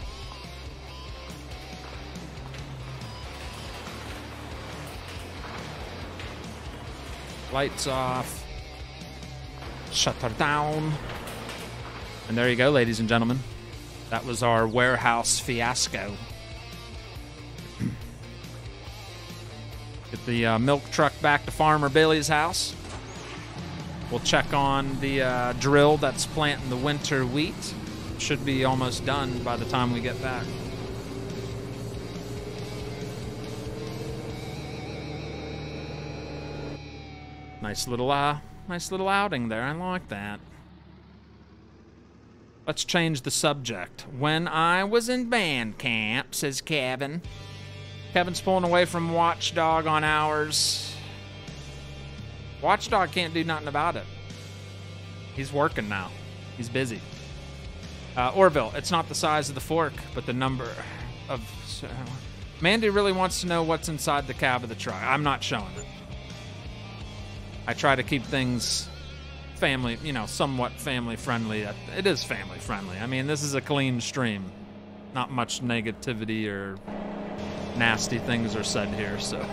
Lights off. Shutter down. And there you go, ladies and gentlemen. That was our warehouse fiasco. Get the uh, milk truck back to Farmer Billy's house. We'll check on the uh, drill that's planting the winter wheat. Should be almost done by the time we get back. Nice little uh, nice little outing there. I like that. Let's change the subject. When I was in band camp, says Kevin. Kevin's pulling away from Watchdog on hours. Watchdog can't do nothing about it. He's working now. He's busy. Uh, Orville, it's not the size of the fork, but the number of. Mandy really wants to know what's inside the cab of the truck. I'm not showing it. I try to keep things family, you know, somewhat family friendly. It is family friendly. I mean, this is a clean stream. Not much negativity or nasty things are said here, so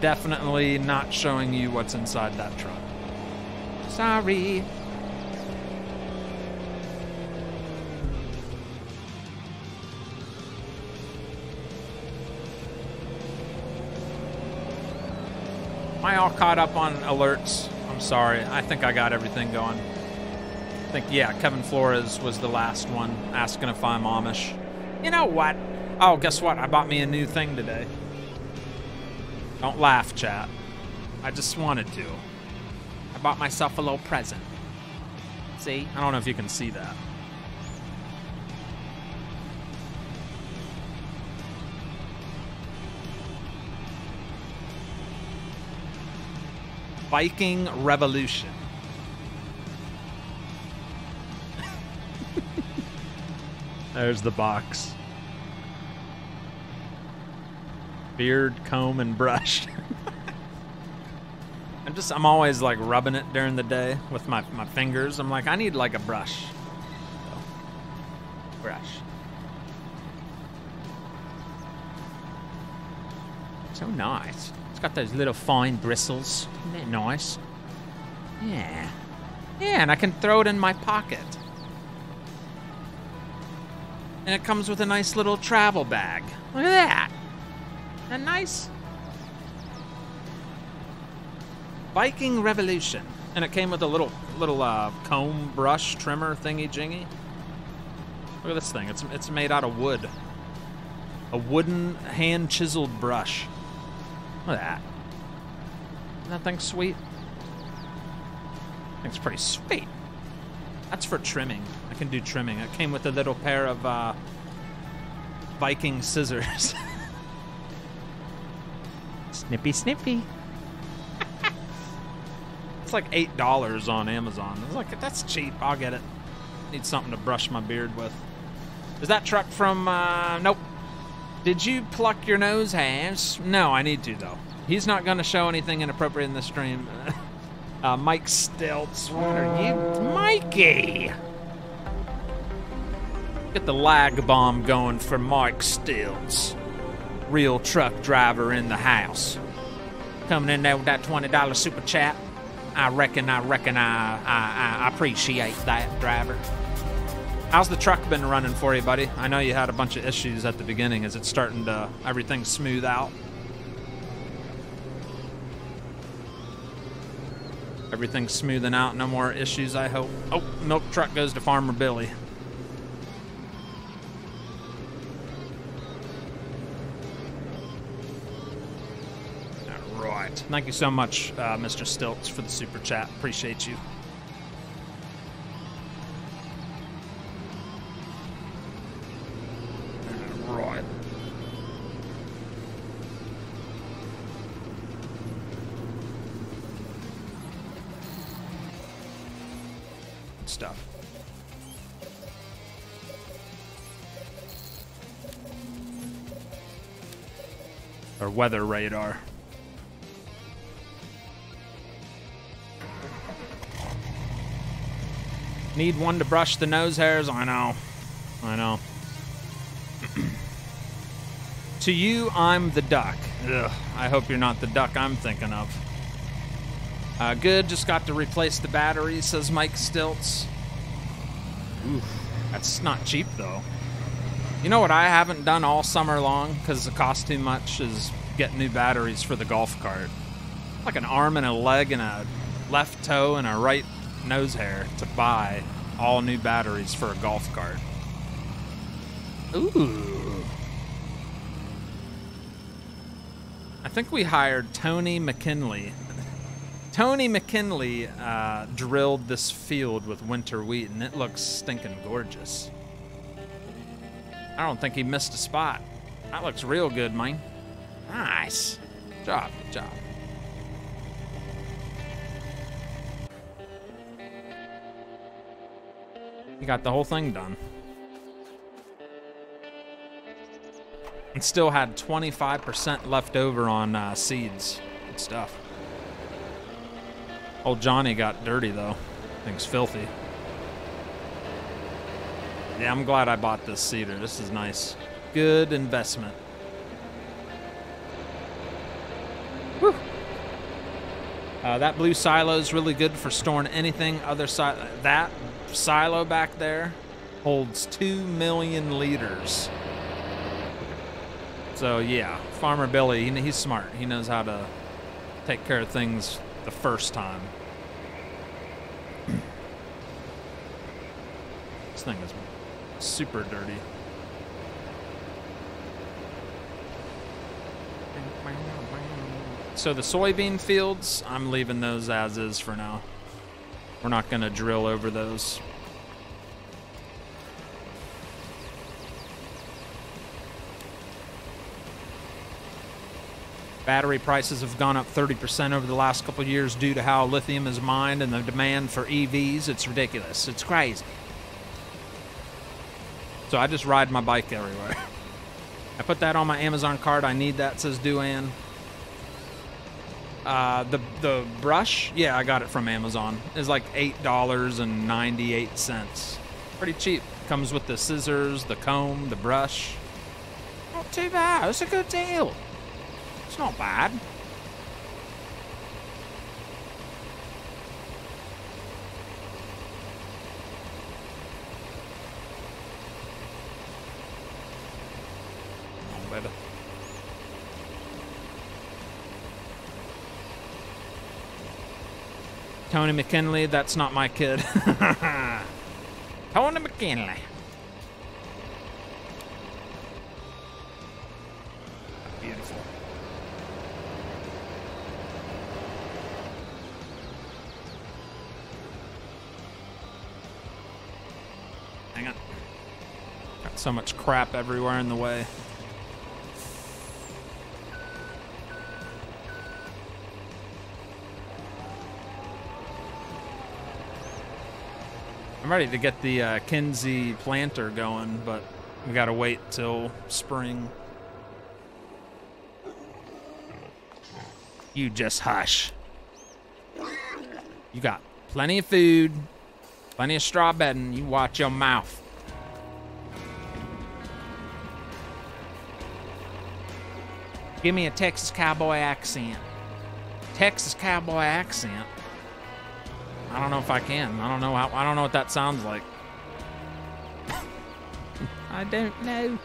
definitely not showing you what's inside that truck. Sorry. Am I all caught up on alerts? I'm sorry. I think I got everything going. I think, yeah, Kevin Flores was the last one asking if I'm Amish. You know what? Oh, guess what? I bought me a new thing today. Don't laugh, chat. I just wanted to. I bought myself a little present. See? I don't know if you can see that. Viking Revolution. There's the box. Beard, comb, and brush. [LAUGHS] I'm just, I'm always like rubbing it during the day with my, my fingers. I'm like, I need like a brush. So, brush. So nice. Got those little fine bristles. Isn't that nice? Yeah. Yeah, and I can throw it in my pocket. And it comes with a nice little travel bag. Look at that. That nice? Viking Revolution. And it came with a little little uh, comb brush trimmer thingy jingy. Look at this thing. It's it's made out of wood. A wooden hand chiseled brush. Look at that. Isn't that thing sweet? It's pretty sweet. That's for trimming. I can do trimming. It came with a little pair of uh, Viking scissors. [LAUGHS] snippy, snippy. it's like eight dollars on Amazon. It's like that's cheap. I'll get it. Need something to brush my beard with. Is that truck from? Uh, nope. Did you pluck your nose hairs? No, I need to though. He's not going to show anything inappropriate in the stream. [LAUGHS] Uh, Mike Stilts, what are you, Mikey? Get the lag bomb going for Mike Stilts. real truck driver in the house. Coming in there with that $20 super chat. I reckon, I reckon I, I, I appreciate that, driver. How's the truck been running for you, buddy? I know you had a bunch of issues at the beginning. Is it starting to, everything smooth out? Everything's smoothing out, no more issues, I hope. Oh, milk truck goes to Farmer Billy. All right. Thank you so much, uh, Mr. Stilts, for the super chat. Appreciate you. Weather radar. Need one to brush the nose hairs? I know. I know. [CLEARS THROAT] to you, I'm the duck. Ugh, I hope you're not the duck I'm thinking of. Uh, good, just got to replace the battery, says Mike Stilts. Oof, that's not cheap though. You know what I haven't done all summer long because it costs too much is get new batteries for the golf cart. Like an arm and a leg and a left toe and a right nose hair to buy all new batteries for a golf cart. Ooh. I think we hired Tony McKinley. Tony McKinley uh, drilled this field with winter wheat, and it looks stinking gorgeous. I don't think he missed a spot. That looks real good, man. Nice. Job, job. You got the whole thing done. And still had 25% left over on uh, seeds. Good stuff. Old Johnny got dirty, though. Thing's filthy. Yeah, I'm glad I bought this seeder. This is nice. Good investment. Whew. Uh, that blue silo is really good for storing anything other side. That silo back there holds 2 million liters. So, yeah, Farmer Billy, he, he's smart. He knows how to take care of things the first time. this thing is super dirty. So the soybean fields, I'm leaving those as is for now. We're not going to drill over those. Battery prices have gone up 30% over the last couple years due to how lithium is mined and the demand for EVs. It's ridiculous. It's crazy. So I just ride my bike everywhere. [LAUGHS] I put that on my Amazon card. I need that, says Duan. Uh, the the brush, yeah, I got it from Amazon. It's like eight dollars and ninety eight cents. Pretty cheap. Comes with the scissors, the comb, the brush. Not too bad. It's a good deal. It's not bad. Come on, baby. Tony McKinley, that's not my kid. [LAUGHS] Tony McKinley. Beautiful. Hang on. Got so much crap everywhere in the way. I'm ready to get the uh, Kinze planter going, but we gotta wait till spring. You just hush. You got plenty of food, plenty of straw bedding. You watch your mouth. Give me a Texas cowboy accent. Texas cowboy accent. I don't know if I can. I don't know how. I don't know what that sounds like. I don't know.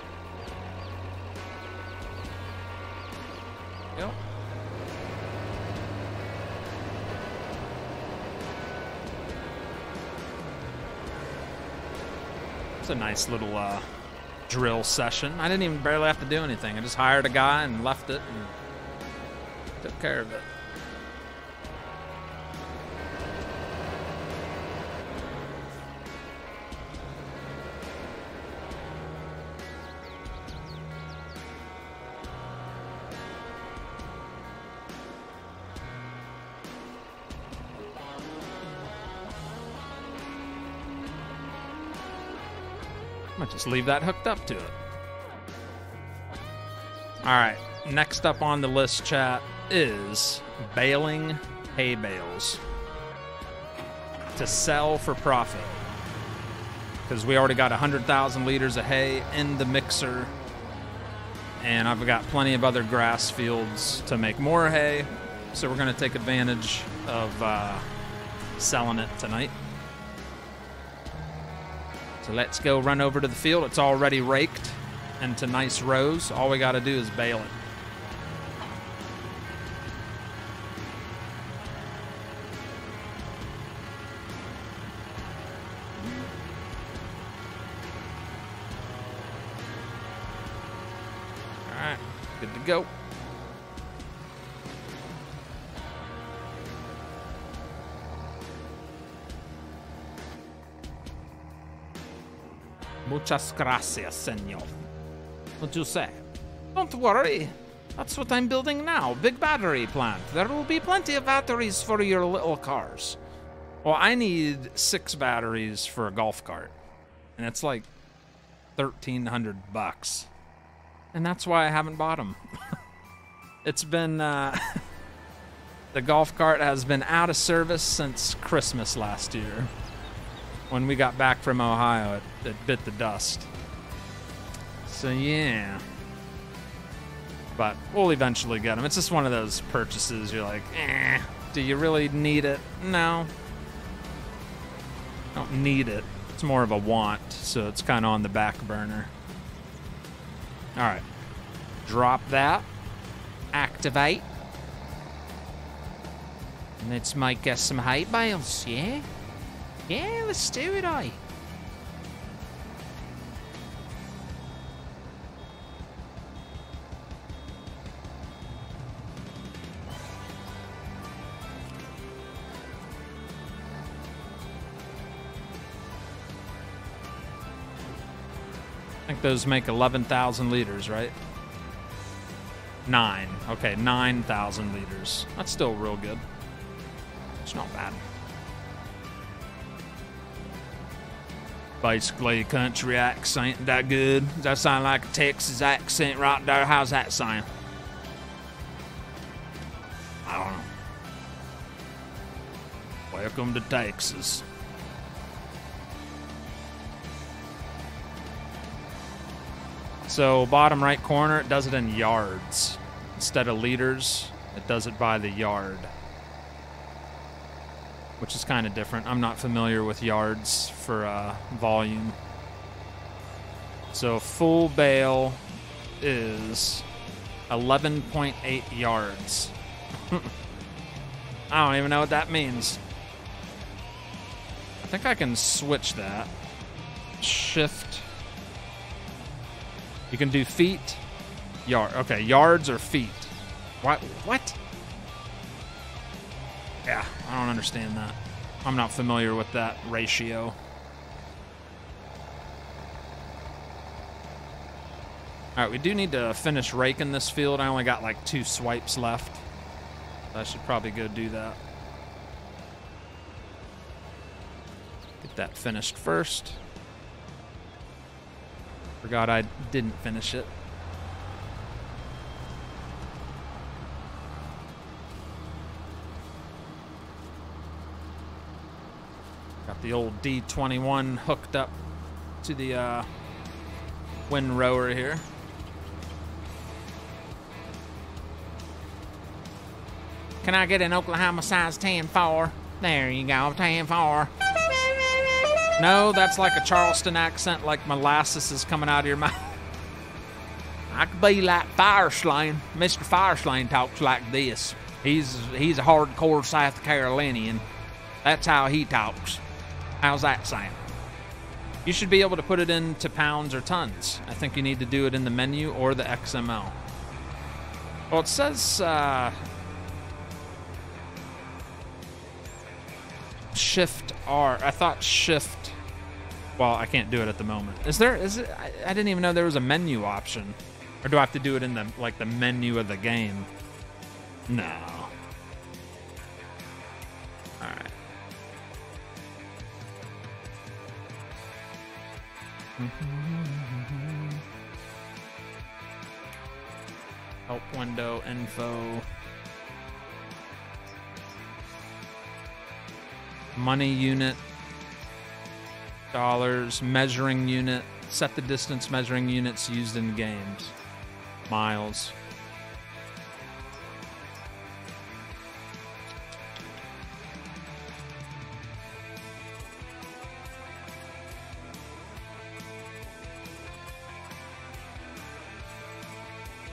Yep. It's a nice little uh, drill session. I didn't even barely have to do anything. I just hired a guy and left it and took care of it. Just leave that hooked up to it. All right, next up on the list, chat, is baling hay bales to sell for profit. Because we already got 100,000 liters of hay in the mixer, and I've got plenty of other grass fields to make more hay. So we're going to take advantage of uh, selling it tonight. So let's go run over to the field. It's already raked into nice rows. All we got to do is bale it. All right, good to go. Muchas gracias, senor. What do you say? Don't worry. That's what I'm building now. Big battery plant. There will be plenty of batteries for your little cars. Well, I need six batteries for a golf cart. And it's like 1300 bucks. And that's why I haven't bought them. [LAUGHS] it's been uh [LAUGHS] the golf cart has been out of service since Christmas last year when we got back from Ohio, it, it bit the dust. So yeah. But we'll eventually get them. It's just one of those purchases you're like, eh, do you really need it? No. I don't need it. It's more of a want, so it's kind of on the back burner. All right. Drop that. Activate. Let's make us some hay bales, yeah? Yeah, let's do it, I. I think those make 11,000 liters, right? Nine. Okay, 9,000 liters. That's still real good. It's not bad. Basically a country accent. That good? Does that sound like a Texas accent right there? How's that sound? I don't know. Welcome to Texas. So bottom right corner, it does it in yards. Instead of liters, it does it by the yard. Which is kind of different. I'm not familiar with yards for uh, volume. So full bale is 11.8 yards. [LAUGHS] I don't even know what that means. I think I can switch that. Shift. You can do feet, yard. Okay, yards or feet. What? What? Yeah, I don't understand that. I'm not familiar with that ratio. All right, we do need to finish raking this field. I only got like two swipes left. I should probably go do that. Get that finished first. Forgot I didn't finish it. The old D21 hooked up to the uh, wind rower here. Can I get an Oklahoma size 10 4? There you go, 10 4. No, that's like a Charleston accent, like molasses is coming out of your mouth. [LAUGHS] I could be like Fireslane. Mr. Fireslane talks like this. He's he's a hardcore South Carolinian. That's how he talks. How's that sound? You should be able to put it into pounds or tons. I think you need to do it in the menu or the XML. Well, it says uh, Shift R. I thought Shift. Well, I can't do it at the moment. Is there? Is it? I, I didn't even know there was a menu option. Or do I have to do it in the like the menu of the game? No. Help window info. Money unit. Dollars. Measuring unit. Set the distance measuring units used in games. Miles.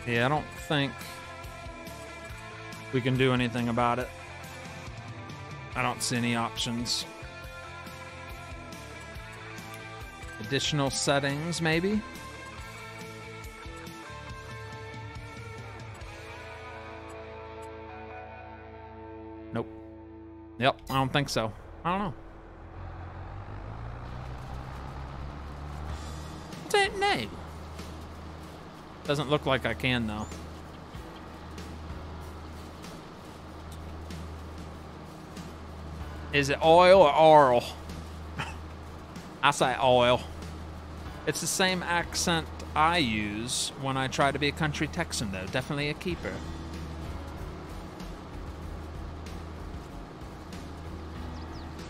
Yeah, I don't think we can do anything about it. I don't see any options. Additional settings, maybe? Nope. Yep, I don't think so. I don't know. Don't know. Doesn't look like I can, though. Is it oil or oral? I say oil. It's the same accent I use when I try to be a country Texan, though. Definitely a keeper.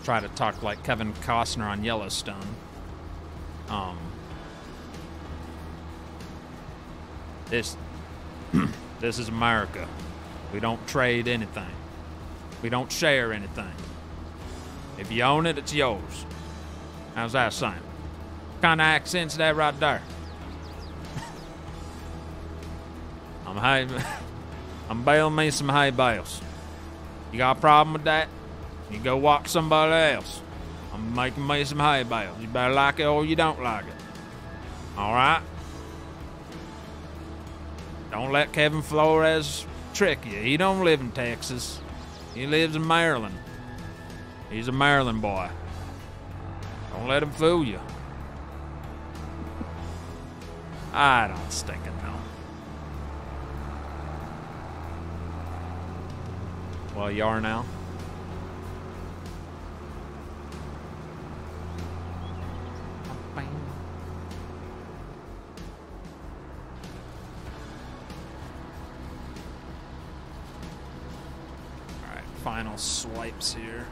Try to talk like Kevin Costner on Yellowstone. Um, this, [CLEARS THROAT] this is America. We don't trade anything. We don't share anything. If you own it, it's yours. How's that sound? Kind of accent's that right there? [LAUGHS] I'm hay, [LAUGHS] I'm bailing me some hay bales. You got a problem with that? You go walk somebody else. I'm making me some hay bales. You better like it or you don't like it. All right? Don't let Kevin Flores trick you. He don't live in Texas. He lives in Maryland. He's a Maryland boy. Don't let him fool you. I don't stinking know. Well, you are now. Final swipes here.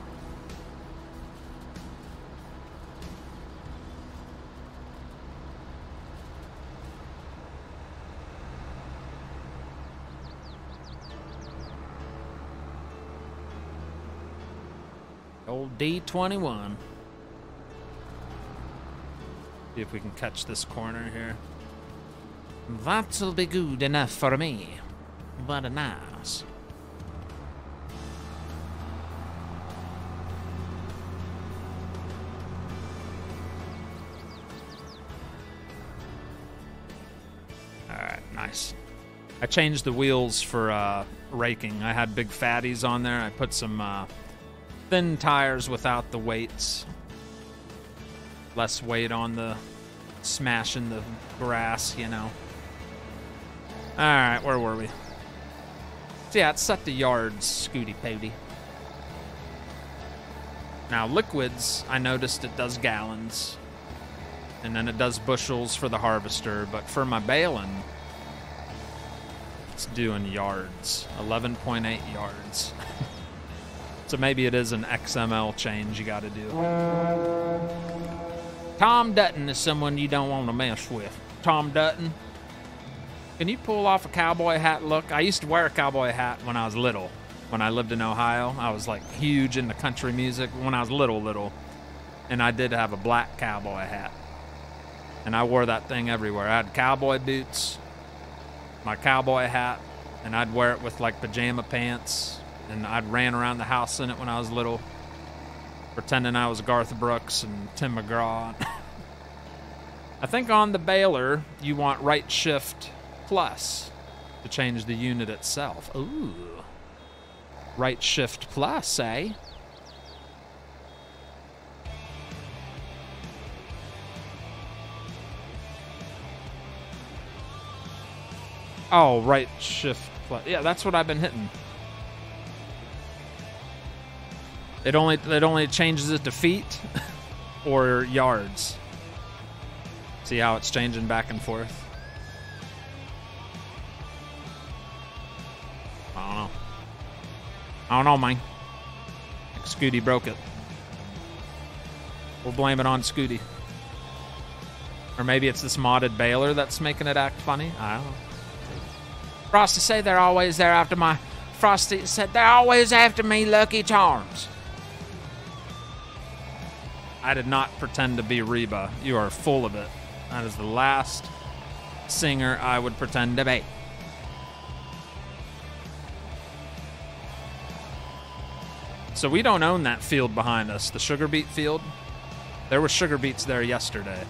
Old D21. See if we can catch this corner here. That'll be good enough for me. Very nice. I changed the wheels for uh, raking. I had big fatties on there. I put some uh, thin tires without the weights. Less weight on the smashing the grass, you know. Alright, where were we? So yeah, it's set the yards, Scooty Pooty. Now, liquids, I noticed it does gallons. And then it does bushels for the harvester. But for my baling, it's doing yards. 11.8 yards. [LAUGHS] So maybe it is an XML change you got to do. Tom Dutton is someone you don't want to mess with. Tom Dutton. Can you pull off a cowboy hat look? I used to wear a cowboy hat when I was little. when I lived in Ohio. I was like huge into country music when I was little, little. And I did have a black cowboy hat. And I wore that thing everywhere. I had cowboy boots, my cowboy hat, and I'd wear it with like pajama pants. And I'd ran around the house in it when I was little, pretending I was Garth Brooks and Tim McGraw. [LAUGHS] I think on the baler, you want right shift plus to change the unit itself. Ooh. Right shift plus, eh? Oh, right shift. Yeah, that's what I've been hitting. It only it only changes it to feet [LAUGHS] or yards. See how it's changing back and forth. I don't know. I don't know, man. Scooty broke it. We'll blame it on Scooty. Or maybe it's this modded baler that's making it act funny. I don't know. Frosty said they're always there after my. Frosty said they're always after me, Lucky Charms. I did not pretend to be Reba. You are full of it. That is the last singer I would pretend to be. So we don't own that field behind us, the sugar beet field. There were sugar beets there yesterday.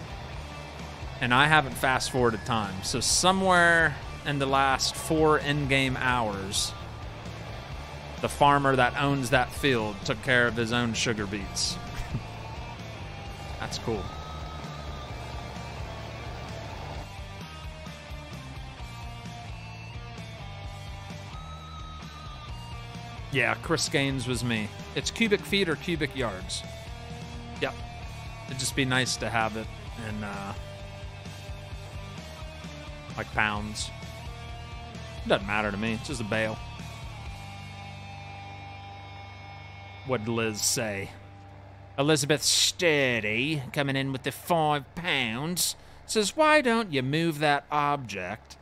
And I haven't fast forwarded time. So somewhere in the last four in-game hours, the farmer that owns that field took care of his own sugar beets. [LAUGHS] That's cool. Yeah, Chris Gaines was me. It's cubic feet or cubic yards. Yep. It'd just be nice to have it in uh, like pounds. Doesn't matter to me. It's just a bale. What'd Liz say? Elizabeth Sturdy, coming in with the five pounds, says, Why don't you move that object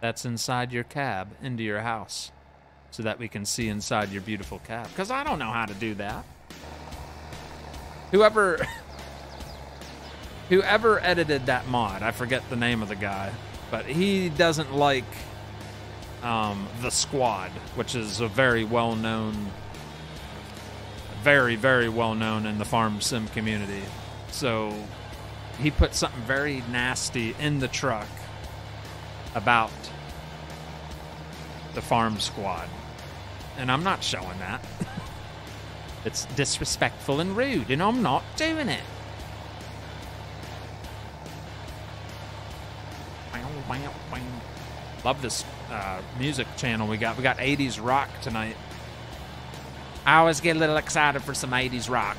that's inside your cab into your house so that we can see inside your beautiful cab? Because I don't know how to do that. Whoever. [LAUGHS] Whoever edited that mod, I forget the name of the guy, but he doesn't like um, the Squad, which is a very well known very, very well known in the farm sim community. So he put something very nasty in the truck about the farm squad. And I'm not showing that. [LAUGHS] it's disrespectful and rude, and I'm not doing it. Love this uh, music channel we got. We got 80s rock tonight. I always get a little excited for some 80s rock.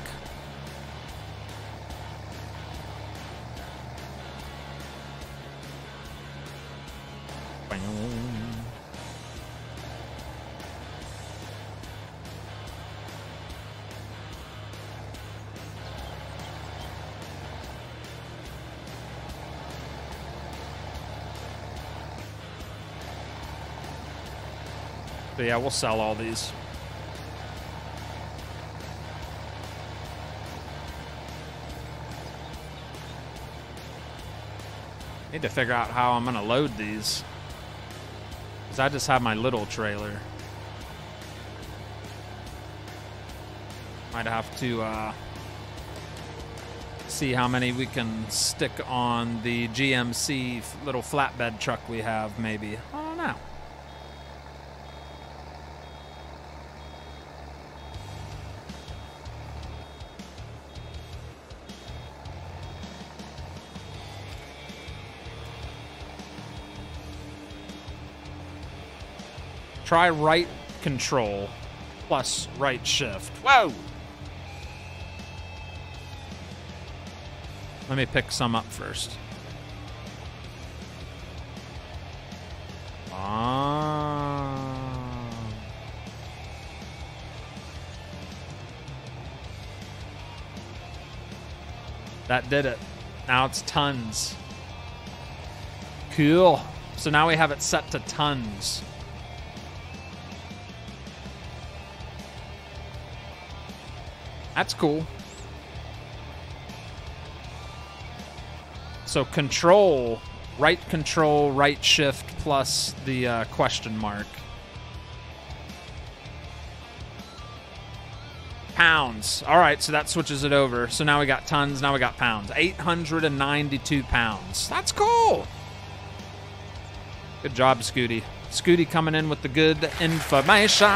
Yeah, we'll sell all these. Need to figure out how I'm gonna load these. Cause I just have my little trailer. Might have to uh, see how many we can stick on the GMC little flatbed truck we have, maybe. Try right control plus right shift. Whoa! Let me pick some up first. Ah. That did it. Now it's tons. Cool. So now we have it set to tons. That's cool. So control, right control, right shift plus the uh, question mark. Pounds. All right, so that switches it over. So now we got tons, now we got pounds. 892 pounds. That's cool. Good job, Scooty. Scooty coming in with the good information.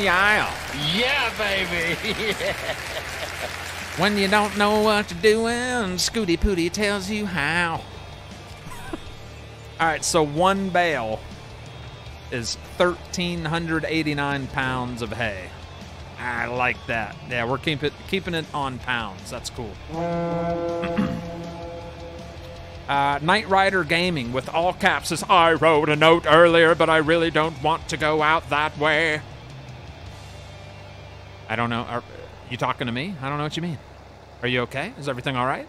Yeah. Yeah, baby. [LAUGHS] When you don't know what you're doing, Scooty Pooty tells you how. All right, so one bale is 1,389 pounds of hay. I like that. Yeah, we're keep it, keeping it on pounds. That's cool. [CLEARS THROAT] uh, Knight Rider Gaming with all caps says, I wrote a note earlier, but I really don't want to go out that way. I don't know. Are you talking to me? I don't know what you mean. Are you okay? Is everything all right?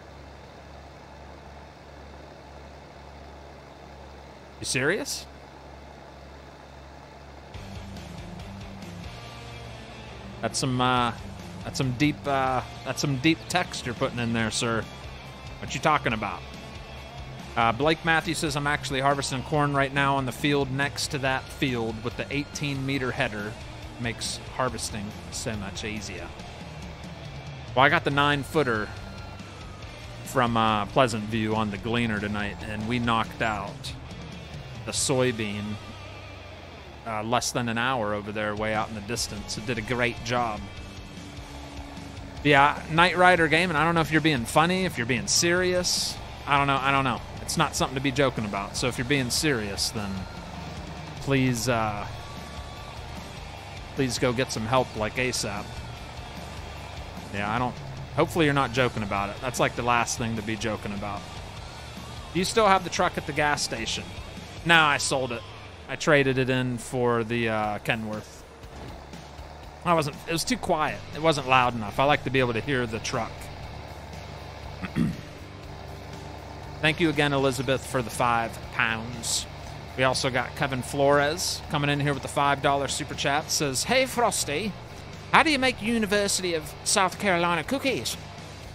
You serious? That's some uh that's some deep uh that's some deep text you're putting in there, sir. What you talking about? Uh, Blake Matthews says I'm actually harvesting corn right now on the field next to that field with the 18 meter header. Makes harvesting so much easier. Well, I got the nine footer from uh, Pleasant View on the Gleaner tonight, and we knocked out the soybean uh, less than an hour over there, way out in the distance. It did a great job. Yeah, Knight Rider game, and I don't know if you're being funny, if you're being serious. I don't know. I don't know. It's not something to be joking about. So if you're being serious, then please, uh, please go get some help like ASAP. Yeah, I don't. Hopefully, you're not joking about it. That's like the last thing to be joking about. Do you still have the truck at the gas station? No, I sold it. I traded it in for the uh, Kenworth. I wasn't. It was too quiet. It wasn't loud enough. I like to be able to hear the truck. [CLEARS THROAT] Thank you again, Elizabeth, for the five pounds. We also got Kevin Flores coming in here with the five dollar super chat. Says, "Hey Frosty, how do you make University of South Carolina cookies?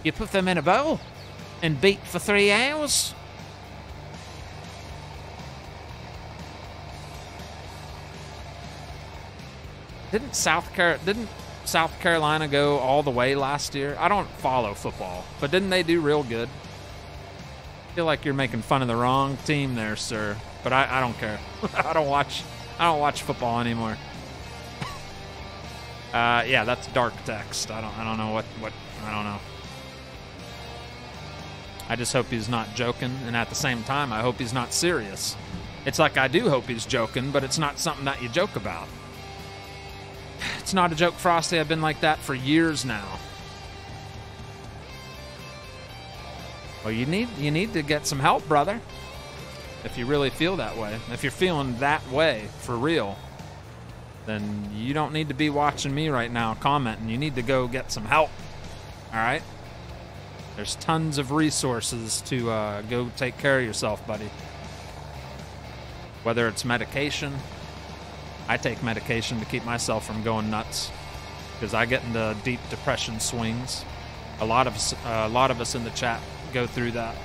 You put them in a bowl and beat for three hours? Didn't South Car- didn't South Carolina go all the way last year? I don't follow football, but didn't they do real good? I feel like you're making fun of the wrong team there, sir. But I, I don't care. [LAUGHS] I don't watch I don't watch football anymore. Uh, yeah, that's dark text. I don't. I don't know what. What. I don't know. I just hope he's not joking, and at the same time, I hope he's not serious. It's like I do hope he's joking, but it's not something that you joke about. It's not a joke, Frosty. I've been like that for years now. Well, you need you need to get some help, brother. If you really feel that way, if you're feeling that way for real, then you don't need to be watching me right now commenting. You need to go get some help. All right? There's tons of resources to uh, go take care of yourself, buddy. Whether it's medication, I take medication to keep myself from going nuts because I get into deep depression swings. A lot of us, uh, a lot of us in the chat go through that.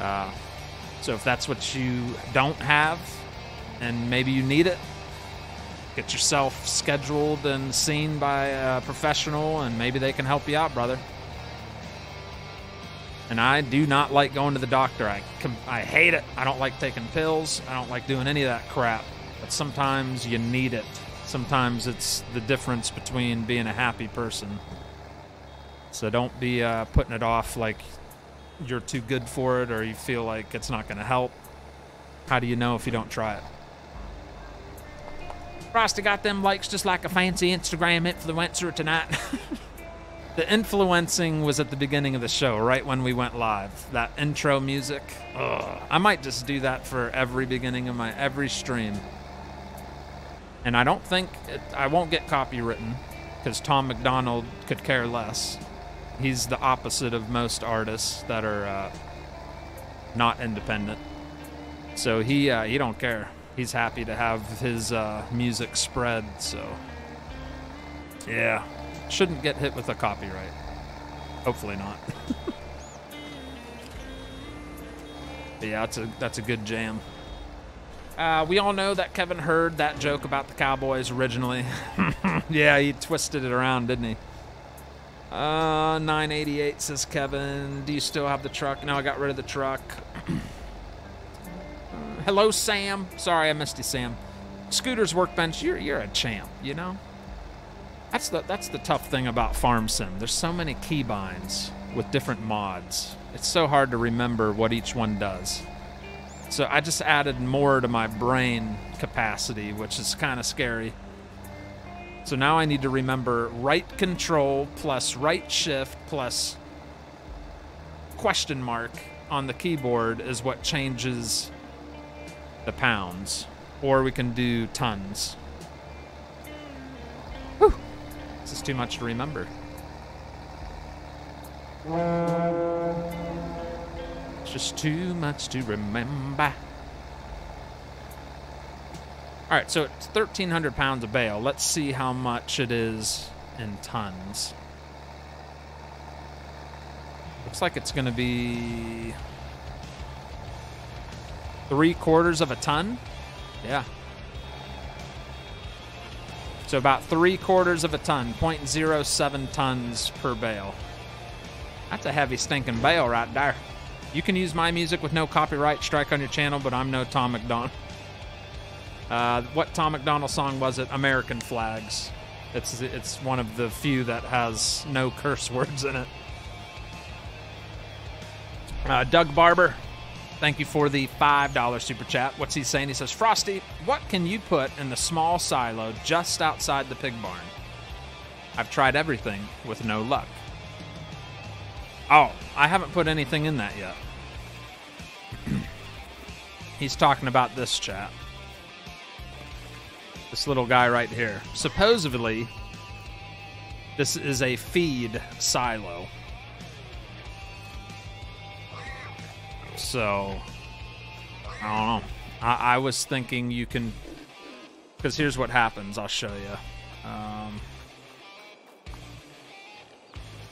Uh, so if that's what you don't have, and maybe you need it, get yourself scheduled and seen by a professional, and maybe they can help you out, brother. And I do not like going to the doctor. I I hate it. I don't like taking pills. I don't like doing any of that crap. But sometimes you need it. Sometimes it's the difference between being a happy person. So don't be uh, putting it off like you're too good for it or you feel like it's not going to help. How do you know if you don't try it? Frosty got them likes just like a fancy Instagram influencer tonight. [LAUGHS] the influencing was at the beginning of the show, right when we went live. That intro music. Ugh. I might just do that for every beginning of my every stream. And I don't think it, I won't get copywritten because Tom MacDonald could care less. He's the opposite of most artists that are uh, not independent. So he uh, he don't care. He's happy to have his uh, music spread. So yeah, Shouldn't get hit with a copyright. Hopefully not. [LAUGHS] but yeah, that's a that's a good jam. Uh, we all know that Kevin heard that joke about the Cowboys originally. [LAUGHS] yeah, he twisted it around, didn't he? Uh, 988 says Kevin. Do you still have the truck? No, I got rid of the truck. [CLEARS THROAT] Hello, Sam. Sorry, I missed you, Sam. Scooter's workbench. You're you're a champ. You know. That's the that's the tough thing about Farm Sim. There's so many keybinds with different mods. It's so hard to remember what each one does. So I just added more to my brain capacity, which is kind of scary. So now I need to remember right control plus right shift plus question mark on the keyboard is what changes the pounds. Or we can do tons. Whew. This is too much to remember. It's just too much to remember. All right, so it's 1,300 pounds of bale. Let's see how much it is in tons. Looks like it's going to be three quarters of a ton. Yeah. So about three quarters of a ton, 0.07 tons per bale. That's a heavy stinking bale right there. You can use my music with no copyright strike on your channel, but I'm no Tom MacDonald. Uh, what Tom MacDonald song was it? American Flags. It's it's one of the few that has no curse words in it. Uh, Doug Barber, thank you for the $5 super chat. What's he saying? He says, Frosty, what can you put in the small silo just outside the pig barn? I've tried everything with no luck. Oh, I haven't put anything in that yet. [CLEARS THROAT] He's talking about this chat. This little guy right here. Supposedly, this is a feed silo. So, I don't know. I, I was thinking you can. Because here's what happens. I'll show you. Um,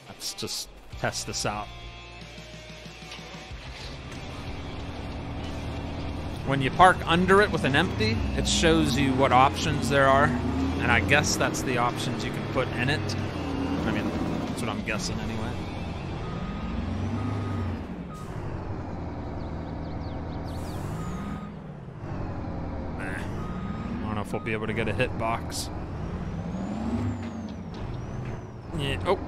let's just test this out. When you park under it with an empty, it shows you what options there are. And I guess that's the options you can put in it. I mean, that's what I'm guessing anyway. Nah. I don't know if we'll be able to get a hitbox. Yeah. Oh.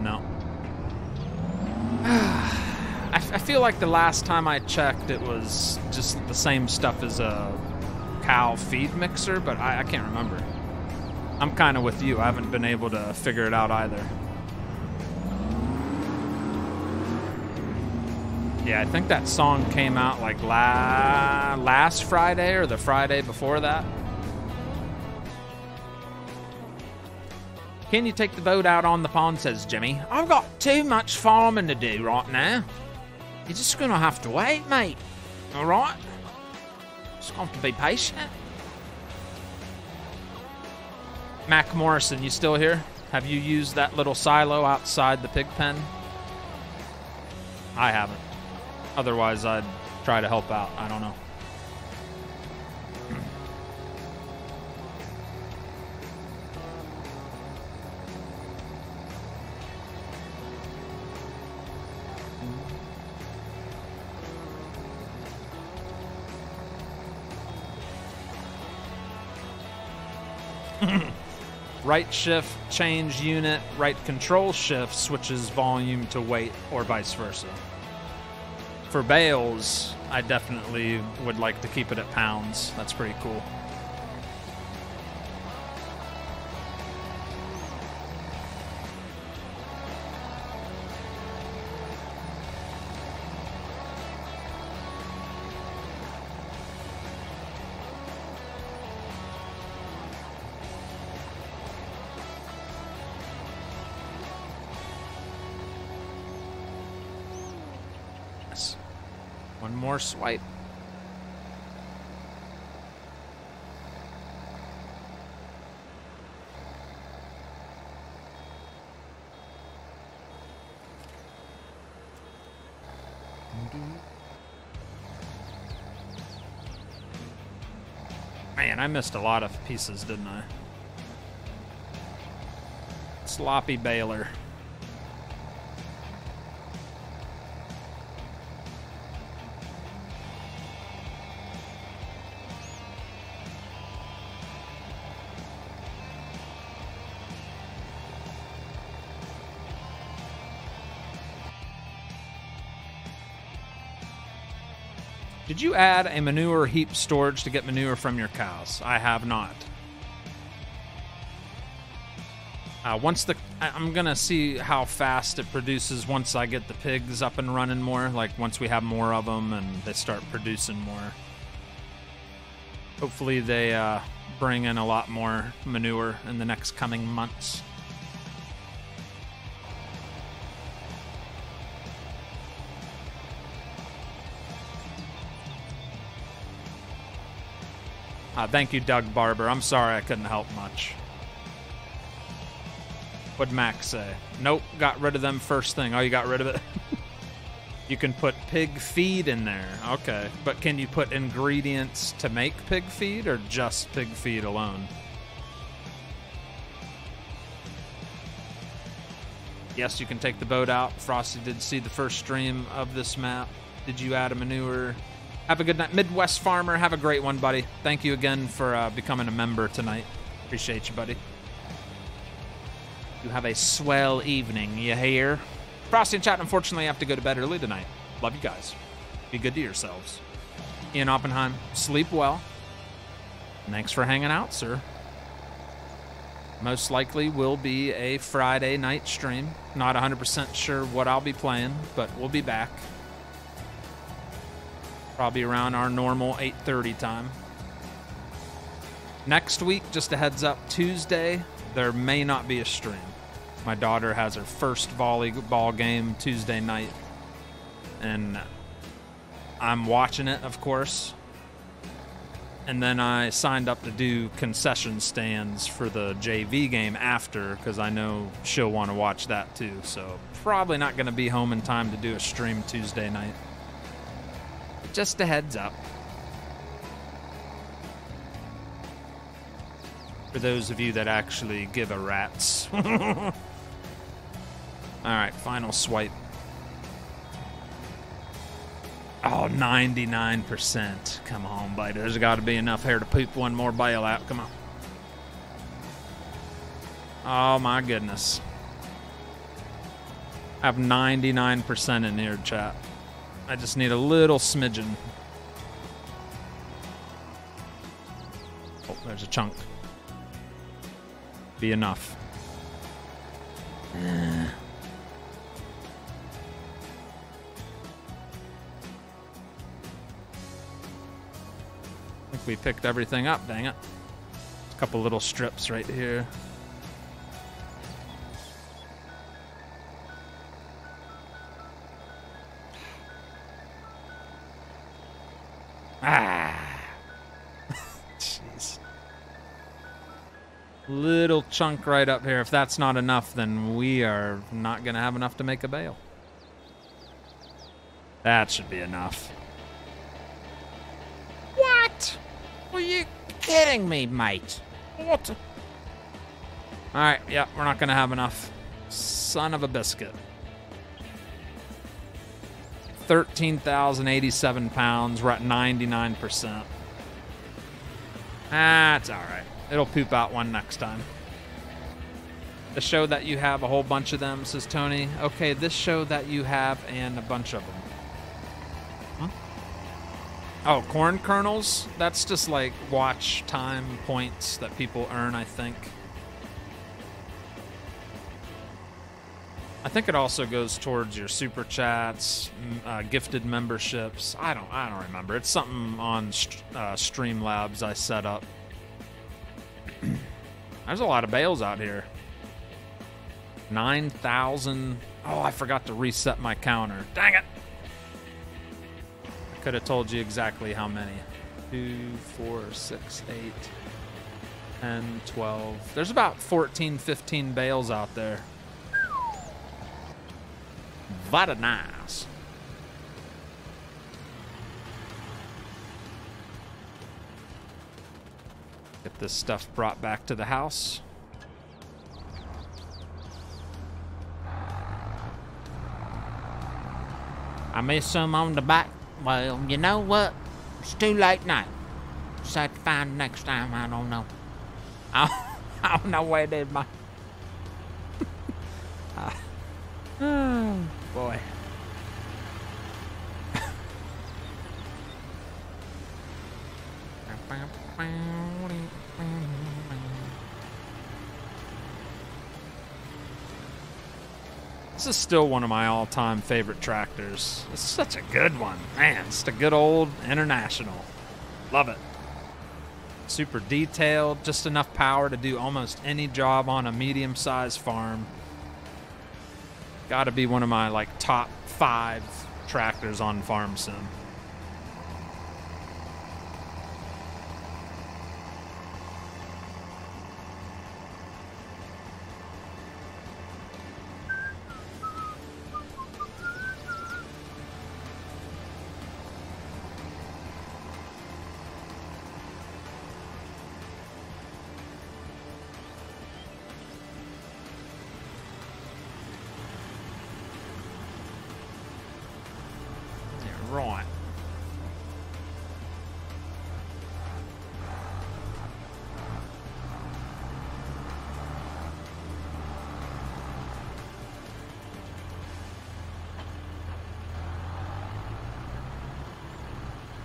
No. [SIGHS] I, I feel like the last time I checked, it was just the same stuff as a cow feed mixer, but I, I can't remember. I'm kind of with you. I haven't been able to figure it out either. Yeah, I think that song came out like la- last Friday or the Friday before that. Can you take the boat out on the pond? Says Jimmy. I've got too much farming to do right now. You're just gonna have to wait, mate. All right? Just gonna have to be patient. Mac Morrison, you still here? Have you used that little silo outside the pig pen? I haven't. Otherwise, I'd try to help out. I don't know. [LAUGHS] right shift change unit, right control shift switches volume to weight or vice versa. For bales, I definitely would like to keep it at pounds. That's pretty cool. more swipe. Man, I missed a lot of pieces, didn't I? Sloppy baler. Did you add a manure heap storage to get manure from your cows? I have not. Uh, once the I'm gonna see how fast it produces once I get the pigs up and running more. Like once we have more of them and they start producing more. Hopefully they uh, bring in a lot more manure in the next coming months. Uh, thank you, Doug Barber. I'm sorry I couldn't help much. What'd Max say? Nope, got rid of them first thing. Oh, you got rid of it? [LAUGHS] you can put pig feed in there. Okay. But can you put ingredients to make pig feed or just pig feed alone? Yes, you can take the boat out. Frosty did see the first stream of this map. Did you add a manure? Have a good night. Midwest Farmer, have a great one, buddy. Thank you again for uh, becoming a member tonight. Appreciate you, buddy. You have a swell evening, you hear? Frosty and Chat, unfortunately, I have to go to bed early tonight. Love you guys. Be good to yourselves. Ian Oppenheim, sleep well. Thanks for hanging out, sir. Most likely will be a Friday night stream. Not 100% sure what I'll be playing, but we'll be back. Probably around our normal 8:30 time. Next week, just a heads up, Tuesday, there may not be a stream. My daughter has her first volleyball game Tuesday night. And I'm watching it, of course. And then I signed up to do concession stands for the JV game after because I know she'll want to watch that too. So, probably not going to be home in time to do a stream Tuesday night. Just a heads up. For those of you that actually give a rat's. [LAUGHS] All right, final swipe. Oh, 99%. Come on, buddy. There's got to be enough here to poop one more bale out. Come on. Oh, my goodness. I have 99% in here, chat. I just need a little smidgen. Oh, there's a chunk. Be enough. I think we picked everything up, dang it. A couple little strips right here. Ah. [LAUGHS] Jeez. Little chunk right up here. If that's not enough, then we are not going to have enough to make a bale. That should be enough. What? Are you kidding me, mate? What? All right, yeah, we're not going to have enough. Son of a biscuit. 13,087 pounds. We're at 99%. That's all right. It'll poop out one next time. The show that you have a whole bunch of them, says Tony. Okay, this show that you have and a bunch of them. Oh, corn kernels? That's just like watch time points that people earn, I think. I think it also goes towards your super chats, uh, gifted memberships. I don't, I don't remember. It's something on uh, Streamlabs I set up. [CLEARS THROAT] There's a lot of bales out here. Nine thousand. Oh, I forgot to reset my counter. Dang it! I could have told you exactly how many. Two, four, six, eight, 10, 12. There's about 14, 15 bales out there. Very nice. Get this stuff brought back to the house. I missed some on the back. Well, you know what? It's too late now. To find next time. I don't know. I, I don't know where it is, my. Oh, boy. This is still one of my all-time favorite tractors. It's such a good one. Man, it's a good old International. Love it. Super detailed, just enough power to do almost any job on a medium-sized farm. Got to be one of my like top 5 tractors on Farm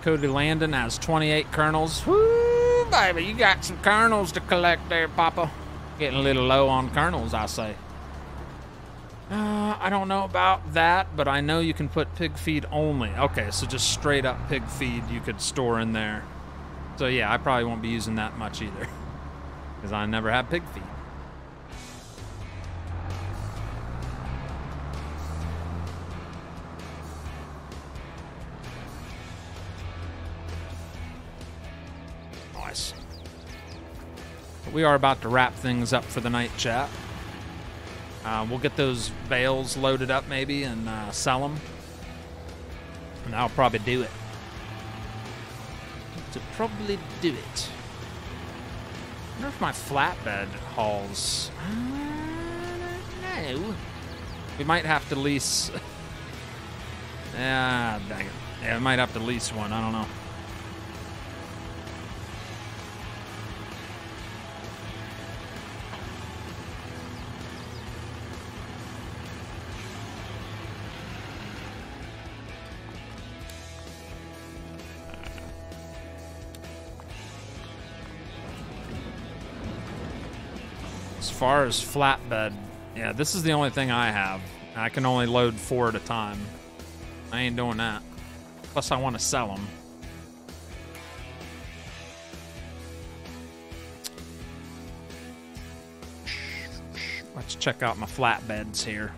Cody Landon has 28 kernels. Woo, baby, you got some kernels to collect there, Papa. Getting a little low on kernels, I say. Uh, I don't know about that, but I know you can put pig feed only. Okay, so just straight up pig feed you could store in there. So yeah, I probably won't be using that much either. [LAUGHS] Because I never had pig feed. We are about to wrap things up for the night, chat. Uh, we'll get those bales loaded up maybe and uh, sell them. And I'll probably do it. To probably do it. I wonder if my flatbed hauls. I don't know. We might have to lease. [LAUGHS] ah, dang it. Yeah, we might have to lease one. I don't know. Far as flatbed, yeah, this is the only thing I have. I can only load four at a time. I ain't doing that. Plus, I want to sell them. Let's check out my flatbeds here.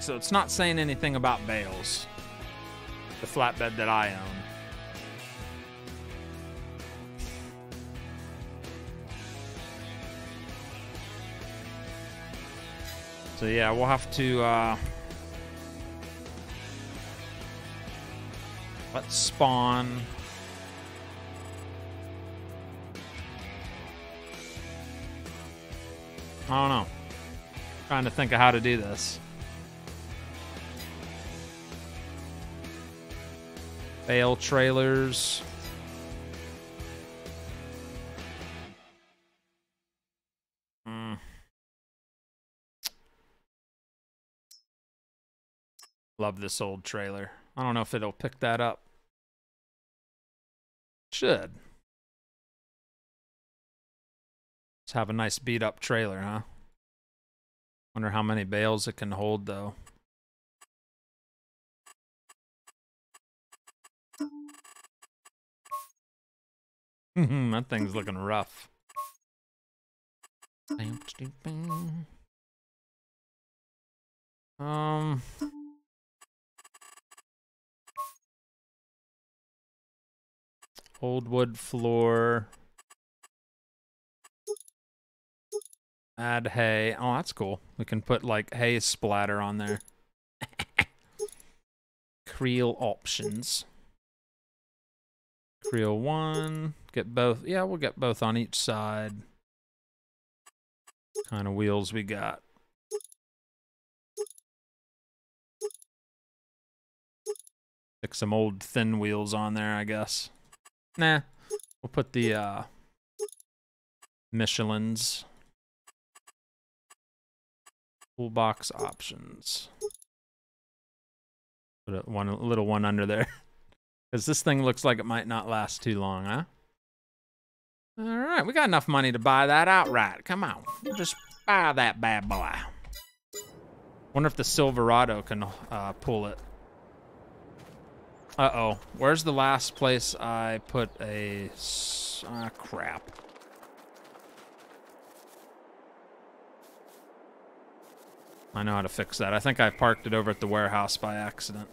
So it's not saying anything about bales. The flatbed that I own. So yeah, we'll have to uh let's spawn I don't know. Trying to think of how to do this. Bale trailers. Love this old trailer. I don't know if it'll pick that up. Should. Let's have a nice beat up trailer, huh? Wonder how many bales it can hold though. Hmm, that thing's looking rough. Um Old wood floor. Add hay. Oh, that's cool. We can put like hay splatter on there. Creel options. Creel one. Get both. Yeah, we'll get both on each side. Kind of wheels we got. Stick some old thin wheels on there, I guess. Nah, we'll put the uh, Michelin's. Toolbox options. Put a one a little one under there. [LAUGHS] Because this thing looks like it might not last too long, huh? All right, we got enough money to buy that outright. Come on, we'll just buy that bad boy. Wonder if the Silverado can uh, pull it. Uh-oh. Where's the last place I put a... Ah, crap. I know how to fix that. I think I parked it over at the warehouse by accident.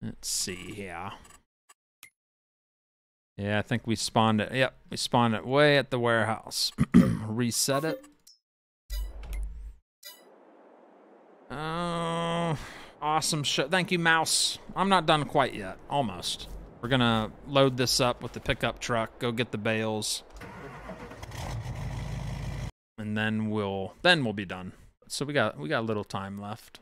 Let's see here. Yeah, I think we spawned it. Yep, we spawned it way at the warehouse. [CLEARS THROAT] Reset it. Oh, awesome shit. Thank you, Mouse. I'm not done quite yet. Almost. We're gonna load this up with the pickup truck, go get the bales. And then we'll then we'll be done. So we got we got a little time left.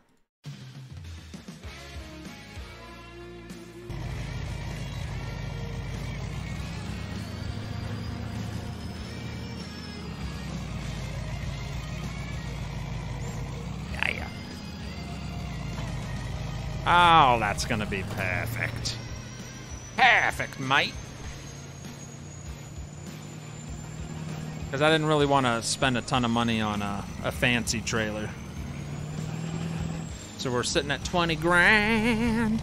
Oh, that's gonna be perfect. Perfect, mate. Because I didn't really want to spend a ton of money on a, a fancy trailer. So we're sitting at 20 grand.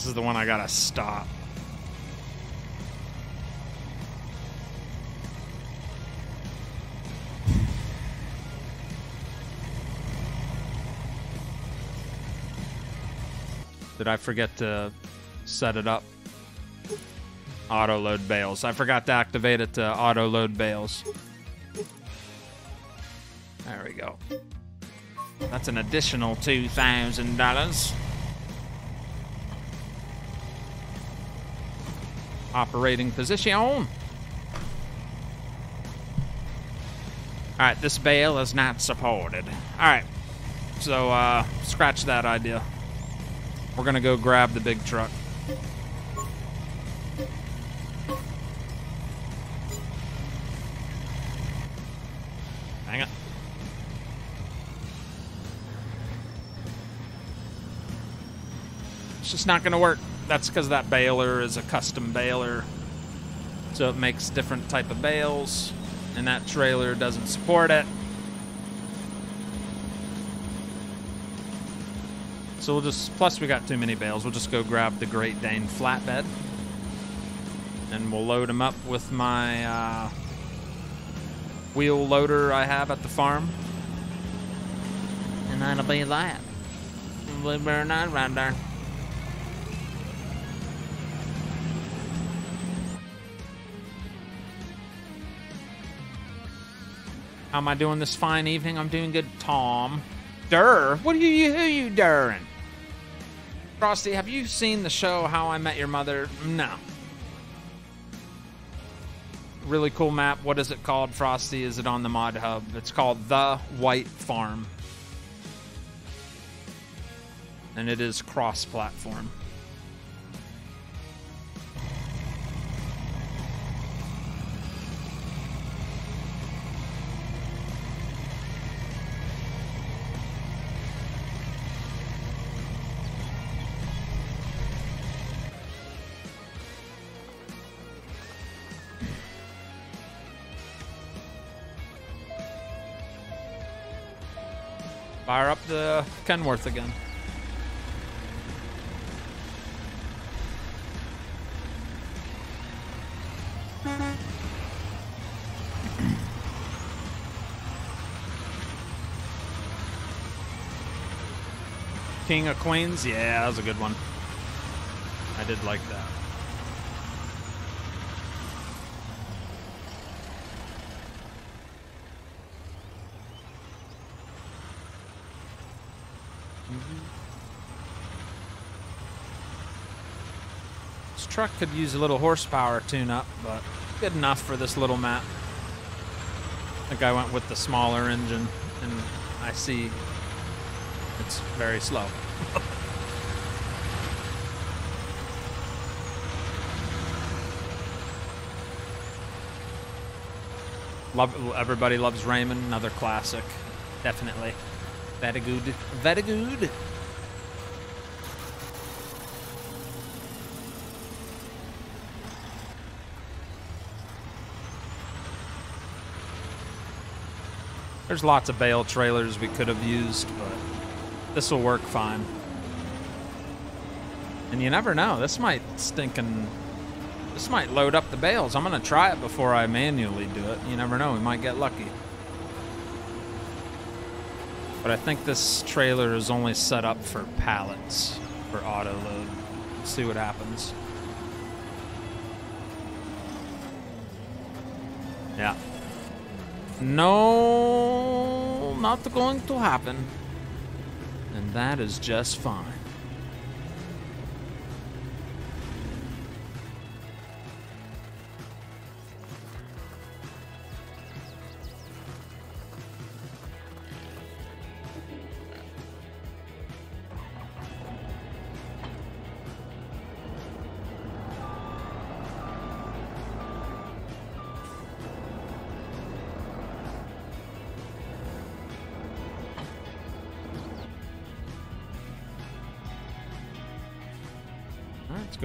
This is the one I gotta stop. Did I forget to set it up? Auto load bales. I forgot to activate it to auto load bales. There we go. That's an additional $2,000. Operating position. All right, this bale is not supported. All right, so uh, scratch that idea. We're gonna go grab the big truck. Hang it. It's just not gonna work. That's because that baler is a custom baler. So it makes different type of bales, and that trailer doesn't support it. So we'll just, plus we got too many bales, we'll just go grab the Great Dane flatbed. And we'll load them up with my uh, wheel loader I have at the farm. And that'll be that. We better not right there. How am I doing this fine evening? I'm doing good, Tom. Durr? What are you, who you durring? Frosty, have you seen the show How I Met Your Mother? No. Really cool map. What is it called, Frosty? Is it on the Mod Hub? It's called The White Farm. And it is cross platform. Kenworth again. King of Queens, yeah, that was a good one. I did like that. This truck could use a little horsepower tune-up, but good enough for this little map. I think I went with the smaller engine, and I see it's very slow. [LAUGHS] Love, everybody loves Raymond, another classic, definitely. Very good, very good. There's lots of bale trailers we could have used, but this will work fine. And you never know, this might stinking this might load up the bales. I'm gonna try it before I manually do it. You never know, we might get lucky. But I think this trailer is only set up for pallets for auto load. Let's see what happens. Yeah. No, not going to happen. And that is just fine.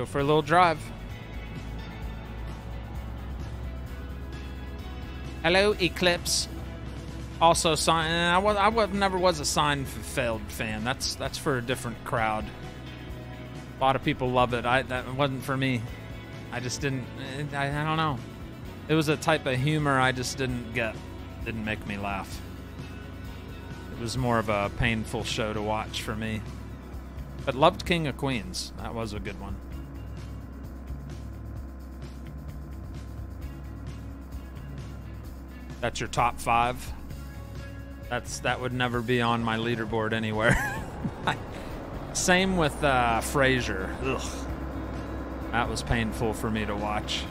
For a little drive. Hello, Eclipse. Also, sign. I was. I was, never was a Seinfeld fan. That's that's for a different crowd. A lot of people love it. I that wasn't for me. I just didn't. Eh, I, I don't know. It was a type of humor I just didn't get. Didn't make me laugh. It was more of a painful show to watch for me. But loved King of Queens. That was a good one. That's your top five. That's that would never be on my leaderboard anywhere. [LAUGHS] Same with uh, Frasier. Ugh, that was painful for me to watch.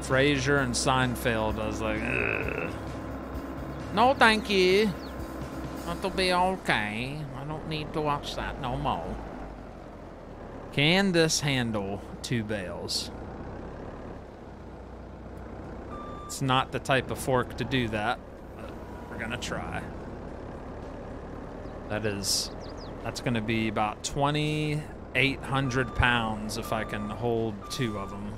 Frasier and Seinfeld. I was like, Ugh. No, thank you. That'll be okay. I don't need to watch that no more. can this handle two bales? It's not the type of fork to do that, but we're gonna try. That is, that's gonna be about 2,800 pounds if I can hold two of them.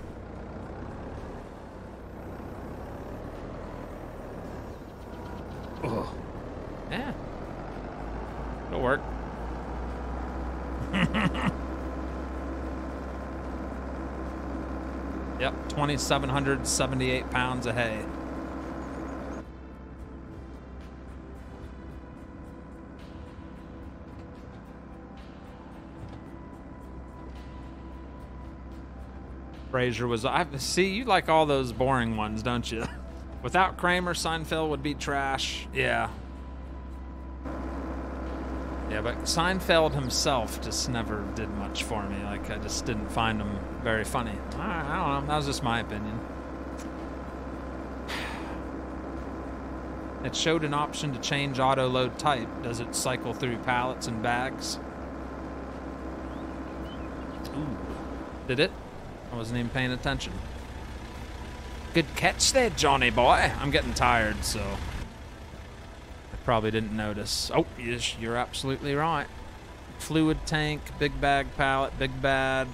Ugh. Yeah. It'll work. Yep, 2,778 pounds of hay. Frasier was. I see you like all those boring ones, don't you? [LAUGHS] Without Kramer, Seinfeld would be trash. Yeah. Yeah, but Seinfeld himself just never did much for me. Like I just didn't find him very funny. I, I don't know. That was just my opinion. It showed an option to change auto load type. Does it cycle through pallets and bags? Ooh. Did it? I wasn't even paying attention. Good catch there, Johnny boy. I'm getting tired, so probably didn't notice. Oh, yes, you're absolutely right. Fluid tank, big bag pallet, big bad,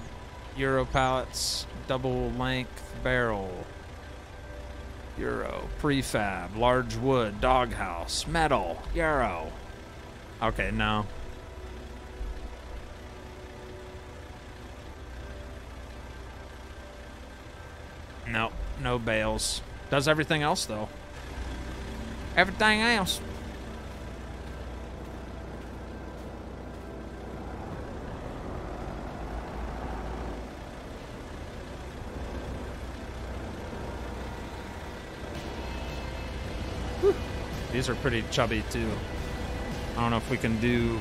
Euro pallets, double length barrel. Euro. Prefab. Large wood. Doghouse. Metal. Euro. Okay, no. Nope, no bales. Does everything else though. Everything else. These are pretty chubby too. I don't know if we can do.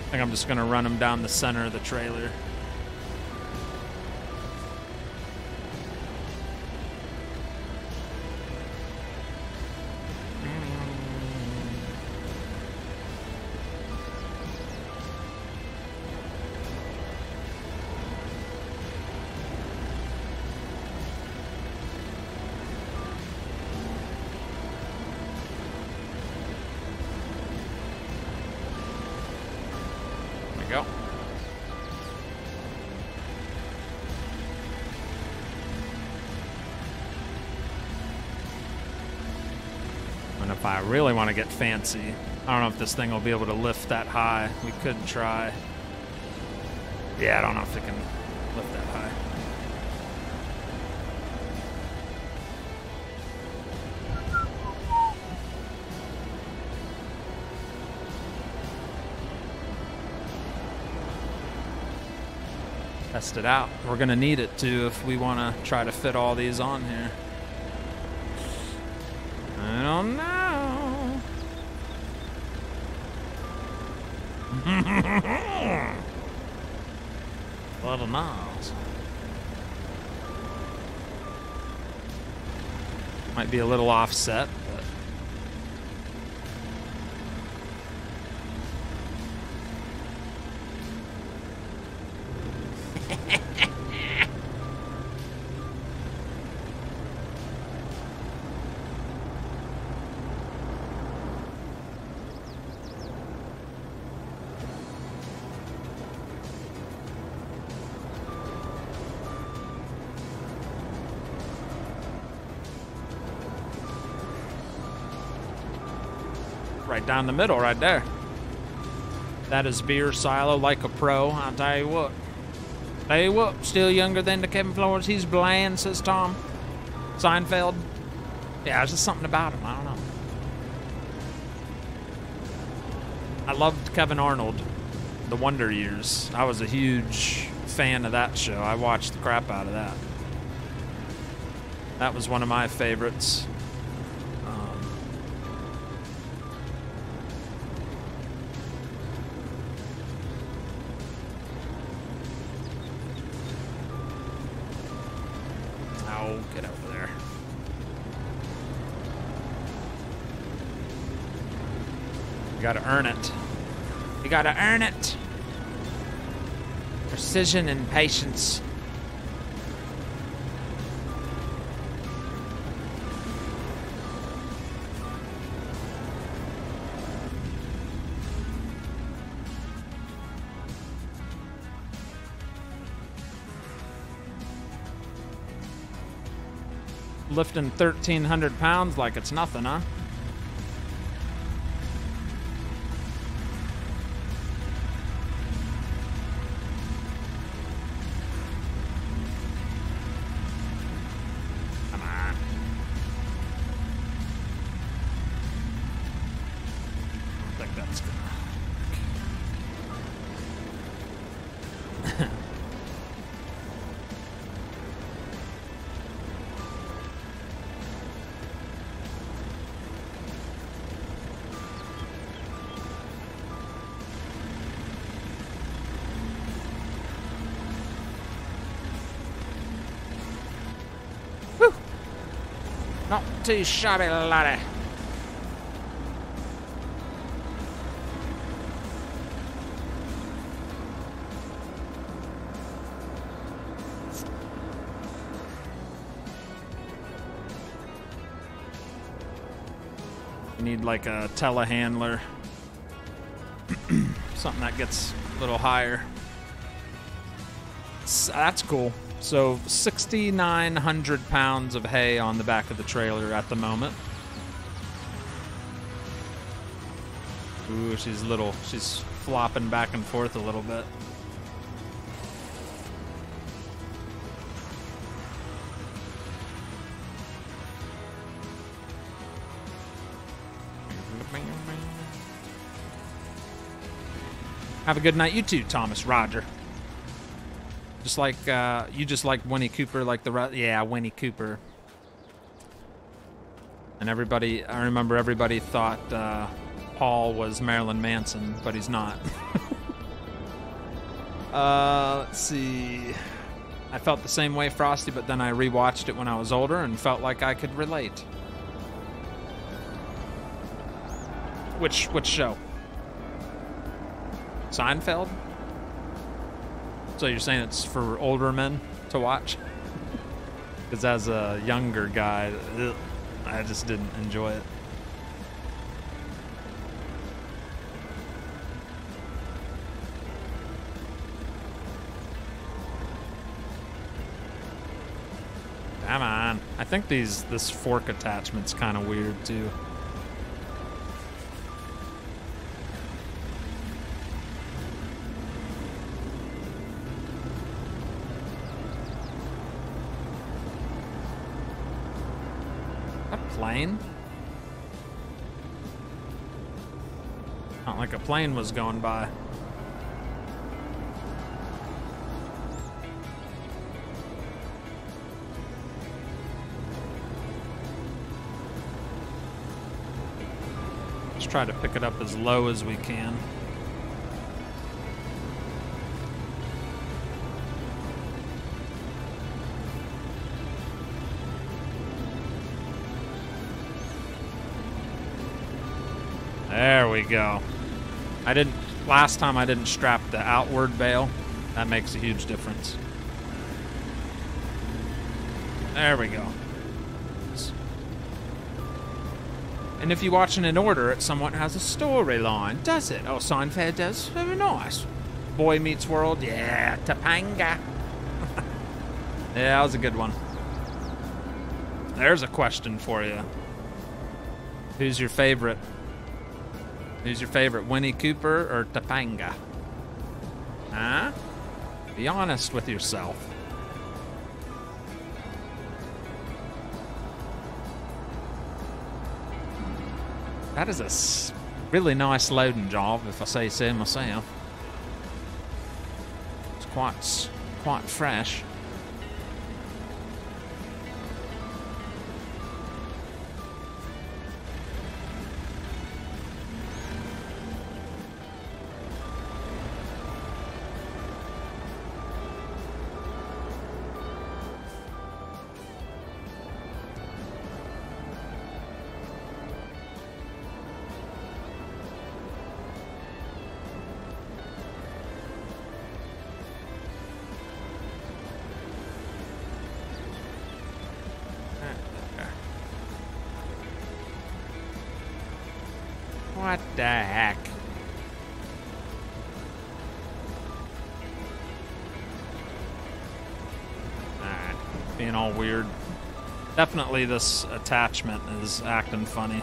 I think I'm just gonna run them down the center of the trailer. Really want to get fancy, I don't know if this thing will be able to lift that high. We could try. Yeah, I don't know if it can lift that high. Test it out. We're going to need it too if we want to try to fit all these on here. I don't know. [LAUGHS] Little knows. Might be a little offset, down the middle, right there. That is beer silo like a pro. I'll tell you what. Tell you what, still younger than the Kevin Flores. He's bland, says Tom. Seinfeld. Yeah, there's just something about him. I don't know. I loved Kevin Arnold, The Wonder Years. I was a huge fan of that show. I watched the crap out of that. That was one of my favorites. Earn it. You gotta earn it. Precision and patience. Lifting 1,300 pounds like it's nothing, huh? Shabby, laddie. Need like a telehandler. [CLEARS THROAT] Something that gets a little higher. That's cool. So 6,900 pounds of hay on the back of the trailer at the moment. Ooh, she's little. She's flopping back and forth a little bit. Have a good night, you too, Thomas Roger. Just like uh, you, just like Winnie Cooper, like the yeah, Winnie Cooper. And everybody, I remember everybody thought uh, Paul was Marilyn Manson, but he's not. [LAUGHS] uh, let's see. I felt the same way, Frosty, but then I rewatched it when I was older and felt like I could relate. Which which show? Seinfeld? So you're saying it's for older men to watch? [LAUGHS] Because as a younger guy, ugh, I just didn't enjoy it. Come on. I think these this fork attachment's kind of weird too. Plane was going by. Let's try to pick it up as low as we can. There we go. I didn't last time I didn't strap the outward bail. That makes a huge difference. There we go. And if you watch in order, it somewhat has a storyline, does it? Oh, Seinfeld does. Very nice. Boy Meets World, yeah, Topanga. [LAUGHS] yeah, that was a good one. There's a question for you. Who's your favorite? Who's your favorite, Winnie Cooper or Topanga? Huh? Be honest with yourself. That is a really nice loading job, if I say so myself. It's quite, quite fresh. Definitely this attachment is acting funny.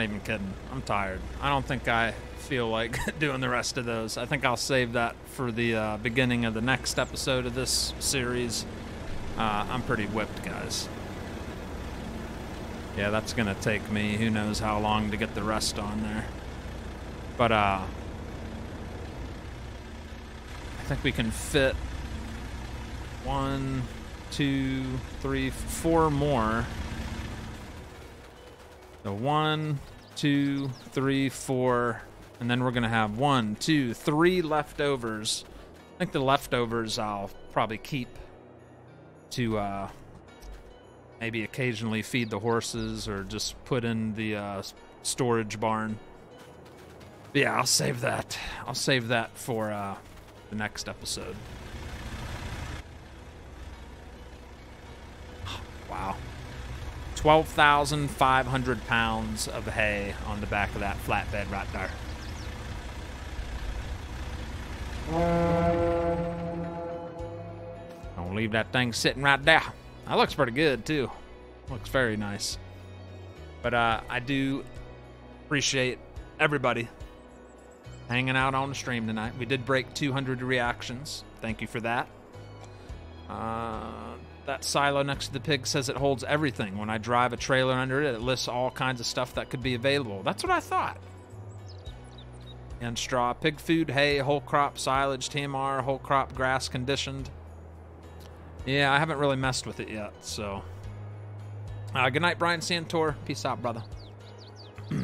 Not even kidding. I'm tired. I don't think I feel like [LAUGHS] doing the rest of those. I think I'll save that for the uh, beginning of the next episode of this series. Uh, I'm pretty whipped, guys. Yeah, that's gonna take me who knows how long to get the rest on there. But uh, I think we can fit one, two, three, four more. The one, two, three, four, and then we're gonna have one, two, three leftovers. I think the leftovers I'll probably keep to uh, maybe occasionally feed the horses or just put in the uh, storage barn. But yeah, I'll save that. I'll save that for uh, the next episode. Wow. 12,500 pounds of hay on the back of that flatbed right there. Don't leave that thing sitting right there. That looks pretty good, too. Looks very nice. But uh, I do appreciate everybody hanging out on the stream tonight. We did break 200 reactions. Thank you for that. Uh, that silo next to the pig says it holds everything. When I drive a trailer under it, it lists all kinds of stuff that could be available. That's what I thought. And straw, pig food, hay, whole crop silage, TMR, whole crop grass conditioned. Yeah, I haven't really messed with it yet, so. Uh, good night, Brian Santor. Peace out, brother. [CLEARS THROAT]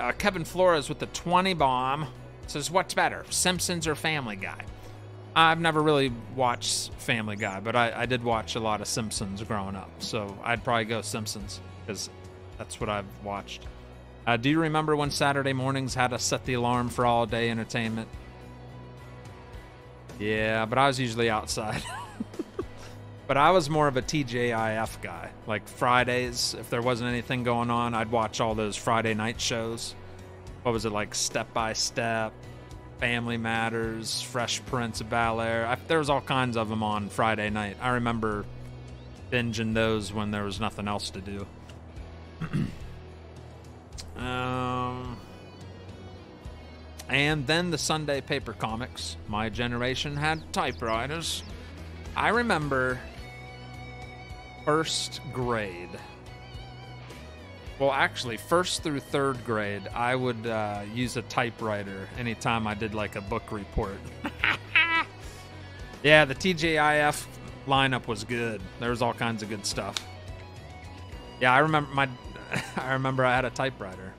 Uh, Kevin Flores with the 20 bomb says, What's better, Simpsons or Family Guy? I've never really watched Family Guy, but I, I did watch a lot of Simpsons growing up, so I'd probably go Simpsons because that's what I've watched. Uh, do you remember when Saturday mornings had us set the alarm for all day entertainment? Yeah, but I was usually outside. [LAUGHS] But I was more of a TGIF guy. Like Fridays, if there wasn't anything going on, I'd watch all those Friday night shows. What was it like? Step by Step, Family Matters, Fresh Prince of Bel Air. I, there was all kinds of them on Friday night. I remember binging those when there was nothing else to do. [CLEARS THROAT] um, and then the Sunday paper comics. My generation had typewriters. I remember first grade. Well, actually, first through third grade, I would uh, use a typewriter anytime I did like a book report. [LAUGHS] yeah, the TGIF lineup was good. There was all kinds of good stuff. Yeah, I remember my. [LAUGHS] I remember I had a typewriter.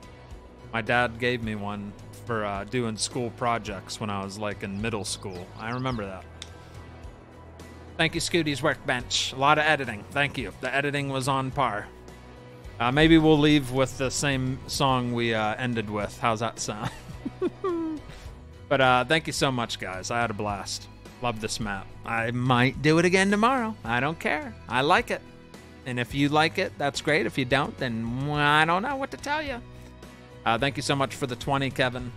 My dad gave me one for uh, doing school projects when I was like in middle school. I remember that. Thank you, Scooty's Workbench. A lot of editing. Thank you. The editing was on par. Uh, maybe we'll leave with the same song we uh, ended with. How's that sound? [LAUGHS] but uh, thank you so much, guys. I had a blast. Love this map. I might do it again tomorrow. I don't care. I like it. And if you like it, that's great. If you don't, then I don't know what to tell you. Uh, thank you so much for the 20, Kevin.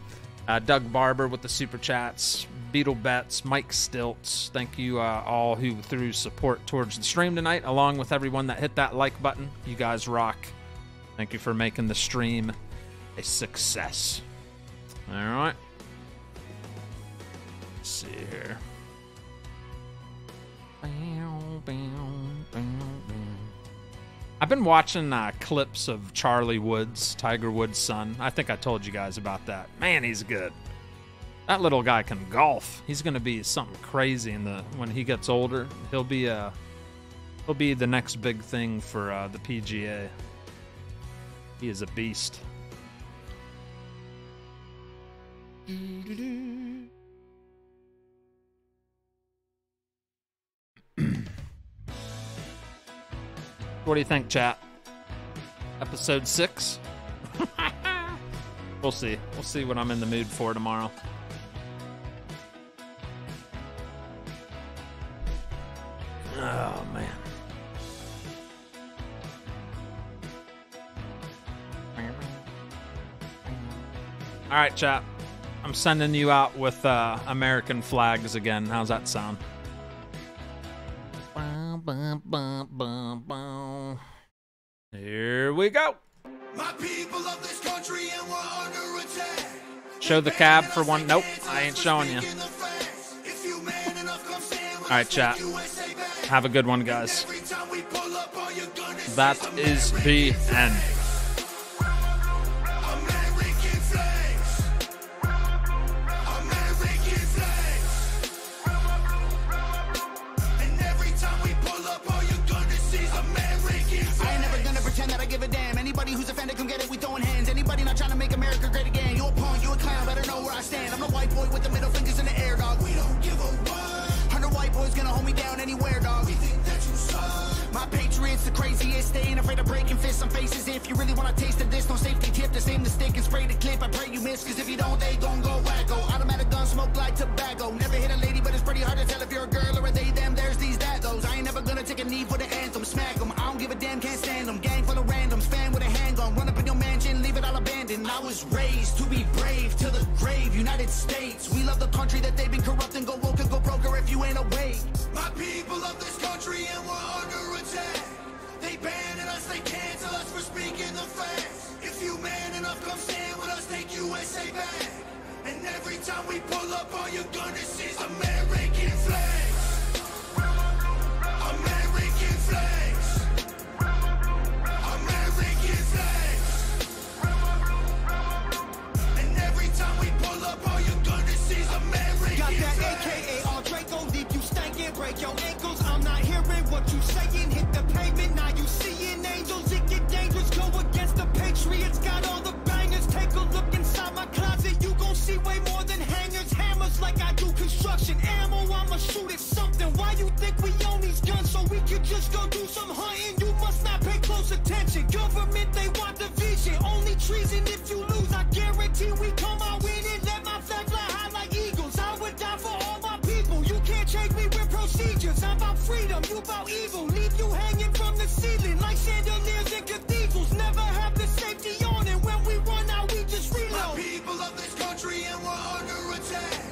Uh, Doug Barber with the super chats. Beetle Betts, Mike Stilts. Thank you uh, all who threw support towards the stream tonight, along with everyone that hit that like button. You guys rock. Thank you for making the stream a success. All right. Let's see here. I've been watching uh, clips of Charlie Woods, Tiger Woods' son. I think I told you guys about that. Man, he's good. That little guy can golf. He's going to be something crazy in the when he gets older. He'll be a he'll be the next big thing for uh, the PGA. He is a beast. [CLEARS THROAT] What do you think, chat? Episode six? [LAUGHS] we'll see. We'll see what I'm in the mood for tomorrow. Oh, man. All right, chat. I'm sending you out with uh, American flags again. How's that sound? Here we go. My people of this country and we're under attack. Show the cab for one. Nope, I ain't showing you. In the facts. If you man enough, come stand with All right, us, chat. USA back. Have a good one, guys. That is the end. Trying to make America great again. You a punk, you a clown. Better know where I stand. I'm white boy with the middle fingers in the me down anywhere, dog. My patriots the craziest, they ain't afraid of breaking fists on faces. If you really wanna taste of this, no safety tip, just aim the stick and spray the clip. I pray you miss, cause if you don't, they gon' go wacko. Automatic gun smoke like tobacco. Never hit a lady, but it's pretty hard to tell if you're a girl or a they, them. There's these, that, those. I ain't never gonna take a knee for the anthem. Smack 'em, I don't give a damn, can't stand 'em. Gang full of randoms, fan with a handgun. Run up in your mansion, leave it all abandoned. I was raised to be brave to the grave. United States, we love the country that they've been corrupting. Go if you ain't awake. My people love this country and we're under attack. They banning us, they cancel us for speaking the facts. If you man enough, come stand with us, take USA back. And every time we pull up, all you're gonna see is American flags. American flags. American flags. And every time we pull up, all you're gonna see is American Got that flags. Break your ankles. I'm not hearing what you saying. Hit the pavement, now you seeing angels. It get dangerous, go against the Patriots. Got all the bangers. Take a look inside my closet, you gon' see way more than hangers, hammers. Like I do construction ammo, I'ma shoot at something. Why you think we own these guns so we could just go do some hunting? You must not pay close attention. Government, they want division. Only treason if you lose. I guarantee we come out about evil. Leave you hanging from the ceiling like chandeliers cathedrals. Never have the safety on, and when we run out, we just My people of this country and we're under attack.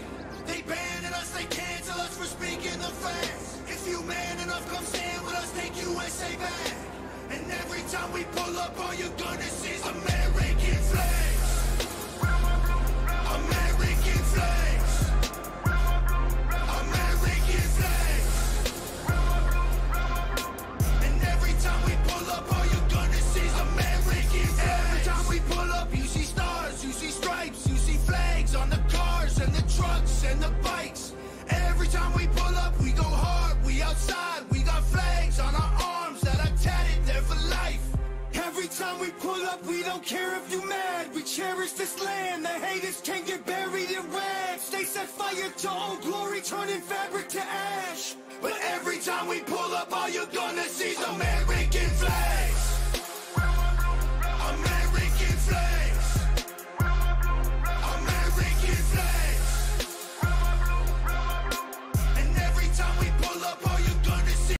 They banning us, they cancel us for speaking the facts. If you man enough, come stand with us, take USA back. And every time we pull up, all you're gonna see is American flags. American outside, we got flags on our arms that are tatted there for life. Every time we pull up, we don't care if you mad. We cherish this land. The haters can't get buried in rags. They set fire to old glory, turning fabric to ash. But every time we pull up, all you're gonna see is